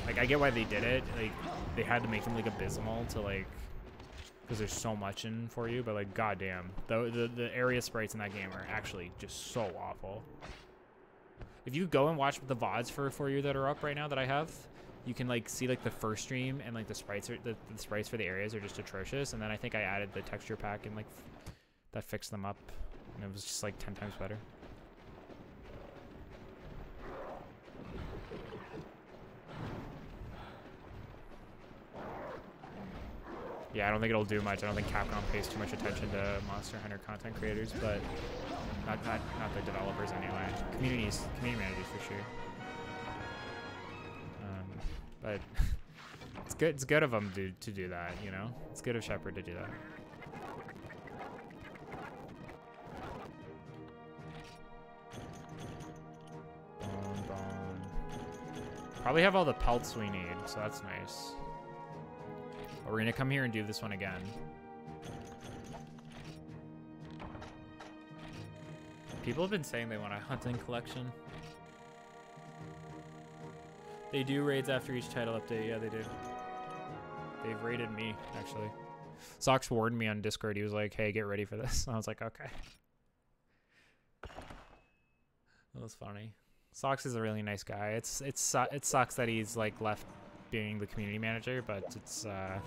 Like I get why they did it. Like they had to make them like abysmal to like because there's so much in 4U. But like goddamn, the, the the area sprites in that game are actually just so awful. If you go and watch the vods for 4U that are up right now that I have, you can like see like the first stream and like the sprites are the, the sprites for the areas are just atrocious. And then I think I added the texture pack and like that fixed them up, and it was just like ten times better. Yeah, I don't think it'll do much. I don't think Capcom pays too much attention to Monster Hunter content creators, but not not not the developers anyway. Communities, community managers for sure. Um, but it's good. It's good of them to to do that. You know, it's good of Shepard to do that. Probably have all the pelts we need, so that's nice. But we're gonna come here and do this one again. People have been saying they want a hunting collection. They do raids after each title update. Yeah, they do. They've raided me, actually. Sox warned me on Discord. He was like, hey, get ready for this. I was like, okay. That was funny. Sox is a really nice guy. It's it's it sucks that he's like left being the community manager, but it's uh,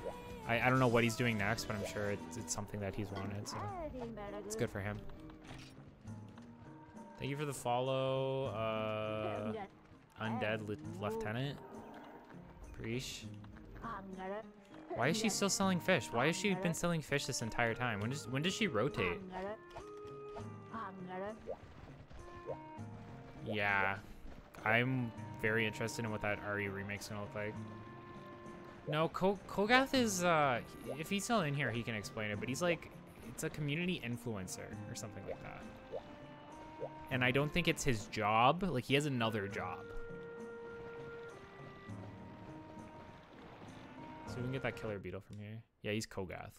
I, I don't know what he's doing next, but I'm sure it's, it's something that he's wanted, so it's good for him. Thank you for the follow, uh, Undead Lieu- Lieutenant. Preach. Why is she still selling fish? Why has she been selling fish this entire time? When does when does she rotate? Yeah, I'm very interested in what that RE remake's gonna look like. No, Ko- Kogath is, uh, if he's still in here, he can explain it, but he's like, it's a community influencer or something like that. And I don't think it's his job. Like, he has another job. So we can get that killer beetle from here. Yeah, he's Kogath.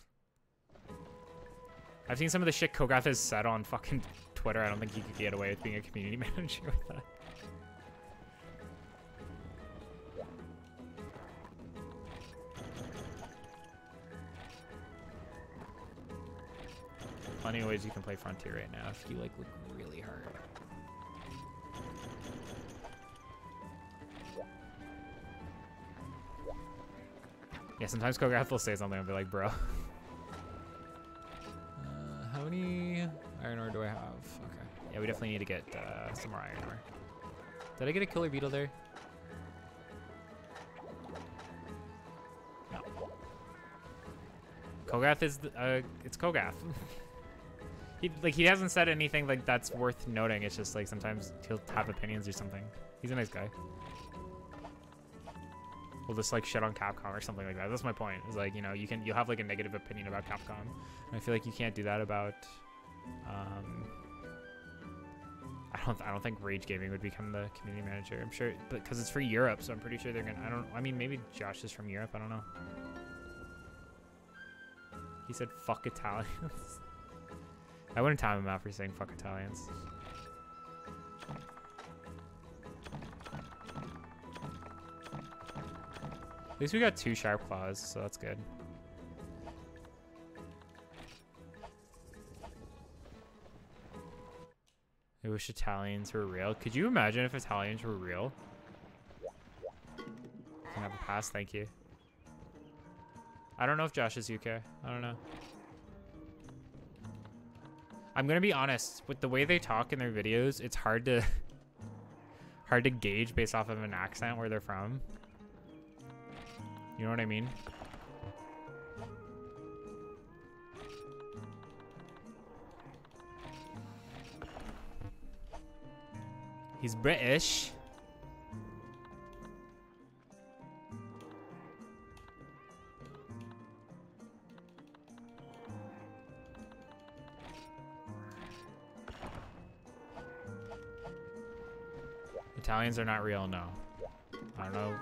I've seen some of the shit Kogath has said on fucking Twitter. I don't think he could get away with being a community manager with that. Plenty of ways you can play Frontier right now if you like look really hard. Yeah, sometimes Kogath will say something and be like, bro. Uh, how many iron ore do I have? Okay. Yeah, we definitely need to get uh, some more iron ore. Did I get a killer beetle there? No. Kogath is, the, uh, it's Kogath. he, like, he hasn't said anything, like, that's worth noting. It's just, like, sometimes he'll have opinions or something. He's a nice guy. We'll just, like, shit on Capcom or something like that. That's my point. Is like, you know, you can, you'll have, like, a negative opinion about Capcom. And I feel like you can't do that about, um... I don't, I don't think Rage Gaming would become the community manager. I'm sure, because it's for Europe, so I'm pretty sure they're gonna. I don't. I mean, maybe Josh is from Europe. I don't know. He said "fuck Italians." I wouldn't time him out for saying "fuck Italians." At least we got two sharp claws, so that's good. I wish Italians were real. Could you imagine if Italians were real? Can I have a pass? Thank you. I don't know if Josh is UK. I don't know. I'm gonna be honest. With the way they talk in their videos, it's hard to hard to gauge based off of an accent where they're from. You know what I mean? He's British. Italians are not real, no. I don't know.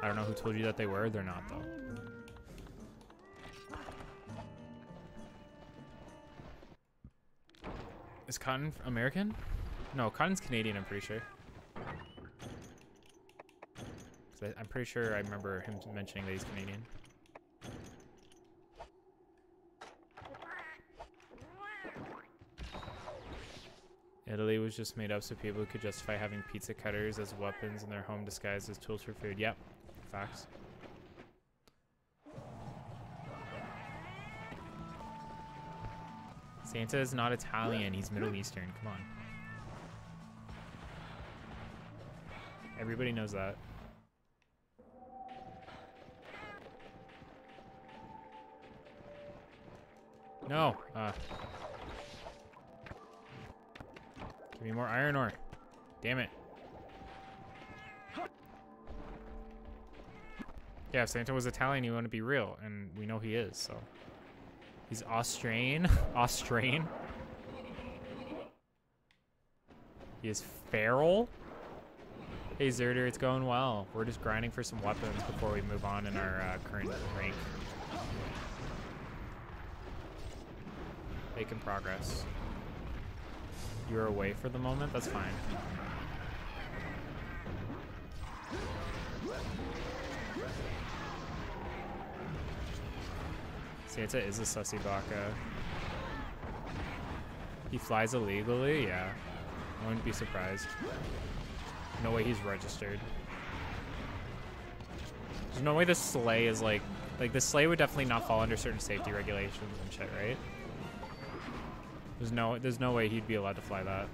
I don't know who told you that they were. They're not, though. Is Cotton American? No, Cotton's Canadian, I'm pretty sure. I'm pretty sure I remember him mentioning that he's Canadian. Italy was just made up so people could justify having pizza cutters as weapons in their home disguised as tools for food. Yep, facts. Santa is not Italian, he's Middle Eastern. Come on. Everybody knows that. No. Uh, give me more iron ore. Damn it. Yeah, if Santa was Italian, he wouldn't be real, and we know he is, so. He's Australian. Australian. He is feral. Hey Zerder, it's going well. We're just grinding for some weapons before we move on in our uh, current rank. Making progress. You're away for the moment? That's fine. Santa is a sussy baka. He flies illegally? Yeah. I wouldn't be surprised. No way he's registered. There's no way the sleigh is like... Like, the sleigh would definitely not fall under certain safety regulations and shit, right? There's no there's no way he'd be allowed to fly that.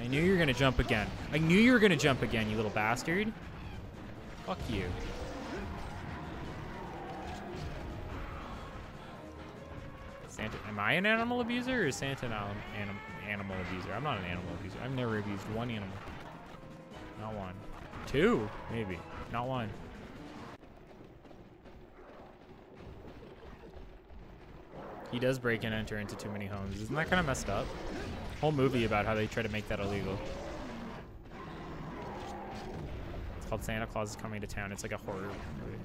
I knew you were gonna jump again. I knew you were gonna jump again, you little bastard. Fuck you. Santa, am I an animal abuser or is Santa an anim, animal abuser? I'm not an animal abuser. I've never abused one animal. Not one. Two, maybe. Not one. He does break and enter into too many homes. Isn't that kind of messed up? Whole movie about how they try to make that illegal. It's called Santa Claus is Coming to Town. It's like a horror movie.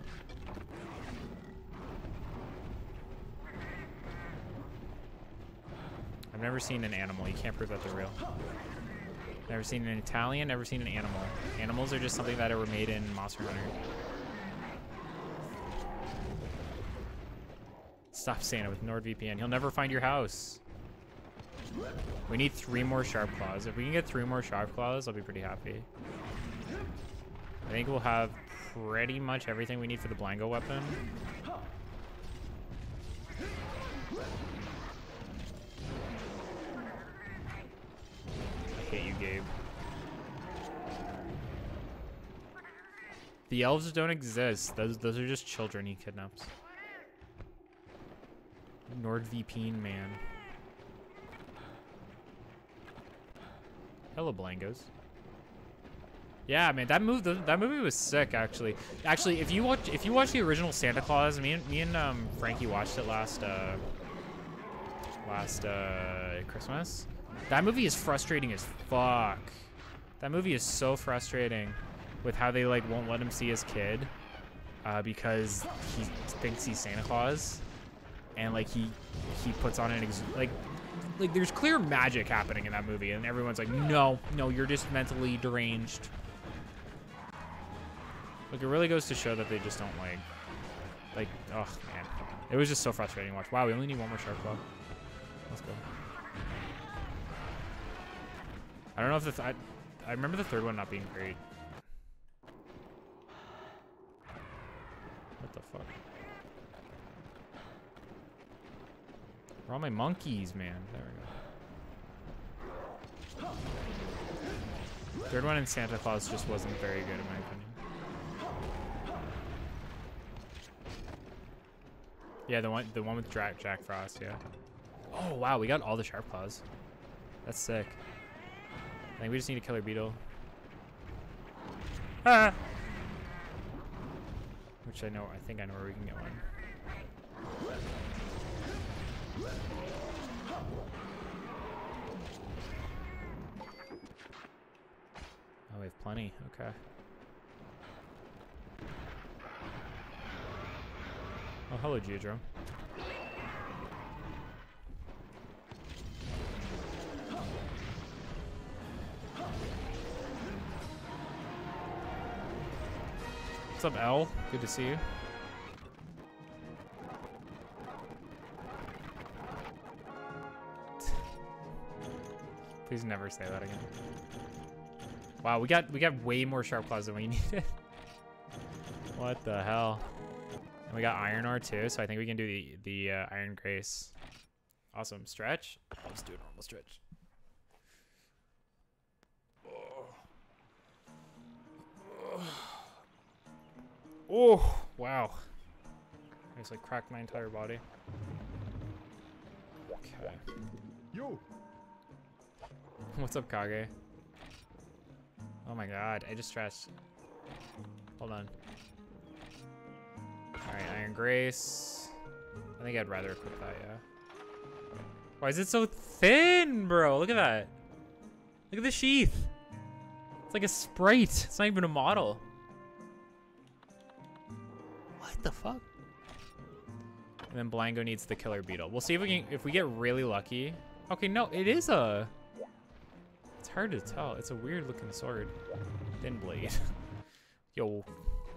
I've never seen an animal. You can't prove that they're real. Never seen an Italian, never seen an animal. Animals are just something that were made in Monster Hunter. Stop Santa with NordVPN. He'll never find your house. We need three more Sharp Claws. If we can get three more Sharp Claws, I'll be pretty happy. I think we'll have pretty much everything we need for the Blango weapon. I hate you, Gabe. The elves don't exist. Those those are just children he kidnaps. NordVPN man. Hello, Blangos. Yeah, man, that move that movie was sick. Actually, actually, if you watch if you watch the original Santa Claus, me and me and um, Frankie watched it last uh, last uh, Christmas. That movie is frustrating as fuck. That movie is so frustrating with how they like won't let him see his kid uh, because he thinks he's Santa Claus, and like he he puts on an ex- like like there's clear magic happening in that movie, and everyone's like, no, no, you're just mentally deranged. Like it really goes to show that they just don't like, like, oh man, it was just so frustrating to watch. Wow, we only need one more sharp claw. Let's go. I don't know if the th I, I remember the third one not being great. What the fuck? Where are all my monkeys, man? There we go. Third one in Santa Claus just wasn't very good in my opinion. Yeah, the one the one with Jack Jack Frost, yeah. Oh wow, we got all the sharp claws. That's sick. I think we just need a killer beetle. Ah! Which I know I think I know where we can get one. Oh, we have plenty. Okay. Oh, hello, Giadrome. What's up, L? Good to see you. Please never say that again. Wow, we got we got way more sharp claws than we needed. what the hell? And we got iron ore too, so I think we can do the the uh, iron grace. Awesome stretch. Let's do a normal stretch. Oh wow! I just like cracked my entire body. Okay. Yo, What's up, Kage? Oh my god, I just stretched. Hold on. Alright, Iron Grace. I think I'd rather equip that, yeah. Why is it so thin, bro? Look at that. Look at the sheath. It's like a sprite. It's not even a model. What the fuck? And then Blango needs the killer beetle. We'll see if we can if we get really lucky. Okay, no, it is a it's hard to tell. It's a weird looking sword. Thin blade. Yo,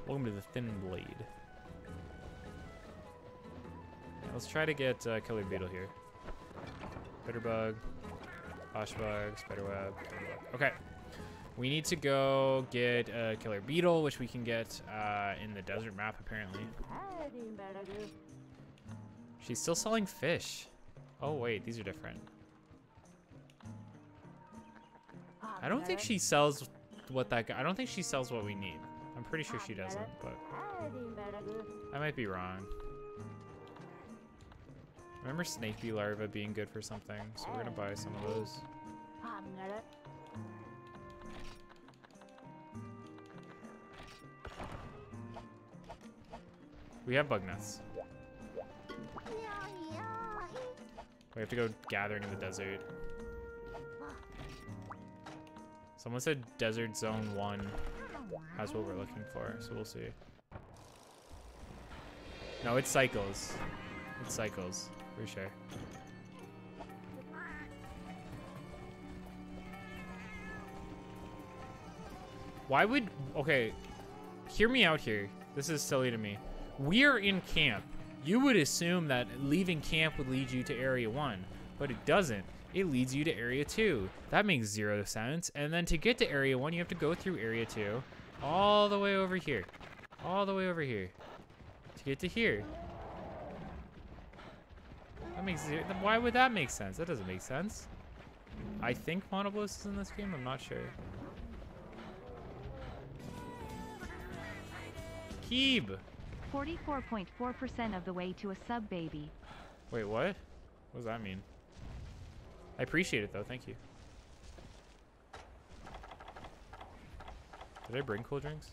welcome to the thin blade. Yeah, let's try to get uh, Killer Beetle here. Bitterbug, Poshbug, Spiderweb. Okay. We need to go get a Killer Beetle, which we can get uh, in the desert map, apparently. She's still selling fish. Oh, wait, these are different. I don't think she sells what that guy. I don't think she sells what we need. I'm pretty sure she doesn't, but I might be wrong. remember snake bee larva being good for something, so we're gonna buy some of those. We have bug nuts. We have to go gathering in the desert. Someone said Desert Zone 1 has what we're looking for, so we'll see. No, it cycles. It cycles, for sure. Why would... Okay, hear me out here. This is silly to me. We are in camp. You would assume that leaving camp would lead you to Area 1, but it doesn't. It leads you to Area 2. That makes zero sense. And then to get to Area 1, you have to go through Area 2 all the way over here. All the way over here. To get to here. That makes zero, then why would that make sense? That doesn't make sense. I think Monoblos is in this game, I'm not sure. Keeb! 44.4% of the way to a sub baby. Wait, what? What does that mean? I appreciate it though, thank you. Did I bring cool drinks?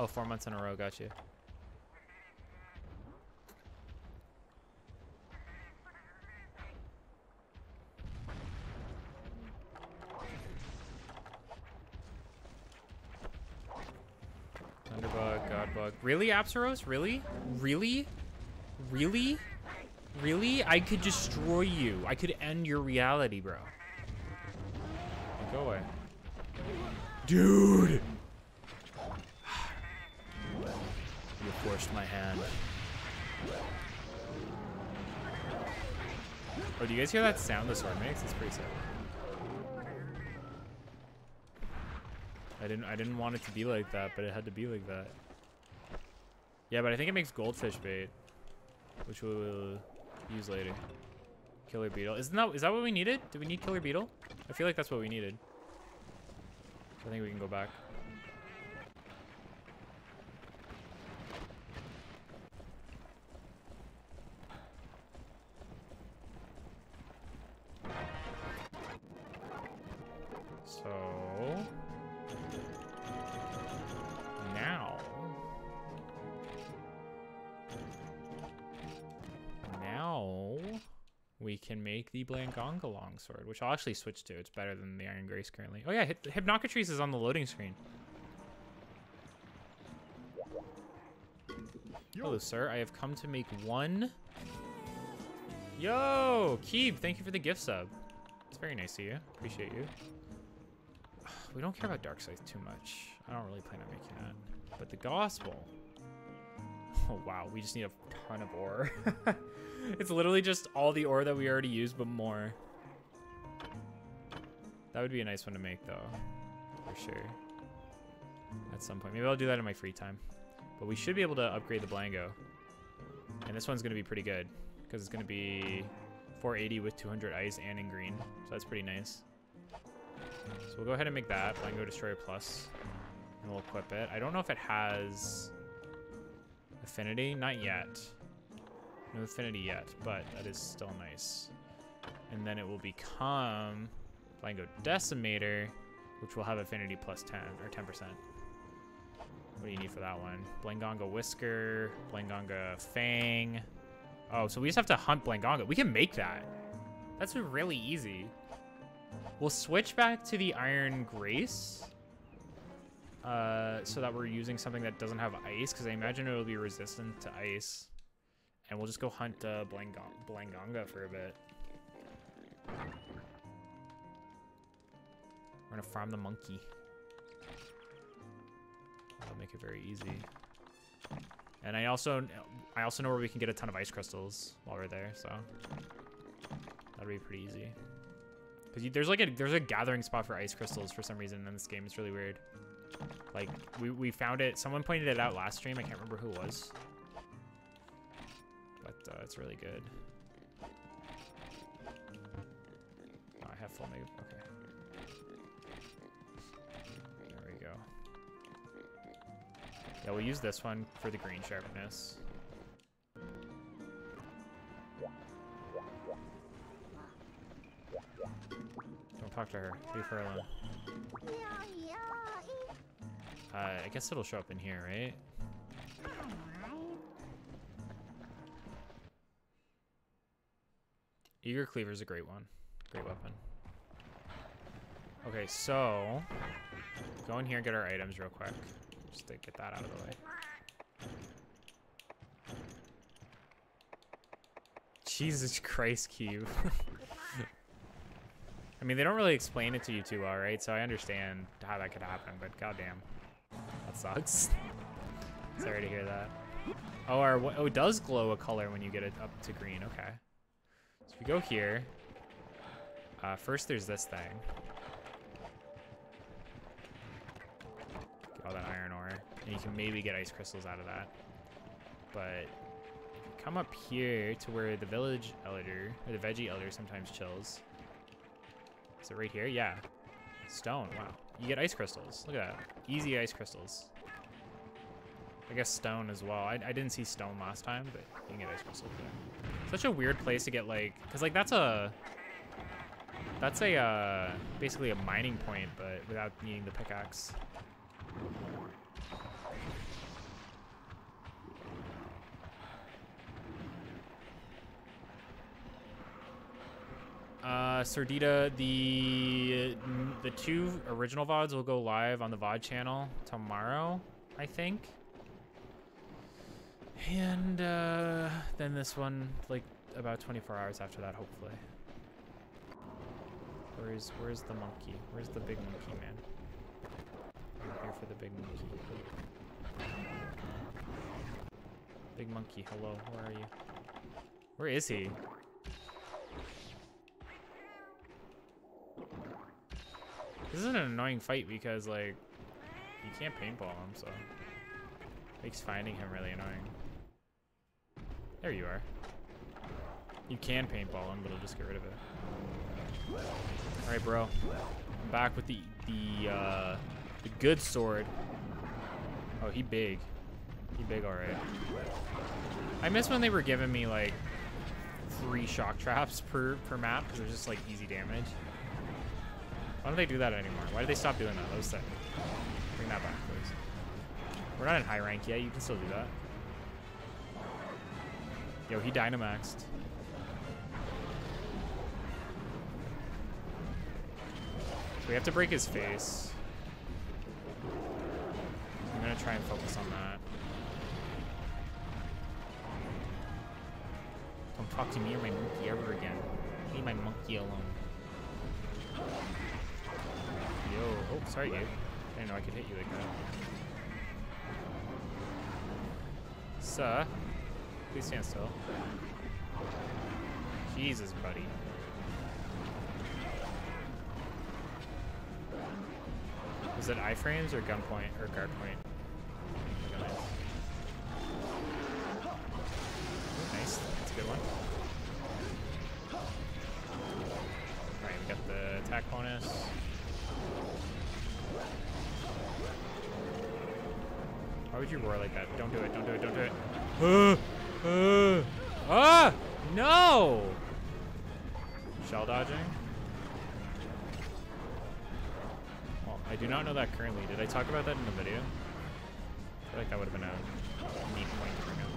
Oh, four months in a row, got you. Thunderbug, Godbug. Really, Apceros? Really? Really? Really? Really? I could destroy you. I could end your reality, bro. Go away. Dude! You forced my hand. Oh, do you guys hear that sound the sword makes? It's pretty sick. I didn't I didn't want it to be like that, but it had to be like that. Yeah, but I think it makes goldfish bait, which will use later. Killer beetle. Isn't that is that what we needed? Did we need killer beetle? I feel like that's what we needed. I think we can go back. Make the Blangonga longsword, which I'll actually switch to. It's better than the Iron Grace currently. Oh yeah, Hyp is on the loading screen. Hello, sir. I have come to make one. Yo, Keeb, thank you for the gift sub. It's very nice of you. Appreciate you. We don't care about Dark Scythe too much. I don't really plan on making that. But the Gospel. Oh, wow. We just need a ton of ore. it's literally just all the ore that we already used, but more. That would be a nice one to make, though. For sure. At some point. Maybe I'll do that in my free time. But we should be able to upgrade the Blango. And this one's going to be pretty good. Because it's going to be 480 with 200 ice and in green. So that's pretty nice. So we'll go ahead and make that. Blango Destroyer Plus. And we'll equip it. I don't know if it has affinity. Not yet. No affinity yet, but that is still nice. And then it will become Blango Decimator, which will have affinity plus 10, or 10%. What do you need for that one? Blangonga Whisker, Blangonga Fang. Oh, so we just have to hunt Blangonga. We can make that. That's really easy. We'll switch back to the Iron Grace. Uh, so that we're using something that doesn't have ice, because I imagine it'll be resistant to ice. And we'll just go hunt uh, Blangon Blangonga for a bit. We're gonna farm the monkey. That'll make it very easy. And I also I also know where we can get a ton of ice crystals while we're there, so that'll be pretty easy. Cause there's like a there's a gathering spot for ice crystals for some reason in this game. It's really weird. Like we we found it. Someone pointed it out last stream. I can't remember who it was, but uh, it's really good. Oh, I have full mega. Okay. There we go. Yeah, we'll use this one for the green sharpness. Talk to her. Leave her alone. Uh, I guess it'll show up in here, right? Eager Cleaver is a great one. Great weapon. Okay, so go in here and get our items real quick. Just to get that out of the way. Jesus Christ, Cube. I mean, they don't really explain it to you too well, right? So I understand how that could happen, but goddamn, that sucks. Sorry to hear that. Oh, our, oh, it does glow a color when you get it up to green. Okay. So if we go here. Uh, first, there's this thing. Get all that iron ore, and you can maybe get ice crystals out of that. But come up here to where the village elder or the veggie elder sometimes chills. Is it right here? Yeah. Stone. Wow. You get ice crystals. Look at that. Easy ice crystals. I guess stone as well. I, I didn't see stone last time, but you can get ice crystals there. Such a weird place to get like, cause like that's a, that's a uh, basically a mining point, but without needing the pickaxe. Uh, Sordita, the the two original VODs will go live on the VOD channel tomorrow, I think. And uh, then this one, like about 24 hours after that, hopefully. Where's where's the monkey? Where's the big monkey man? I'm here for the big monkey. Big monkey, hello, where are you? Where is he? This is an annoying fight because, like, you can't paintball him, so makes finding him really annoying. There you are. You can paintball him, but it'll just get rid of it. All right, bro. I'm back with the the uh, the good sword. Oh, he big. He big, all right. I miss when they were giving me like three shock traps per per map because it was just like easy damage. Why don't they do that anymore? Why did they stop doing that? That was sick. Bring that back, please. We're not in high rank yet. You can still do that. Yo, he Dynamaxed. We have to break his face. I'm gonna try and focus on that. Don't talk to me or my monkey ever again. Leave my monkey alone. Oh, sorry. I didn't know I could hit you like that. Sir, please stand still. Jesus, buddy. Was it iframes or gunpoint or guard point? Nice, that's a good one. Got the attack bonus. Why would you roar like that? Don't do it, don't do it, don't do it. Uh, uh, ah! No! Shell dodging? Well, I do not know that currently. Did I talk about that in the video? I feel like that would have been a neat point to bring up.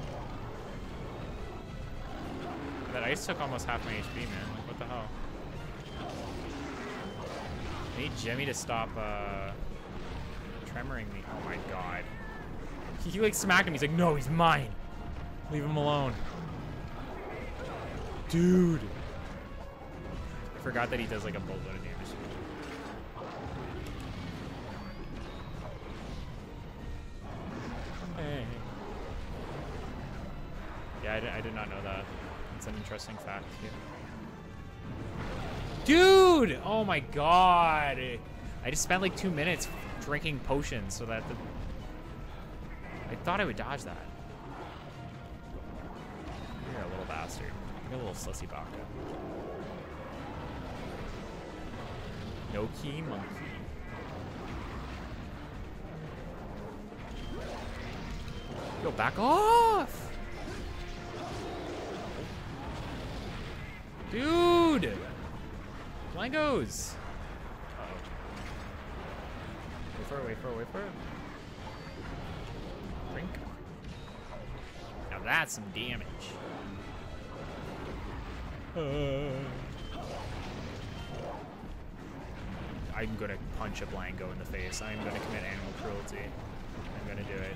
That ice took almost half my HP, man. Like, what the hell? I need Jimmy to stop, uh, tremoring me. Oh my god. He, like smacked him. He's like, no, he's mine. Leave him alone. Dude. I forgot that he does like a boatload of damage. Hey. Yeah, I did, I did not know that. It's an interesting fact. Dude! Oh my god! I just spent like two minutes drinking potions so that the... I thought I would dodge that. You're a little bastard. You're a little sussy baka. No key monkey. Yo, back off! Dude! Langos! for it, wait for it, wait for it. That's some damage. Uh. I'm gonna punch a Blanco in the face. I'm gonna commit animal cruelty. I'm gonna do it.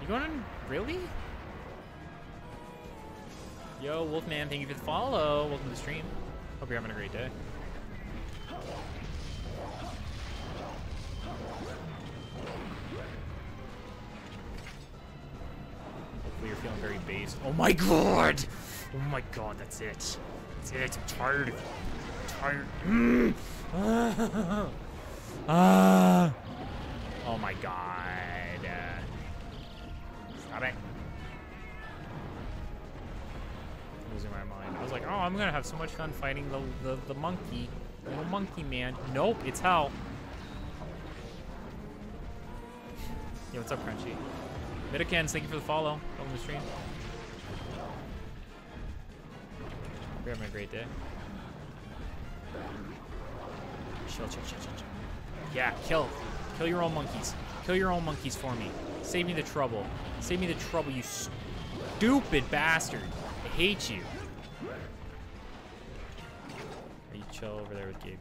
You going on? Really? Yo, Wolfman, thank you for the follow. Welcome to the stream. Hope you're having a great day. You're feeling very based. Oh my god! Oh my god, that's it. That's it. I'm tired. of- tired. Mm. Ah. Ah. Oh my god. Stop it. I'm Losing my mind. I was like, oh, I'm gonna have so much fun fighting the the, the monkey, little monkey man. Nope, it's hell. Yo, what's up, Crunchy? Midakens, thank you for the follow. Welcome to the stream. You're having a great day. Chill, chill, chill, chill, chill. Yeah, kill. Kill your own monkeys. Kill your own monkeys for me. Save me the trouble. Save me the trouble, you stupid bastard. I hate you. Are you chill over there with Gabe?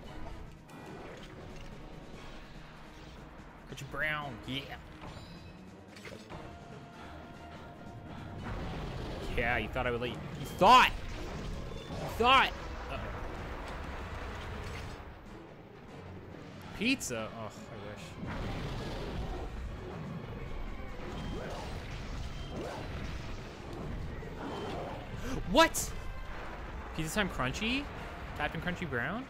Richard Brown, yeah. Yeah, you thought I would let you. You thought! You thought! Pizza? Oh, I wish. What? Pizza time crunchy? Captain Crunchy Brown?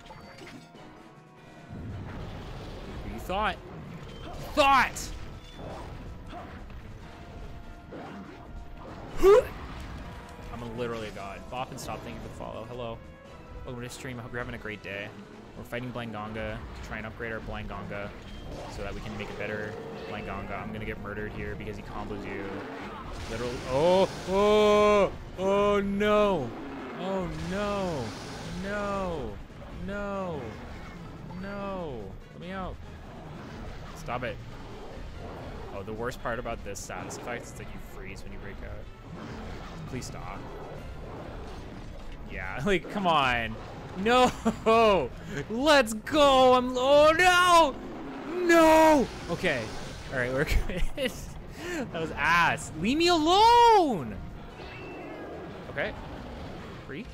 You thought. Thought! I'm literally a god. Bop and stop, thank you the follow. Hello. Welcome to stream. I hope you're having a great day. We're fighting Blangonga to try and upgrade our Blangonga so that we can make a better Blangonga. I'm gonna get murdered here because he combos you. Literally. Oh! Oh! Oh no! Oh no! No! No! No! Let me out. Stop it. Oh, the worst part about this status effect is that you freeze when you break out. Please stop. Yeah, like, come on. No! Let's go! I'm. Oh no! No! Okay. Alright, we're good. that was ass. Leave me alone! Okay. Free.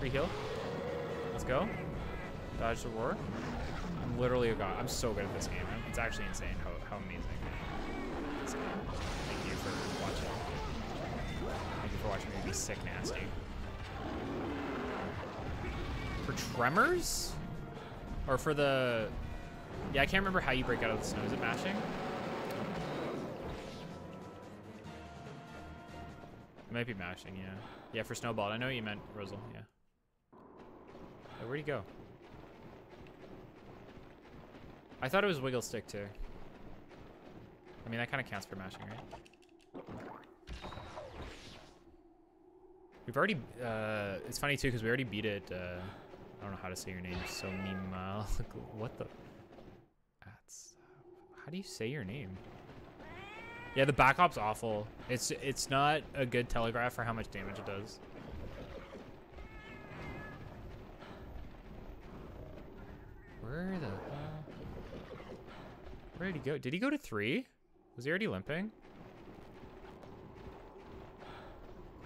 Free heal. Let's go. Dodge the roar. I'm literally a god. I'm so good at this game. It's actually insane how, how amazing sick nasty. For tremors? Or for the... Yeah, I can't remember how you break out of the snow. Is it mashing? It might be mashing, yeah. Yeah, for snowball. I know you meant, Rosal, yeah. Where'd he go? I thought it was wiggle stick too. I mean, that kind of counts for mashing, right? We've already, uh, it's funny too, because we already beat it, uh, I don't know how to say your name, so Mima, what the, that's, how do you say your name? Yeah, the back op's awful. It's, it's not a good telegraph for how much damage it does. Where the hell? Where did he go? Did he go to three? Was he already limping?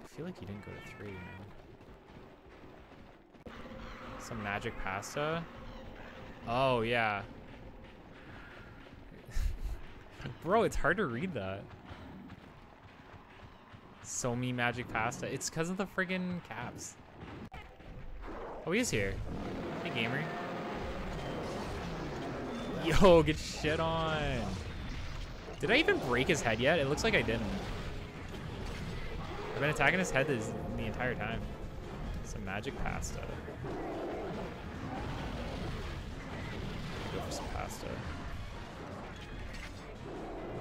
I feel like he didn't go to three, man. Some magic pasta? Oh, yeah. Bro, it's hard to read that. So me magic pasta. It's because of the friggin' caps. Oh, he is here. Hey, gamer. Yo, get shit on. Did I even break his head yet? It looks like I didn't. I've been attacking his head this, the entire time. Some magic pasta. Go for some pasta.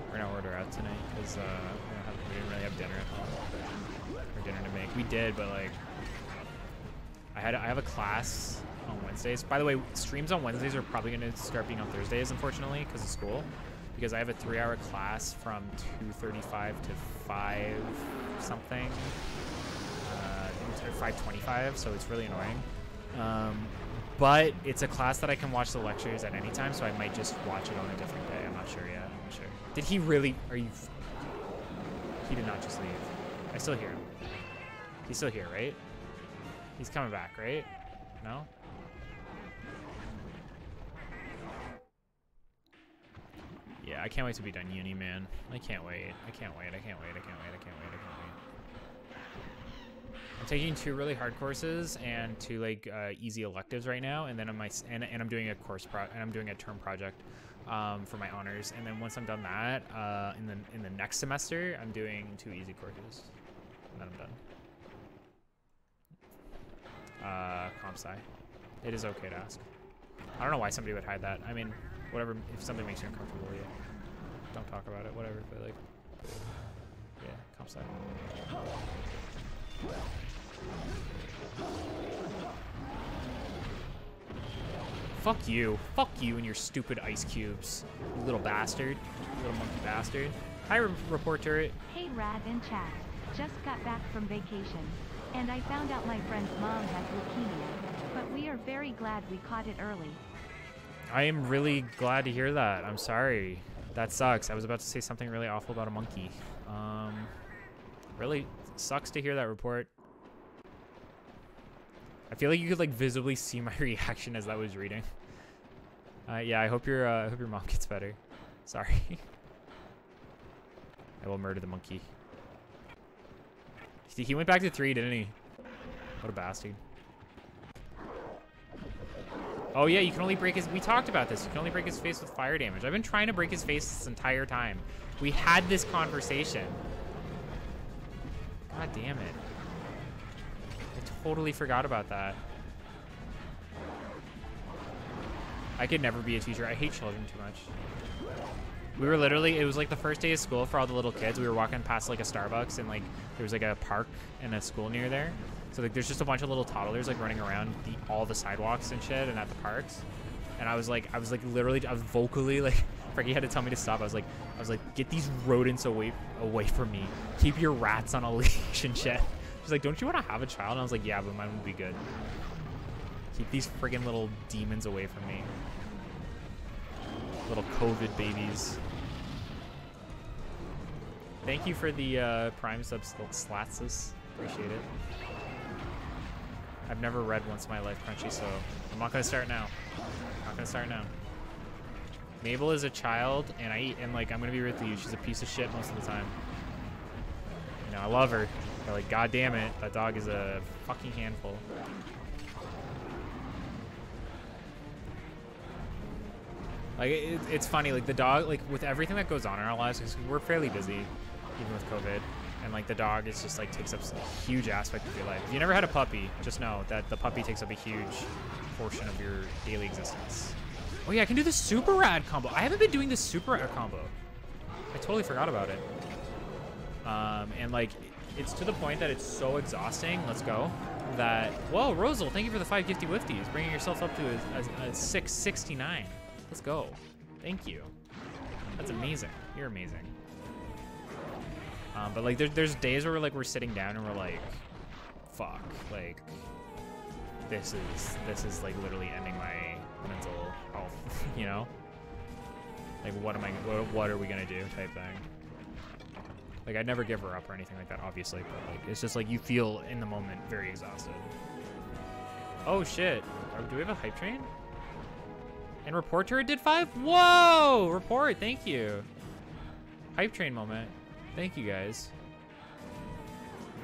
We're gonna order out tonight because uh, we, we didn't really have dinner at home or dinner to make. We did, but like, I had I have a class on Wednesdays. By the way, streams on Wednesdays are probably to start being on Thursdays, unfortunately, because of school. Because I have a three-hour class from 2:35 to 5 something, uh, 5:25. So it's really annoying. Um, but it's a class that I can watch the lectures at any time, so I might just watch it on a different day. I'm not sure yet. I'm not sure. Did he really? Are you? He did not just leave. I still hear him. He's still here, right? He's coming back, right? No? Yeah, I can't wait to be done uni, man. I can't wait. I can't wait. I can't wait. I can't wait. I can't wait. I can't wait. I'm taking two really hard courses and two like uh, easy electives right now, and then on my and, and I'm doing a course pro and I'm doing a term project um, for my honors, and then once I'm done that, uh, in the in the next semester, I'm doing two easy courses, and then I'm done uh, comp sci. It is okay to ask. I don't know why somebody would hide that. I mean, whatever. If something makes you uncomfortable, yeah. Don't talk about it. Whatever. But like, yeah, comp sci. Fuck you. Fuck you and your stupid ice cubes. You little bastard. You little monkey bastard. Hi, re- report turret. Hey Rad and chat. Just got back from vacation. And I found out my friend's mom has leukemia. But we are very glad we caught it early. I am really glad to hear that. I'm sorry. That sucks. I was about to say something really awful about a monkey. Um, really sucks to hear that report. I feel like you could like visibly see my reaction as I was reading. Uh, yeah, I hope your uh, I hope your mom gets better. Sorry. I will murder the monkey. He he went back to three, didn't he? What a bastard. Oh yeah, you can only break his. We talked about this. You can only break his face with fire damage. I've been trying to break his face this entire time. We had this conversation. God damn it! I totally forgot about that. I could never be a teacher. I hate children too much. We were literally, it was like the first day of school for all the little kids. We were walking past like a Starbucks and like there was like a park and a school near there. So like there's just a bunch of little toddlers like running around the, all the sidewalks and shit and at the parks. And I was like, I was like literally, I was vocally like, Frankie had to tell me to stop. I was like, I was like, get these rodents away, away from me. Keep your rats on a leash and shit. She's like, don't you want to have a child? And I was like, yeah, but mine would be good. Keep these friggin' little demons away from me. Little COVID babies. Thank you for the uh, Prime subs, Slatsus. Appreciate it. I've never read once in my life, Crunchy, so I'm not gonna start now. I'm not gonna start now. Mabel is a child, and I and like I'm gonna be with you. She's a piece of shit most of the time. You know, I love her, but like, god damn it, that dog is a fucking handful. Like it, it's funny, like the dog, like with everything that goes on in our lives, because we're fairly busy, even with COVID, and like the dog is just like takes up a huge aspect of your life. If you never had a puppy, just know that the puppy takes up a huge portion of your daily existence. Oh yeah, I can do the super rad combo. I haven't been doing the super rad combo. I totally forgot about it. Um, and like, it's to the point that it's so exhausting. Let's go. That whoa, Rosal, thank you for the five gifty wifties, bringing yourself up to a, a, a 669. Let's go. Thank you. That's amazing. You're amazing. Um, but like, there, there's days where like we're sitting down and we're like, fuck, like this is this is like literally ending my mental health. you know? Like, what am I? What, what are we gonna do? Type thing. Like, I'd never give her up or anything like that, obviously, but like, it's just like you feel in the moment very exhausted. Oh shit! Do we have a hype train? And report turret did five? Whoa! Report, thank you. Hype train moment. Thank you guys.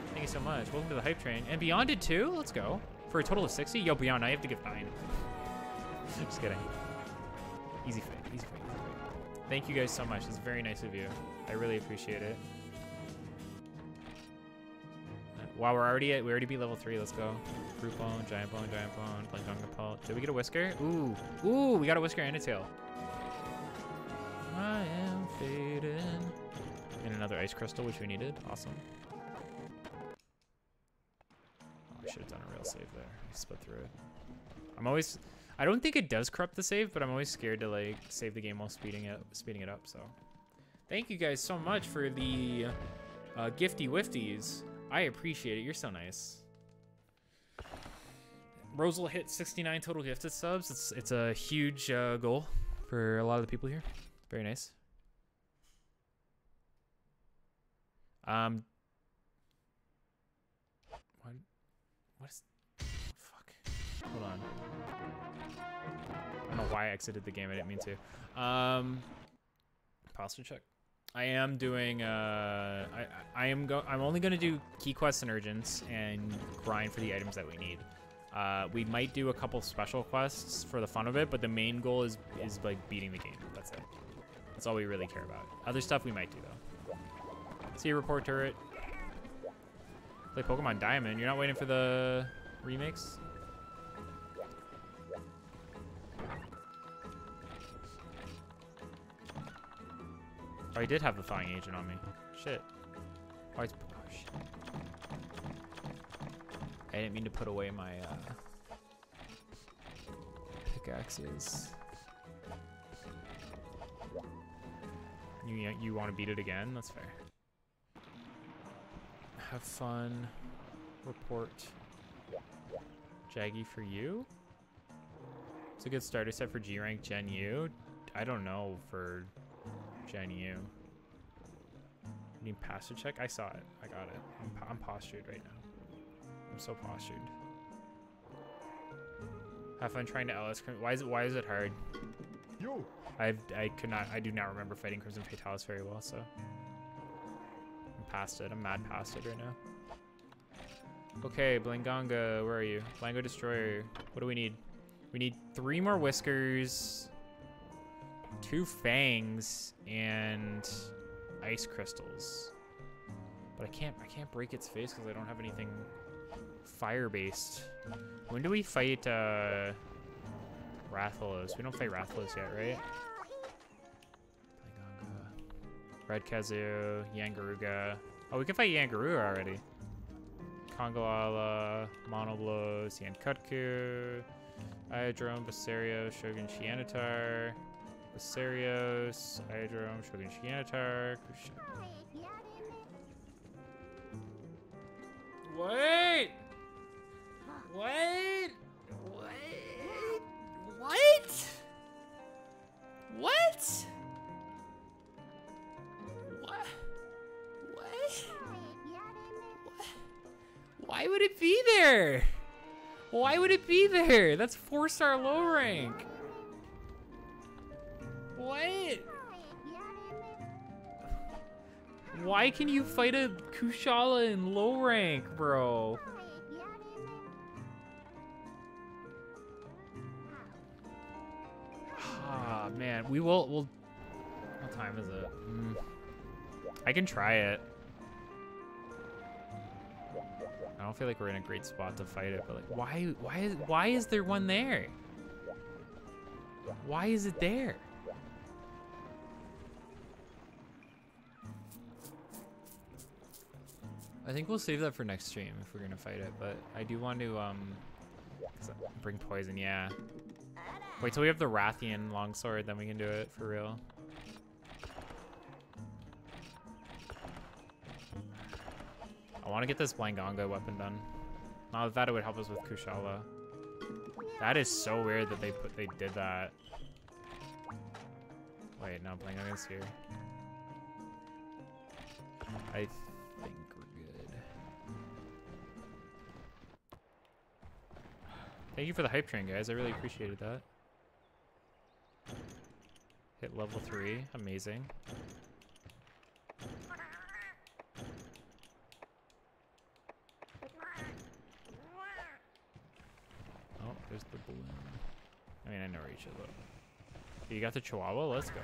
Thank you so much. Welcome to the hype train. And Beyond did too? Let's go. For a total of 60? Yo, Beyond, I have to give nine. Just kidding. Easy fight, easy fight. Thank you guys so much. It's very nice of you. I really appreciate it. Wow, we're already at, we already beat level three. Let's go. Fruit bone, giant bone, giant bone, Plankton Did we get a whisker? Ooh, ooh, we got a whisker and a tail. I am fading. And another ice crystal, which we needed. Awesome. Oh, I should have done a real save there. I split through it. I'm always I don't think it does corrupt the save, but I'm always scared to like save the game while speeding it speeding it up. So, thank you guys so much for the uh, gifty wifties. I appreciate it. You're so nice. Rosal hit 69 total gifted subs. It's it's a huge uh, goal for a lot of the people here. Very nice. Um. What? What is? Fuck. Hold on. I don't know why I exited the game. I didn't mean to. Um. Posture check. I am doing. Uh. I I am go. I'm only gonna do key quests and urgents and grind for the items that we need. Uh, we might do a couple special quests for the fun of it, but the main goal is is like beating the game. That's it. That's all we really care about. Other stuff we might do though. See a report turret. Play Pokemon Diamond. You're not waiting for the remakes? Oh, I did have the Thawing Agent on me. Shit. Why is... Oh, shit. I didn't mean to put away my, uh... Pickaxes. You, you want to beat it again? That's fair. Have fun. Report. Jaggi for you? It's a good starter set for G rank Gen U. I don't know for Gen U. Need posture check? I saw it. I got it. I'm, po- I'm postured right now. I'm so postured. Have fun trying to LS. Why is it? Why is it hard? Yo! I've I could not. I do not remember fighting Crimson Fatalis very well. So past it. I'm mad past it right now. Okay, Blangonga, where are you? Blango Destroyer. What do we need? We need three more whiskers, two fangs, and ice crystals. But I can't. I can't break its face because I don't have anything fire-based. When do we fight uh, Rathalos? We don't fight Rathalos yet, right? Red Khezu, Yangaruga. Oh, we can fight Yian Garuga already. Congalala, Monoblos, Yian Kut-Ku, Iodrome, Basario, Shogun Ceanataur, Basarios, Iodrome, Shogun Ceanataur. Wait! Wait! Wait! What? What? Why would it be there? Why would it be there? That's four star low rank. What? Why can you fight a Kushala in low rank, bro? Ah, man. We will, we'll, what time is it? Mm. I can try it. I don't feel like we're in a great spot to fight it, but like, why, why is, why is there one there? Why is it there? I think we'll save that for next stream if we're gonna fight it, but I do want to, um, bring poison, yeah. Wait till we have the Rathian longsword, then we can do it for real. I want to get this Blangonga weapon done. Not that it would help us with Kushala. That is so weird that they put they did that. Wait, no, Blangonga's here. I think we're good. Thank you for the hype train, guys. I really appreciated that. Hit level three. Amazing. Oh, there's the balloon. I mean, I know where you should. You got the Chihuahua? Let's go.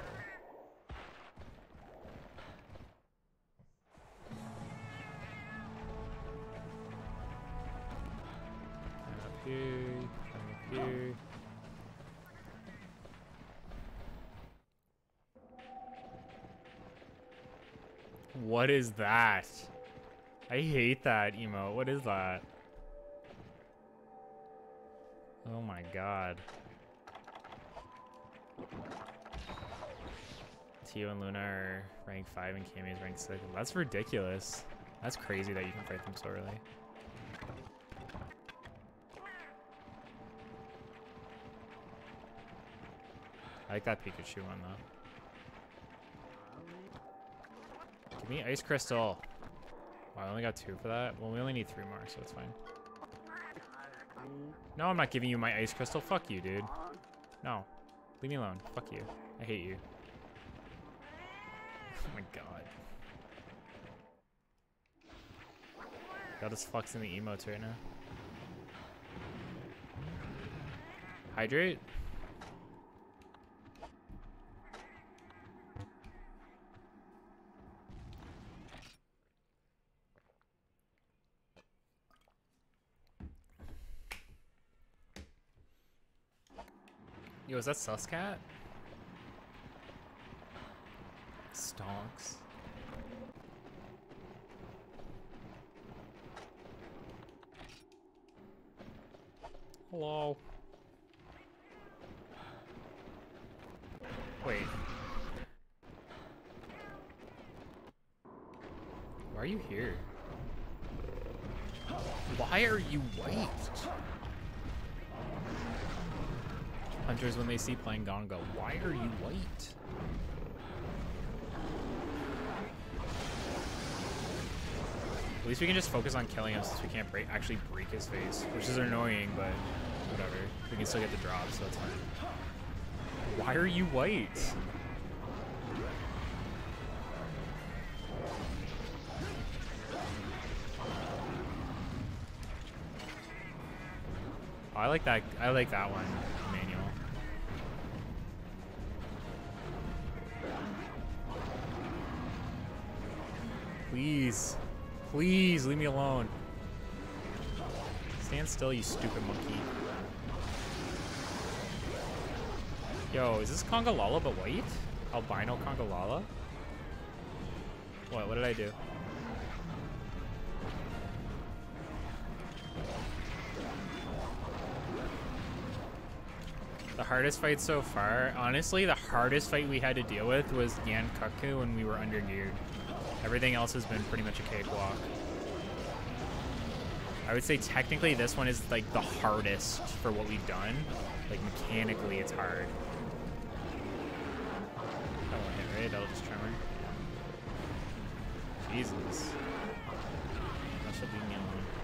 Up here, up here. What is that? I hate that emote. What is that? Oh my god. Tio and Luna are rank 5 and Cammy is rank 6. That's ridiculous. That's crazy that you can fight them so early. I like that Pikachu one though. Give me Ice Crystal. Oh, I only got two for that. Well, we only need three more, so it's fine. No, I'm not giving you my Ice Crystal. Fuck you, dude. No. Leave me alone. Fuck you. I hate you. Oh my god. Got us flexing the emotes right now. Hydrate? Yo, is that Suscat? Stonks. Hello. Wait. Why are you here? Why are you white? Hunters, when they see Blangonga, why are you white? At least we can just focus on killing him since we can't break, actually break his face, which is annoying, but whatever. We can still get the drop, so that's fine. Why are you white? Oh, I like that. I like that one, Please, please leave me alone. Stand still, you stupid monkey. Yo, is this Congalala but white? Albino Congalala? What? What did I do? The hardest fight so far, honestly, the hardest fight we had to deal with was Yian Kut-Ku when we were under geared. Everything else has been pretty much a cakewalk. I would say technically this one is like the hardest for what we've done. Like mechanically it's hard. Oh, that won't hit, right? That'll just tremor. Jesus. That should me alone.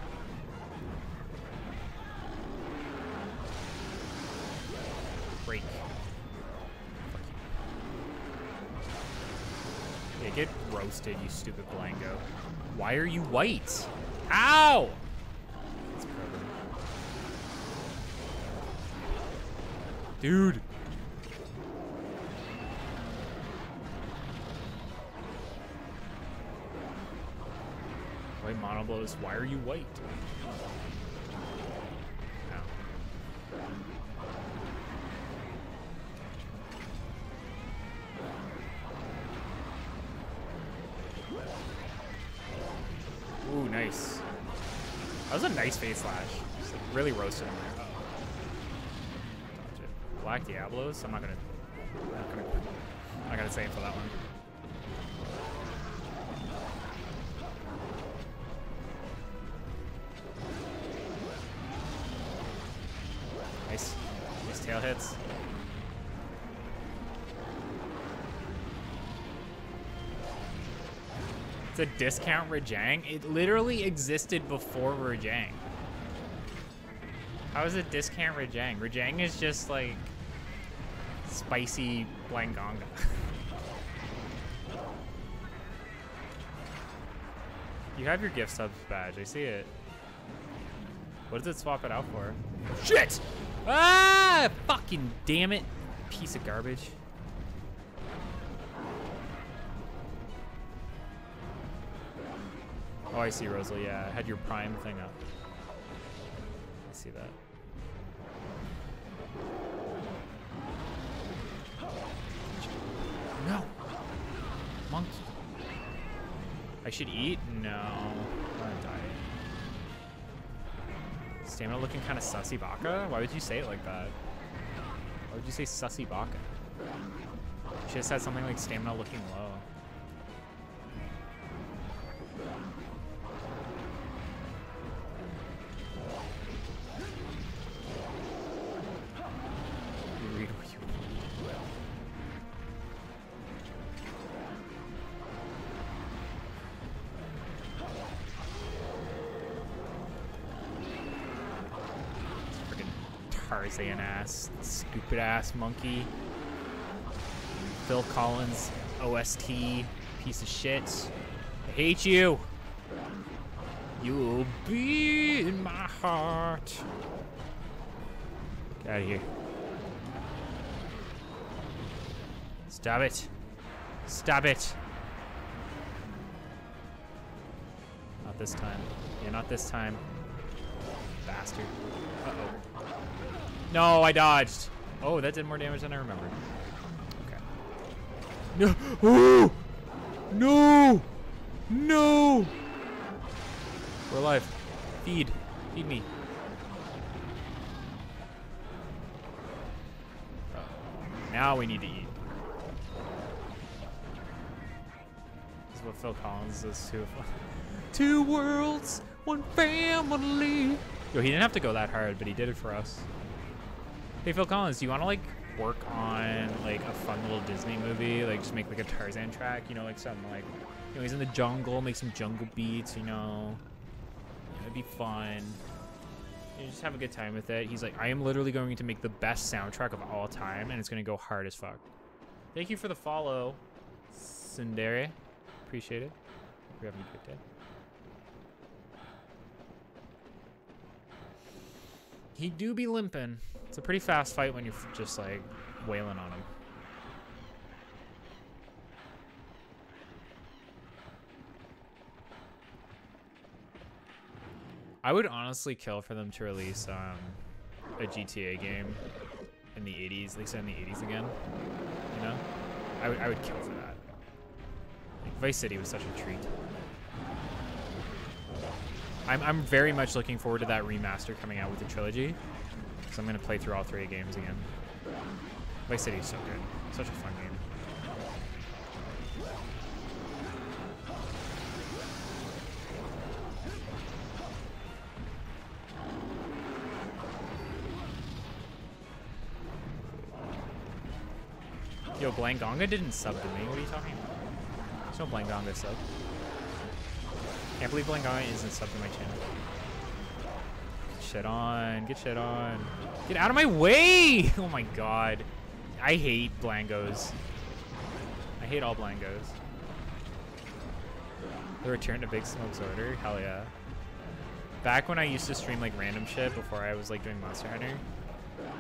Roasted, you stupid Blango. Why are you white? Ow! Dude. White Monoblos. Why are you white? Ooh, nice. That was a nice fade slash. Just like really roasted him there. Black Diablos? I'm not gonna. I'm not gonna. Not gonna it for that one. Nice. Nice tail hits. It's a discount Rajang. It literally existed before Rajang. How is it discount Rajang? Rajang is just like spicy Blangonga. you have your gift subs badge. I see it. What does it swap it out for? Shit! Ah! Fucking damn it. Piece of garbage. Oh, I see, Rosal. Yeah, I had your prime thing up. I see that. Should eat? No. Stamina looking kind of sussy baka? Why would you say it like that? Why would you say sussy baka? She just said something like stamina looking low. Stupid ass monkey. Phil Collins, OST, piece of shit. I hate you. You'll be in my heart. Get out of here. Stop it. Stop it. Not this time. Yeah, not this time. Bastard. Uh-oh. No, I dodged. Oh, that did more damage than I remembered. Okay. No! No! No! We're alive. Feed. Feed me. Oh. Now we need to eat. This is what Phil Collins does too. Two worlds, one family. Yo, he didn't have to go that hard, but he did it for us. Hey, Phil Collins, do you want to like work on like a fun little Disney movie? Like just make like a Tarzan track, you know, like something like, you know, he's in the jungle, make some jungle beats, you know. It'd be fun. You just have a good time with it. He's like, I am literally going to make the best soundtrack of all time, and it's gonna go hard as fuck. Thank you for the follow, Sundere. Appreciate it. Hope you're having a good day. He do be limping. It's a pretty fast fight when you're just like wailing on him. I would honestly kill for them to release um, a GTA game in the 80s, at least in the 80s again. You know, I would I would kill for that. Vice City was such a treat. I'm, I'm very much looking forward to that remaster coming out with the trilogy. So I'm going to play through all three games again. Vice City is so good. Such a fun game. Yo, Blangonga didn't sub to me. What are you talking about? There's no Blangonga sub. Can't believe Blangonga isn't sub to my channel. Get shit on. Get shit on. Get out of my way! Oh my god. I hate Blangos. I hate all Blangos. The return to Big Smoke's order? Hell yeah. Back when I used to stream like random shit before I was like doing Monster Hunter,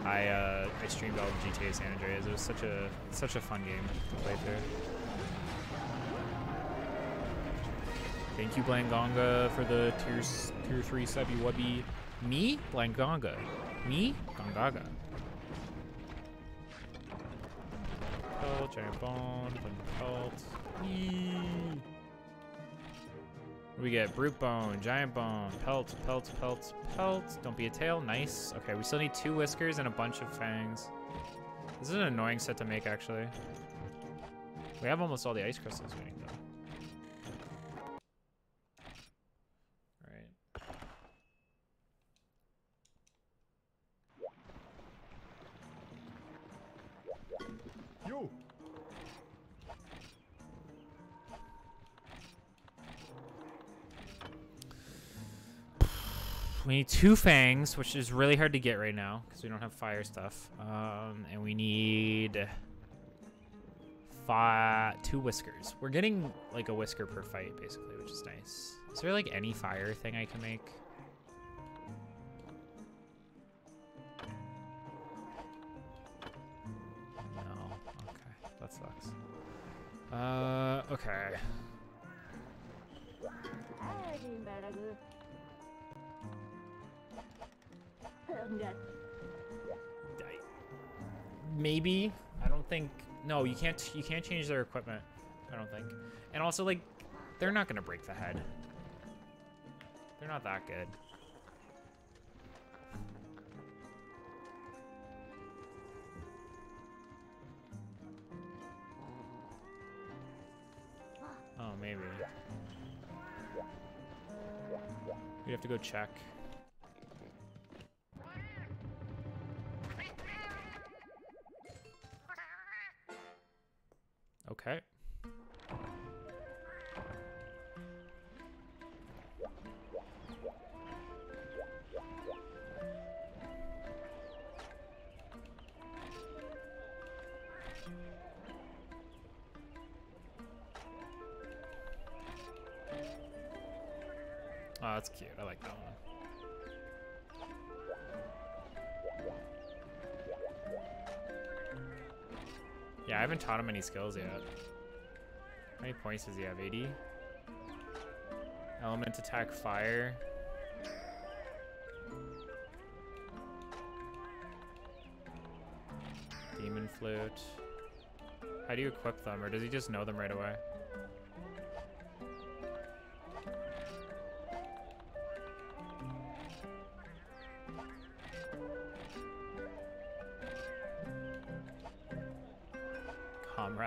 I uh, I streamed all of GTA San Andreas. It was such a such a fun game to play through. Thank you, Blangonga, for the tier tier three sub. You wubby. Me, Blangonga. Me, Gongaga. Pelt, giant bone, pelt. We get? Brute bone, giant bone, pelt, pelt, pelt, pelt. Don't be a tail. Nice. Okay, we still need two whiskers and a bunch of fangs. This is an annoying set to make, actually. We have almost all the ice crystals we need, though. We need two fangs, which is really hard to get right now because we don't have fire stuff. Um, and we need five, two whiskers. We're getting like a whisker per fight, basically, which is nice. Is there like any fire thing I can make? No. Okay, that sucks. Uh, okay. Maybe. I don't think. No, you can't. You can't change their equipment. I don't think. And also, like, they're not gonna break the head. They're not that good. Oh, maybe. We'd have to go check. Okay. Oh, that's cute. I like that one. Yeah, I haven't taught him any skills yet. How many points does he have? 80? Element attack fire. Demon flute. How do you equip them, or does he just know them right away?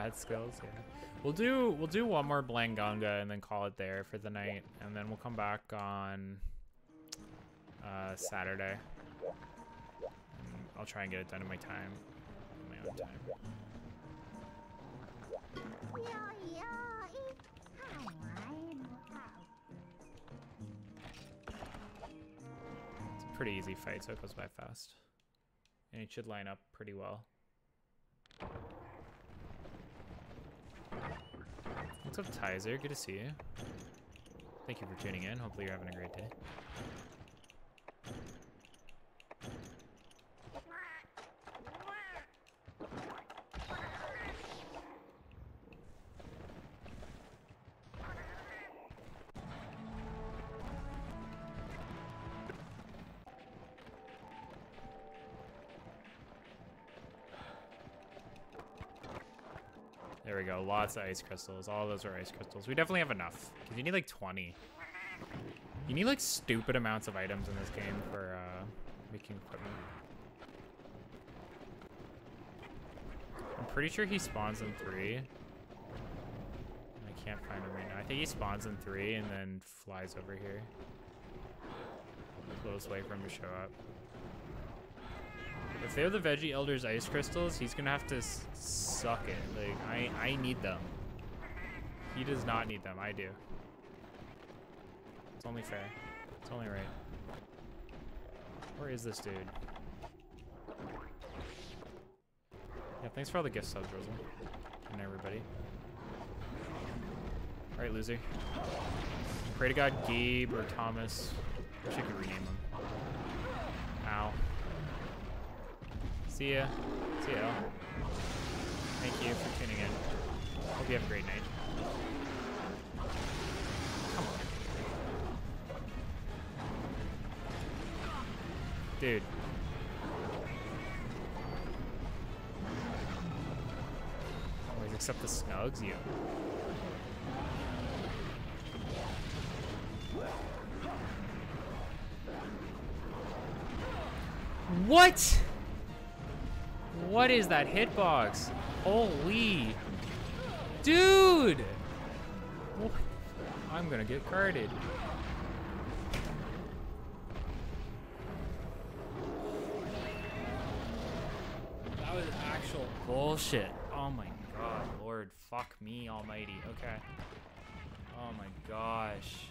Comrade skills, yeah. We'll do we'll do one more Blangonga and then call it there for the night, and then we'll come back on uh, Saturday. And I'll try and get it done in my time, in my own time. It's a pretty easy fight, so it goes by fast. And it should line up pretty well. What's up, Tizer? Good to see you. Thank you for tuning in. Hopefully you're having a great day. Lots of ice crystals. All those are ice crystals. We definitely have enough. Because you need like 20. You need like stupid amounts of items in this game for uh, making equipment. I'm pretty sure he spawns in three. I can't find him right now. I think he spawns in three and then flies over here. Close way for him to show up. If they're the Veggie Elder's ice crystals, he's gonna have to suck it. Like, I, I need them. He does not need them. I do. It's only fair. It's only right. Where is this dude? Yeah, thanks for all the gift subs, Rosal. And everybody. Alright, loser. Pray to God Gabe or Thomas. I Wish I could rename him. Ow. See ya. See ya. Thank you for tuning in. Hope you have a great night. Come on. Dude. Always accept the snugs, you. What? What is that hitbox? Holy. Dude! I'm gonna get carded. That was actual bullshit. Oh my god, Lord, fuck me almighty. Okay. Oh my gosh.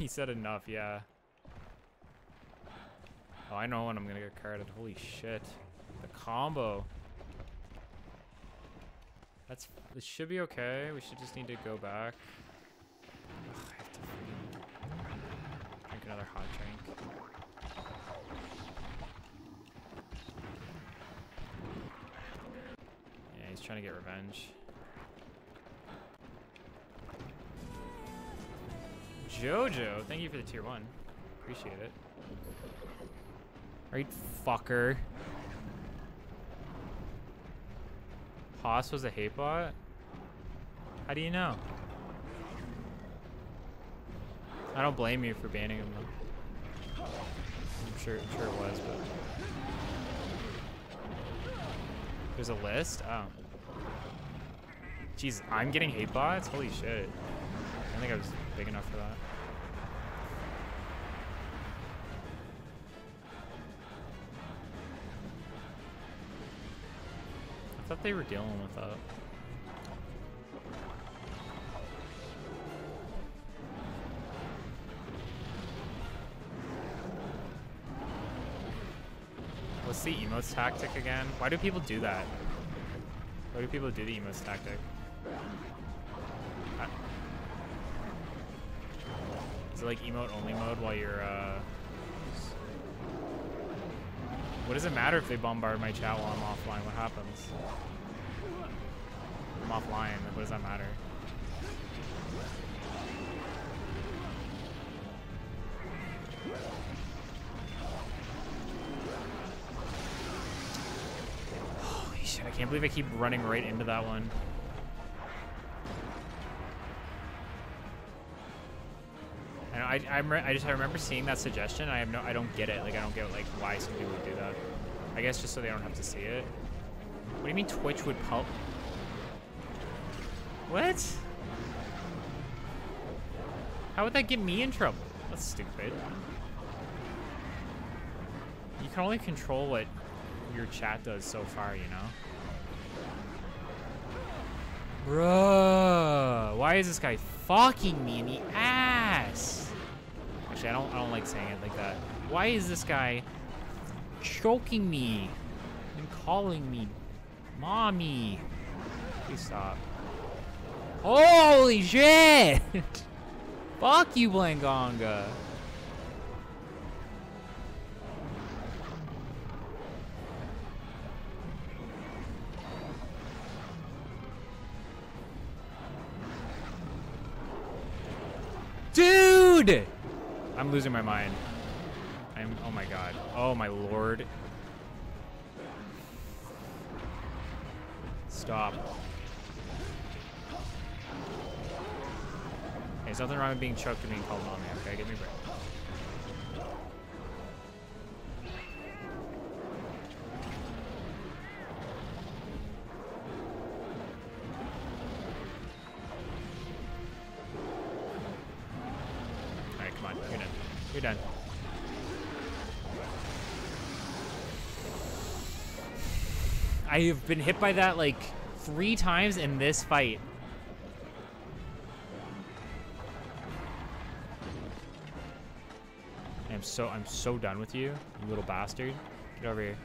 He said enough, yeah. Oh, I know when I'm gonna get carded. Holy shit. The combo. That's, this should be okay. We should just need to go back. Ugh, I have to drink another hot drink. Yeah, he's trying to get revenge. Jojo, thank you for the tier one. Appreciate it. Right, fucker. Haas was a hate bot? How do you know? I don't blame you for banning him though. I'm sure, I'm sure it was, but There's a list? Oh. Jeez, I'm getting hate bots? Holy shit. I think I was big enough for that. I thought they were dealing with that. What's the emotes tactic again? Why do people do that? Why do people do the emotes tactic? Is it like emote only mode while you're uh What does it matter if they bombard my chat while I'm offline? What happens? I'm offline, what does that matter? Holy shit, I can't believe I keep running right into that one. I, I, I just I remember seeing that suggestion. I have no, I don't get it. Like I don't get like why some people would do that. I guess just so they don't have to see it. What do you mean Twitch would pump? What? How would that get me in trouble? That's stupid. You can only control what your chat does so far, you know? Bruh, why is this guy fucking me in the ass? Actually, I don't, I don't like saying it like that. Why is this guy choking me and calling me mommy? Please stop. Holy shit! Fuck you, Blangonga. Dude! I'm losing my mind. I'm, oh my god. Oh my lord. Stop. Hey, there's nothing wrong with being choked and being called mommy, okay? Give me a break. I have been hit by that like three times in this fight. I'm so I'm so done with you, you little bastard. Get over here.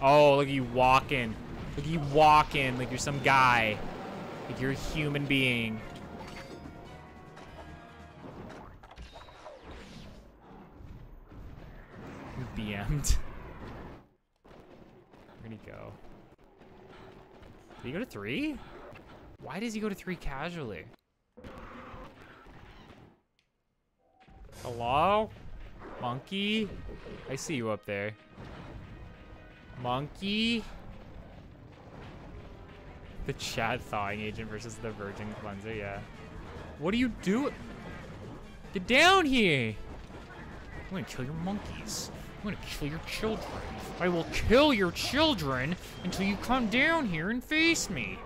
Oh, look at you walking. Look at you walking like you're some guy. Like you're a human being. Go to three? Why does he go to three casually? Hello? Monkey? I see you up there. Monkey? The Chad thawing agent versus the virgin cleanser, yeah. What are you doing? Get down here! I'm gonna kill your monkeys. I'm gonna kill your children. I will kill your children until you come down here and face me.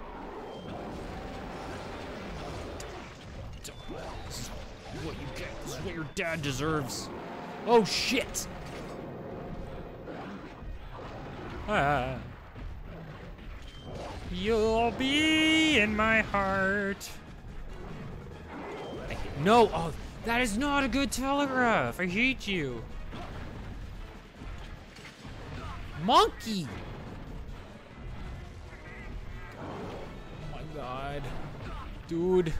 This is what you get. This is what your dad deserves. Oh shit! Ah. You'll be in my heart. No, oh, that is not a good telegraph. I hate you. Monkey! Oh my god. Dude.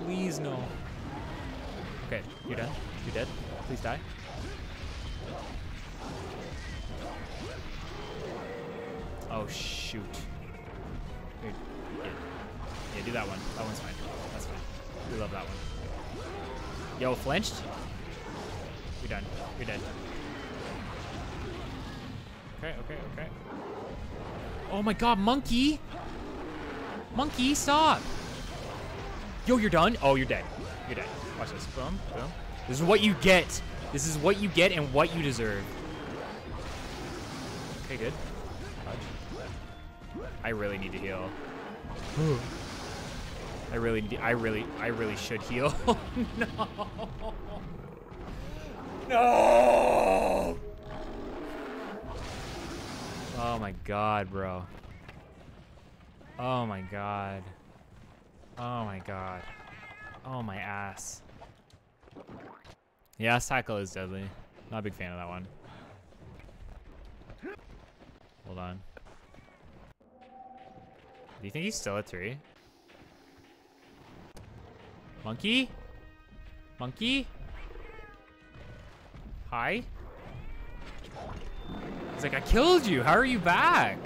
Please no. Okay, you're done? You're dead? Please die. Oh shoot. Yeah. yeah, do that one. That one's fine. That's fine. We love that one. Yo, flinched? You're done. You're dead. Okay, okay, okay. Oh my god, monkey! Monkey, stop! Yo, you're done? Oh, you're dead. You're dead. Watch this. Boom, boom. This is what you get. This is what you get and what you deserve. Okay, good. Dodge. I really need to heal. I really, need- I really, I really should heal. no. No. Oh my god, bro. Oh my god. Oh my god. Oh my ass. Yeah, Cycle is deadly. Not a big fan of that one. Hold on. Do you think he's still at three? Monkey? Monkey? Hi? He's like, I killed you. How are you back?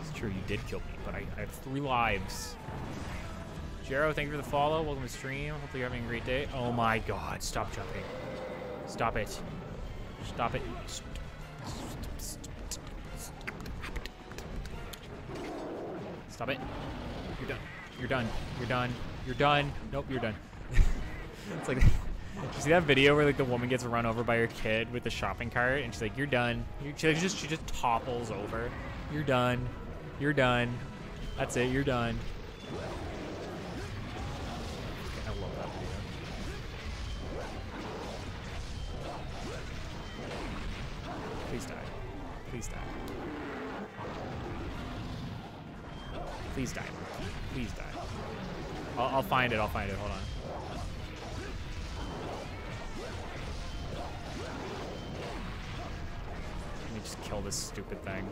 It's true, you did kill me, but I, I have three lives. Jero, thank you for the follow. Welcome to stream. Hopefully you're having a great day. Oh my god, stop jumping. Stop it. Stop it. Stop it. You're done. You're done. You're done. You're done. Nope, you're done. it's like, you see that video where like the woman gets run over by her kid with the shopping cart, and she's like, "You're done." She like, just she just topples over. You're done. You're done. That's it. You're done. Please die. Please die. Please die. Please die. I'll, I'll find it. I'll find it. Hold on. Just kill this stupid thing.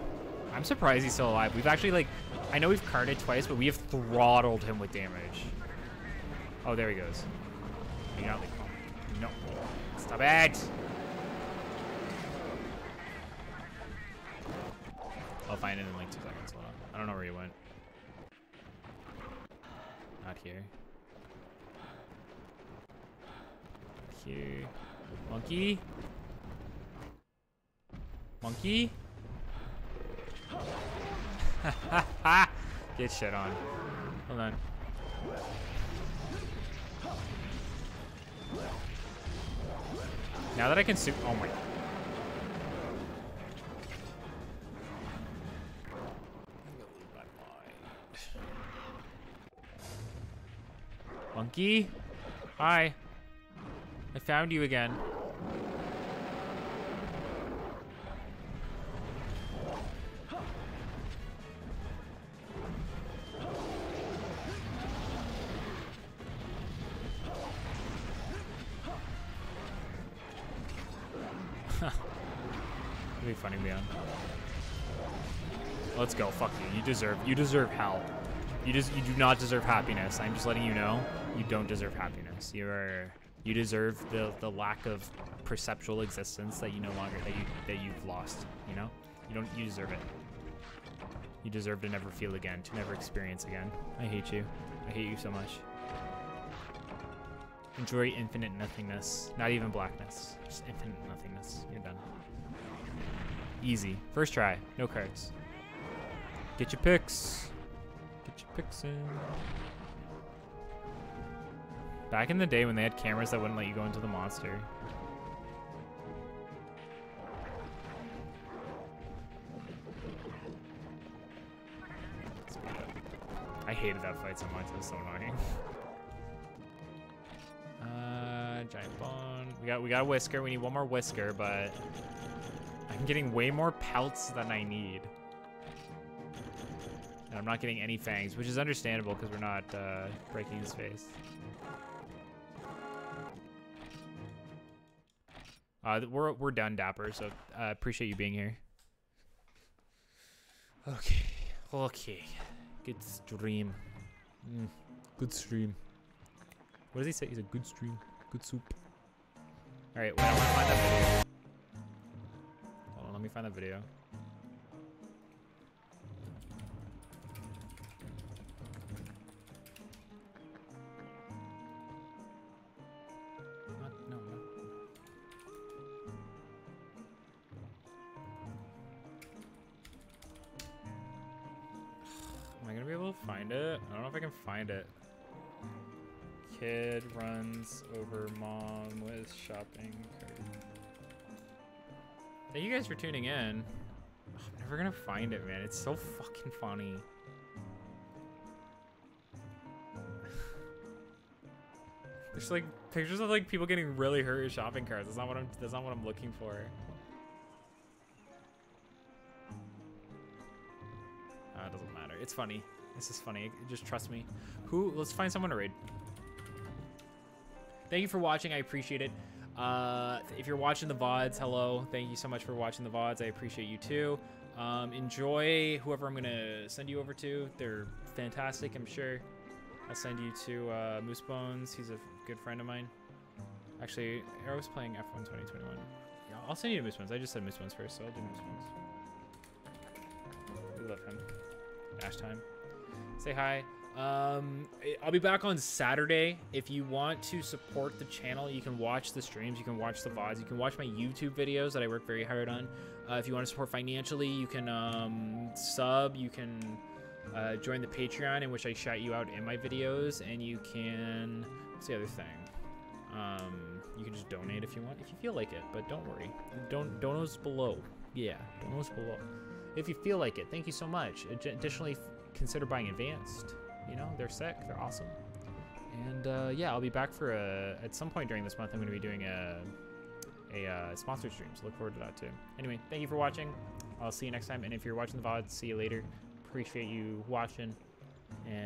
I'm surprised he's still alive. We've actually, like, I know we've carted twice, but we have throttled him with damage. Oh, there he goes. Like, no. Stop it! I'll find it in like two seconds. Hold on. I don't know where he went. Not here. Here. Monkey? Monkey? Get shit on. Hold on. Now that I can su- oh my. Monkey? Hi. I found you again. Let's go. Fuck you. You deserve. You deserve hell. You just. You do not deserve happiness. I'm just letting you know. You don't deserve happiness. You're. You deserve the the lack of perceptual existence that you no longer that you that you've lost. You know. You don't. You deserve it. You deserve to never feel again. To never experience again. I hate you. I hate you so much. Enjoy infinite nothingness. Not even blackness. Just infinite nothingness. You're done. Easy. First try. No cards. Get your picks. Get your picks in. Back in the day when they had cameras that wouldn't let you go into the monster. I hated that fight so much. It was so annoying. Uh, giant bone. We got we got a whisker. We need one more whisker, but I'm getting way more pelts than I need. And I'm not getting any fangs, which is understandable because we're not uh, breaking his face. Uh, we're we're done, Dapper. So uh, appreciate you being here. Okay, okay, good stream. Mm, good stream. What does he say? He's a good stream, good soup. All right, wait, I want to find that video. Hold on, let me find that video. Find it? I don't know if I can find it. Kid runs over mom with shopping cart. Thank you guys for tuning in. I'm never gonna find it, man. It's so fucking funny. There's like pictures of like people getting really hurt in shopping carts. That's not what I'm. That's not what I'm looking for. Ah, it doesn't matter. It's funny. This is funny. Just trust me. Who? Let's find someone to raid. Thank you for watching. I appreciate it. Uh, if you're watching the VODs, hello. Thank you so much for watching the VODs. I appreciate you too. Um, enjoy whoever I'm going to send you over to. They're fantastic, I'm sure. I'll send you to uh, Moose Bones. He's a good friend of mine. Actually, Arrow's playing F1 2021. Yeah, I'll send you to Moose Bones. I just said Moose Bones first, so I'll do Moose Bones. We love him. Ash time. Say hi. Um, I'll be back on Saturday. If you want to support the channel, you can watch the streams, you can watch the VODs, you can watch my YouTube videos that I work very hard on. Uh, if you want to support financially, you can um, sub, you can uh, join the Patreon in which I shout you out in my videos, and you can. What's the other thing? Um, you can just donate if you want, if you feel like it. But don't worry, don't donos below. Yeah, donos below. If you feel like it, thank you so much. Additionally, consider buying advanced. You know, they're sick, they're awesome. And uh, yeah, I'll be back for a at some point during this month. I'm going to be doing a a uh, sponsored stream, so look forward to that too. Anyway, thank you for watching. I'll see you next time. And if you're watching the VOD, see you later. Appreciate you watching. And